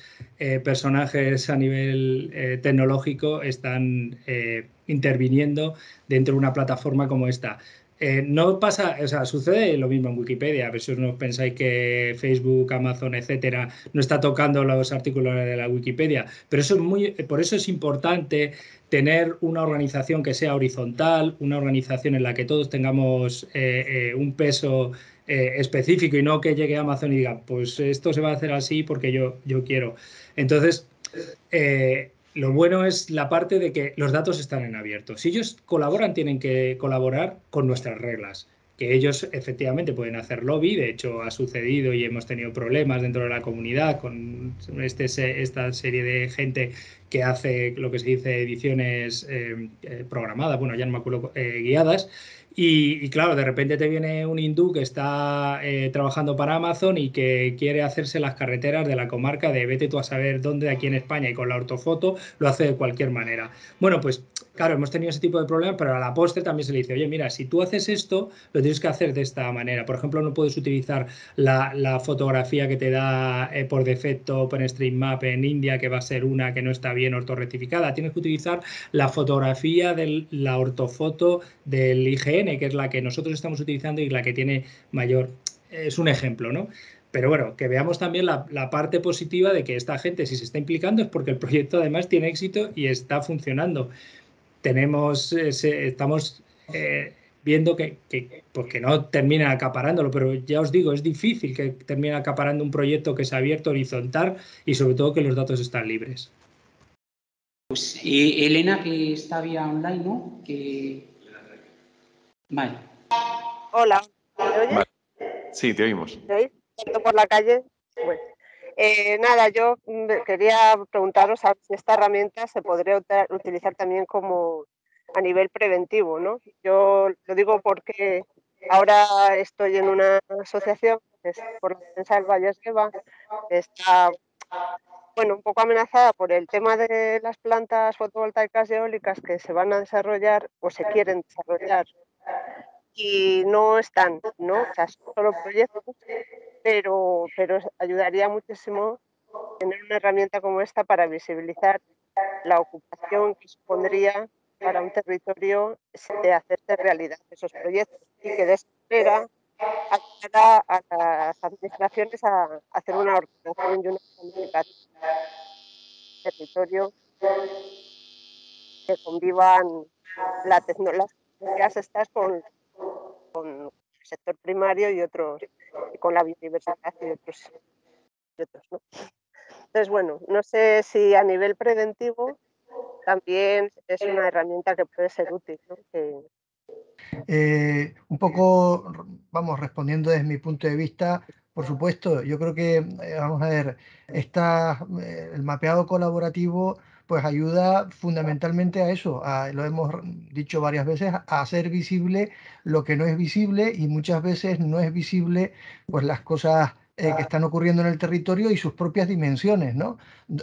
S5: personajes a nivel tecnológico están interviniendo dentro de una plataforma como esta. Eh, no pasa, o sea, sucede lo mismo en Wikipedia. A ver no pensáis que Facebook, Amazon, etcétera, no está tocando los artículos de la Wikipedia. Pero eso es muy, por eso es importante tener una organización que sea horizontal, una organización en la que todos tengamos eh, eh, un peso específico y no que llegue Amazon y diga, pues esto se va a hacer así porque yo, yo quiero. Entonces, lo bueno es la parte de que los datos están en abierto. Si ellos colaboran, tienen que colaborar con nuestras reglas, que ellos efectivamente pueden hacer lobby, de hecho ha sucedido y hemos tenido problemas dentro de la comunidad con este, esta serie de gente que hace lo que se dice ediciones eh, eh, programadas, bueno, ya no me acuerdo, eh, guiadas, y, claro, de repente te viene un hindú que está eh, trabajando para Amazon y que quiere hacerse las carreteras de la comarca de vete tú a saber dónde aquí en España y con la ortofoto lo hace de cualquier manera. Bueno, pues claro, hemos tenido ese tipo de problemas, pero a la postre también se le dice, oye, mira, si tú haces esto, lo tienes que hacer de esta manera. Por ejemplo, no puedes utilizar la, fotografía que te da eh, por defecto OpenStreetMap en India, que va a ser una que no está bien ortorrectificada. Tienes que utilizar la fotografía de la ortofoto del IGN que es la que nosotros estamos utilizando y la que tiene mayor, es un ejemplo, ¿no? Pero bueno, que veamos también la, parte positiva de que esta gente, si se está implicando, es porque el proyecto además tiene éxito y está funcionando. Tenemos, eh, estamos eh, viendo que, que, pues no termina acaparándolo, pero ya os digo, es difícil que termine acaparando un proyecto que es abierto, horizontal y sobre todo que los datos están libres.
S1: Pues eh, Elena, que está vía online, ¿no? Que Vale.
S8: Hola, ¿me oyes?
S9: Sí, te oímos.
S8: ¿Me oís? por la calle? Eh, nada, yo quería preguntaros si esta herramienta se podría utilizar también como a nivel preventivo, ¿no? Yo lo digo porque ahora estoy en una asociación es por la defensa del Valle está bueno, un poco amenazada por el tema de las plantas fotovoltaicas y eólicas que se van a desarrollar o se quieren desarrollar y no están, ¿no? O sea, son solo proyectos, pero, pero ayudaría muchísimo tener una herramienta como esta para visibilizar la ocupación que supondría para un territorio de hacerse realidad esos proyectos y que de esa manera ayudara a las administraciones a hacer una organización y una territorio que convivan la tecnología estás con, con el sector primario y otros, y con la biodiversidad y otros. Entonces, bueno, no sé si a nivel preventivo también es una herramienta que puede ser útil.
S3: Eh, un poco, vamos, respondiendo desde mi punto de vista, por supuesto, yo creo que, eh, vamos a ver, está eh, el mapeado colaborativo pues ayuda fundamentalmente a eso, lo hemos dicho varias veces, a hacer visible lo que no es visible y muchas veces no es visible pues las cosas eh, que están ocurriendo en el territorio y sus propias dimensiones, ¿no?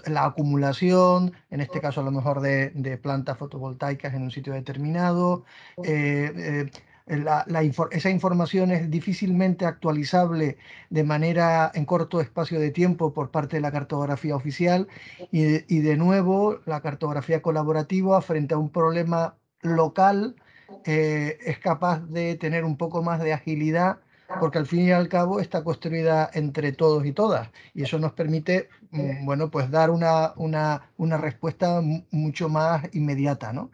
S3: La acumulación, en este caso a lo mejor de, plantas fotovoltaicas en un sitio determinado, eh, eh, esa información es difícilmente actualizable de manera en corto espacio de tiempo por parte de la cartografía oficial. Y, de nuevo la cartografía colaborativa frente a un problema local eh, es capaz de tener un poco más de agilidad porque al fin y al cabo está construida entre todos y todas. Y eso nos permite mm, bueno pues dar una, una, una respuesta mucho más inmediata ¿no?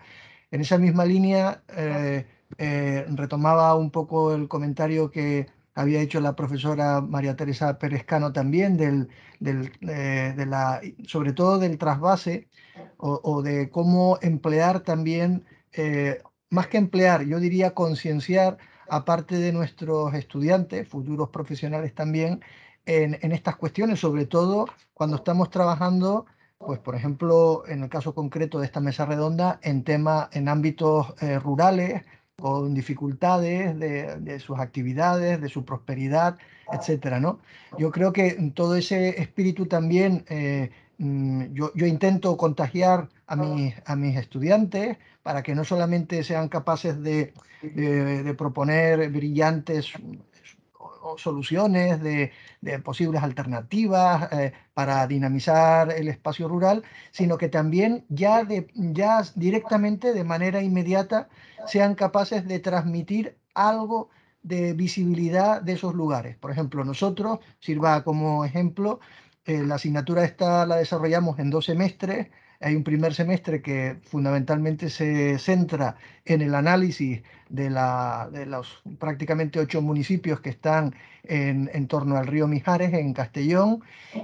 S3: en esa misma línea eh, eh, retomaba un poco el comentario que había hecho la profesora María Teresa Perezcano también, del, eh, sobre todo del trasvase o, de cómo emplear también, eh, más que emplear, yo diría concienciar a parte de nuestros estudiantes, futuros profesionales también, en, estas cuestiones, sobre todo cuando estamos trabajando, pues por ejemplo, en el caso concreto de esta mesa redonda, en temas, en ámbitos rurales, con dificultades de, sus actividades, de su prosperidad, etcétera, ¿no? Yo creo que todo ese espíritu también eh, mm, yo, intento contagiar a mis, estudiantes para que no solamente sean capaces de proponer brillantes soluciones, de, posibles alternativas eh, para dinamizar el espacio rural, sino que también ya, ya directamente, de manera inmediata, sean capaces de transmitir algo de visibilidad de esos lugares. Por ejemplo, nosotros, sirva como ejemplo, eh, la asignatura esta la desarrollamos en dos semestres, hay un primer semestre que fundamentalmente se centra en el análisis de, la, de los prácticamente ocho municipios que están en, en torno al río Mijares, en Castellón,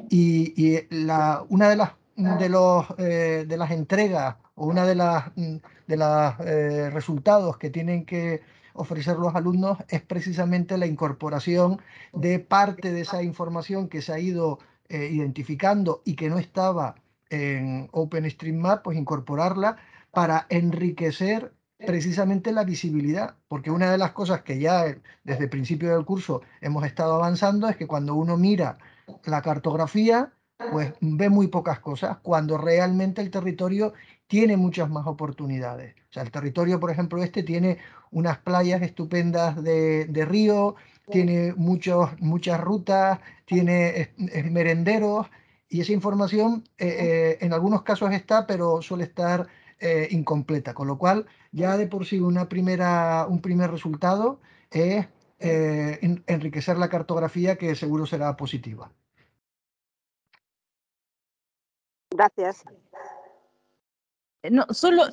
S3: y, y la, una de las, de, los, eh, de las entregas o una de las, de los eh, resultados que tienen que ofrecer los alumnos es precisamente la incorporación de parte de esa información que se ha ido eh, identificando y que no estaba en OpenStreetMap, pues incorporarla para enriquecer precisamente la visibilidad, porque una de las cosas que ya desde el principio del curso hemos estado avanzando es que cuando uno mira la cartografía, pues ve muy pocas cosas, cuando realmente el territorio tiene muchas más oportunidades. O sea, el territorio, por ejemplo, este tiene unas playas estupendas de, río, tiene muchos, muchas rutas, tiene merenderos, y esa información eh, eh, en algunos casos está, pero suele estar eh, incompleta, con lo cual ya de por sí una primera, un primer resultado es enriquecer la cartografía que seguro será positiva.
S8: Gracias.
S9: No, solo,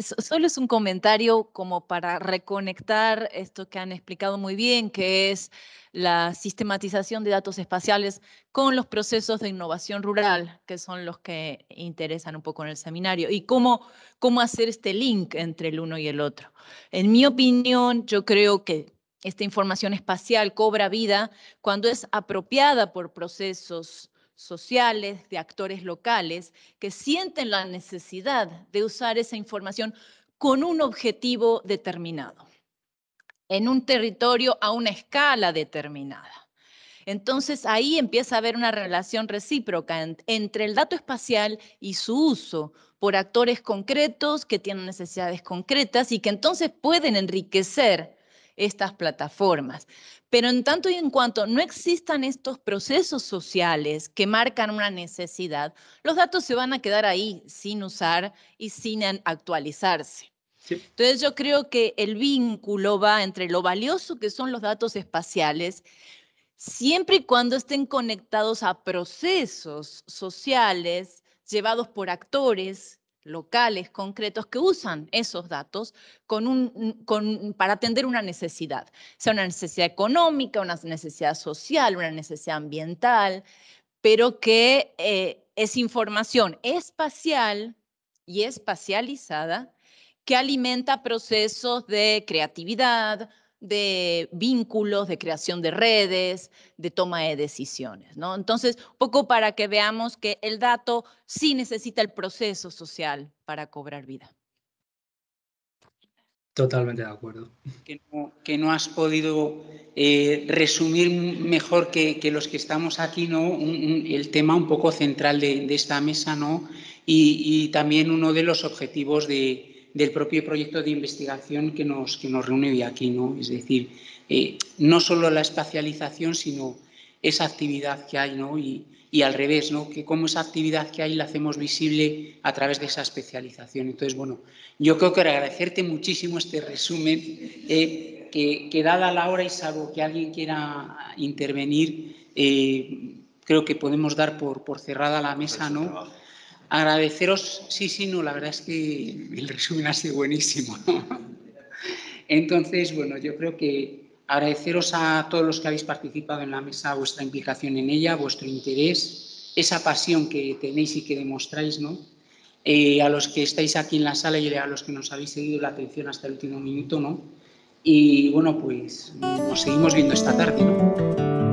S9: solo es un comentario como para reconectar esto que han explicado muy bien, que es la sistematización de datos espaciales con los procesos de innovación rural, que son los que interesan un poco en el seminario, y cómo, cómo hacer este link entre el uno y el otro. En mi opinión, yo creo que esta información espacial cobra vida cuando es apropiada por procesos sociales, de actores locales, que sienten la necesidad de usar esa información con un objetivo determinado, en un territorio a una escala determinada. Entonces ahí empieza a haber una relación recíproca entre el dato espacial y su uso por actores concretos que tienen necesidades concretas y que entonces pueden enriquecer estas plataformas. Pero en tanto y en cuanto no existan estos procesos sociales que marcan una necesidad, los datos se van a quedar ahí sin usar y sin actualizarse. Entonces yo creo que el vínculo va entre lo valioso que son los datos espaciales, siempre y cuando estén conectados a procesos sociales llevados por actores locales, concretos, que usan esos datos para atender una necesidad, sea una necesidad económica, una necesidad social, una necesidad ambiental, pero que eh, es información espacial y espacializada que alimenta procesos de creatividad, de vínculos, de creación de redes, de toma de decisiones. ¿no? Entonces, un poco para que veamos que el dato sí necesita el proceso social para cobrar vida.
S5: Totalmente de acuerdo.
S1: Que no, has podido eh, resumir mejor que, los que estamos aquí ¿no? el tema un poco central de, esta mesa ¿no? y también uno de los objetivos de, del propio proyecto de investigación que nos, que nos reúne hoy aquí. ¿no? Es decir, eh, no solo la espacialización, sino esa actividad que hay, ¿no? Y, al revés, ¿no? Que como esa actividad que hay la hacemos visible a través de esa especialización. Entonces, bueno, yo creo que agradecerte muchísimo este resumen, eh, que, dada la hora y salvo que alguien quiera intervenir, eh, creo que podemos dar por, por cerrada la mesa, ¿no? Agradeceros, sí, sí, no, la verdad es que el resumen ha sido buenísimo. Entonces, bueno, yo creo que agradeceros a todos los que habéis participado en la mesa vuestra implicación en ella, vuestro interés, esa pasión que tenéis y que demostráis, ¿no? Eh, a los que estáis aquí en la sala y a los que nos habéis seguido la atención hasta el último minuto, ¿no? Y bueno, pues nos seguimos viendo esta tarde, ¿no?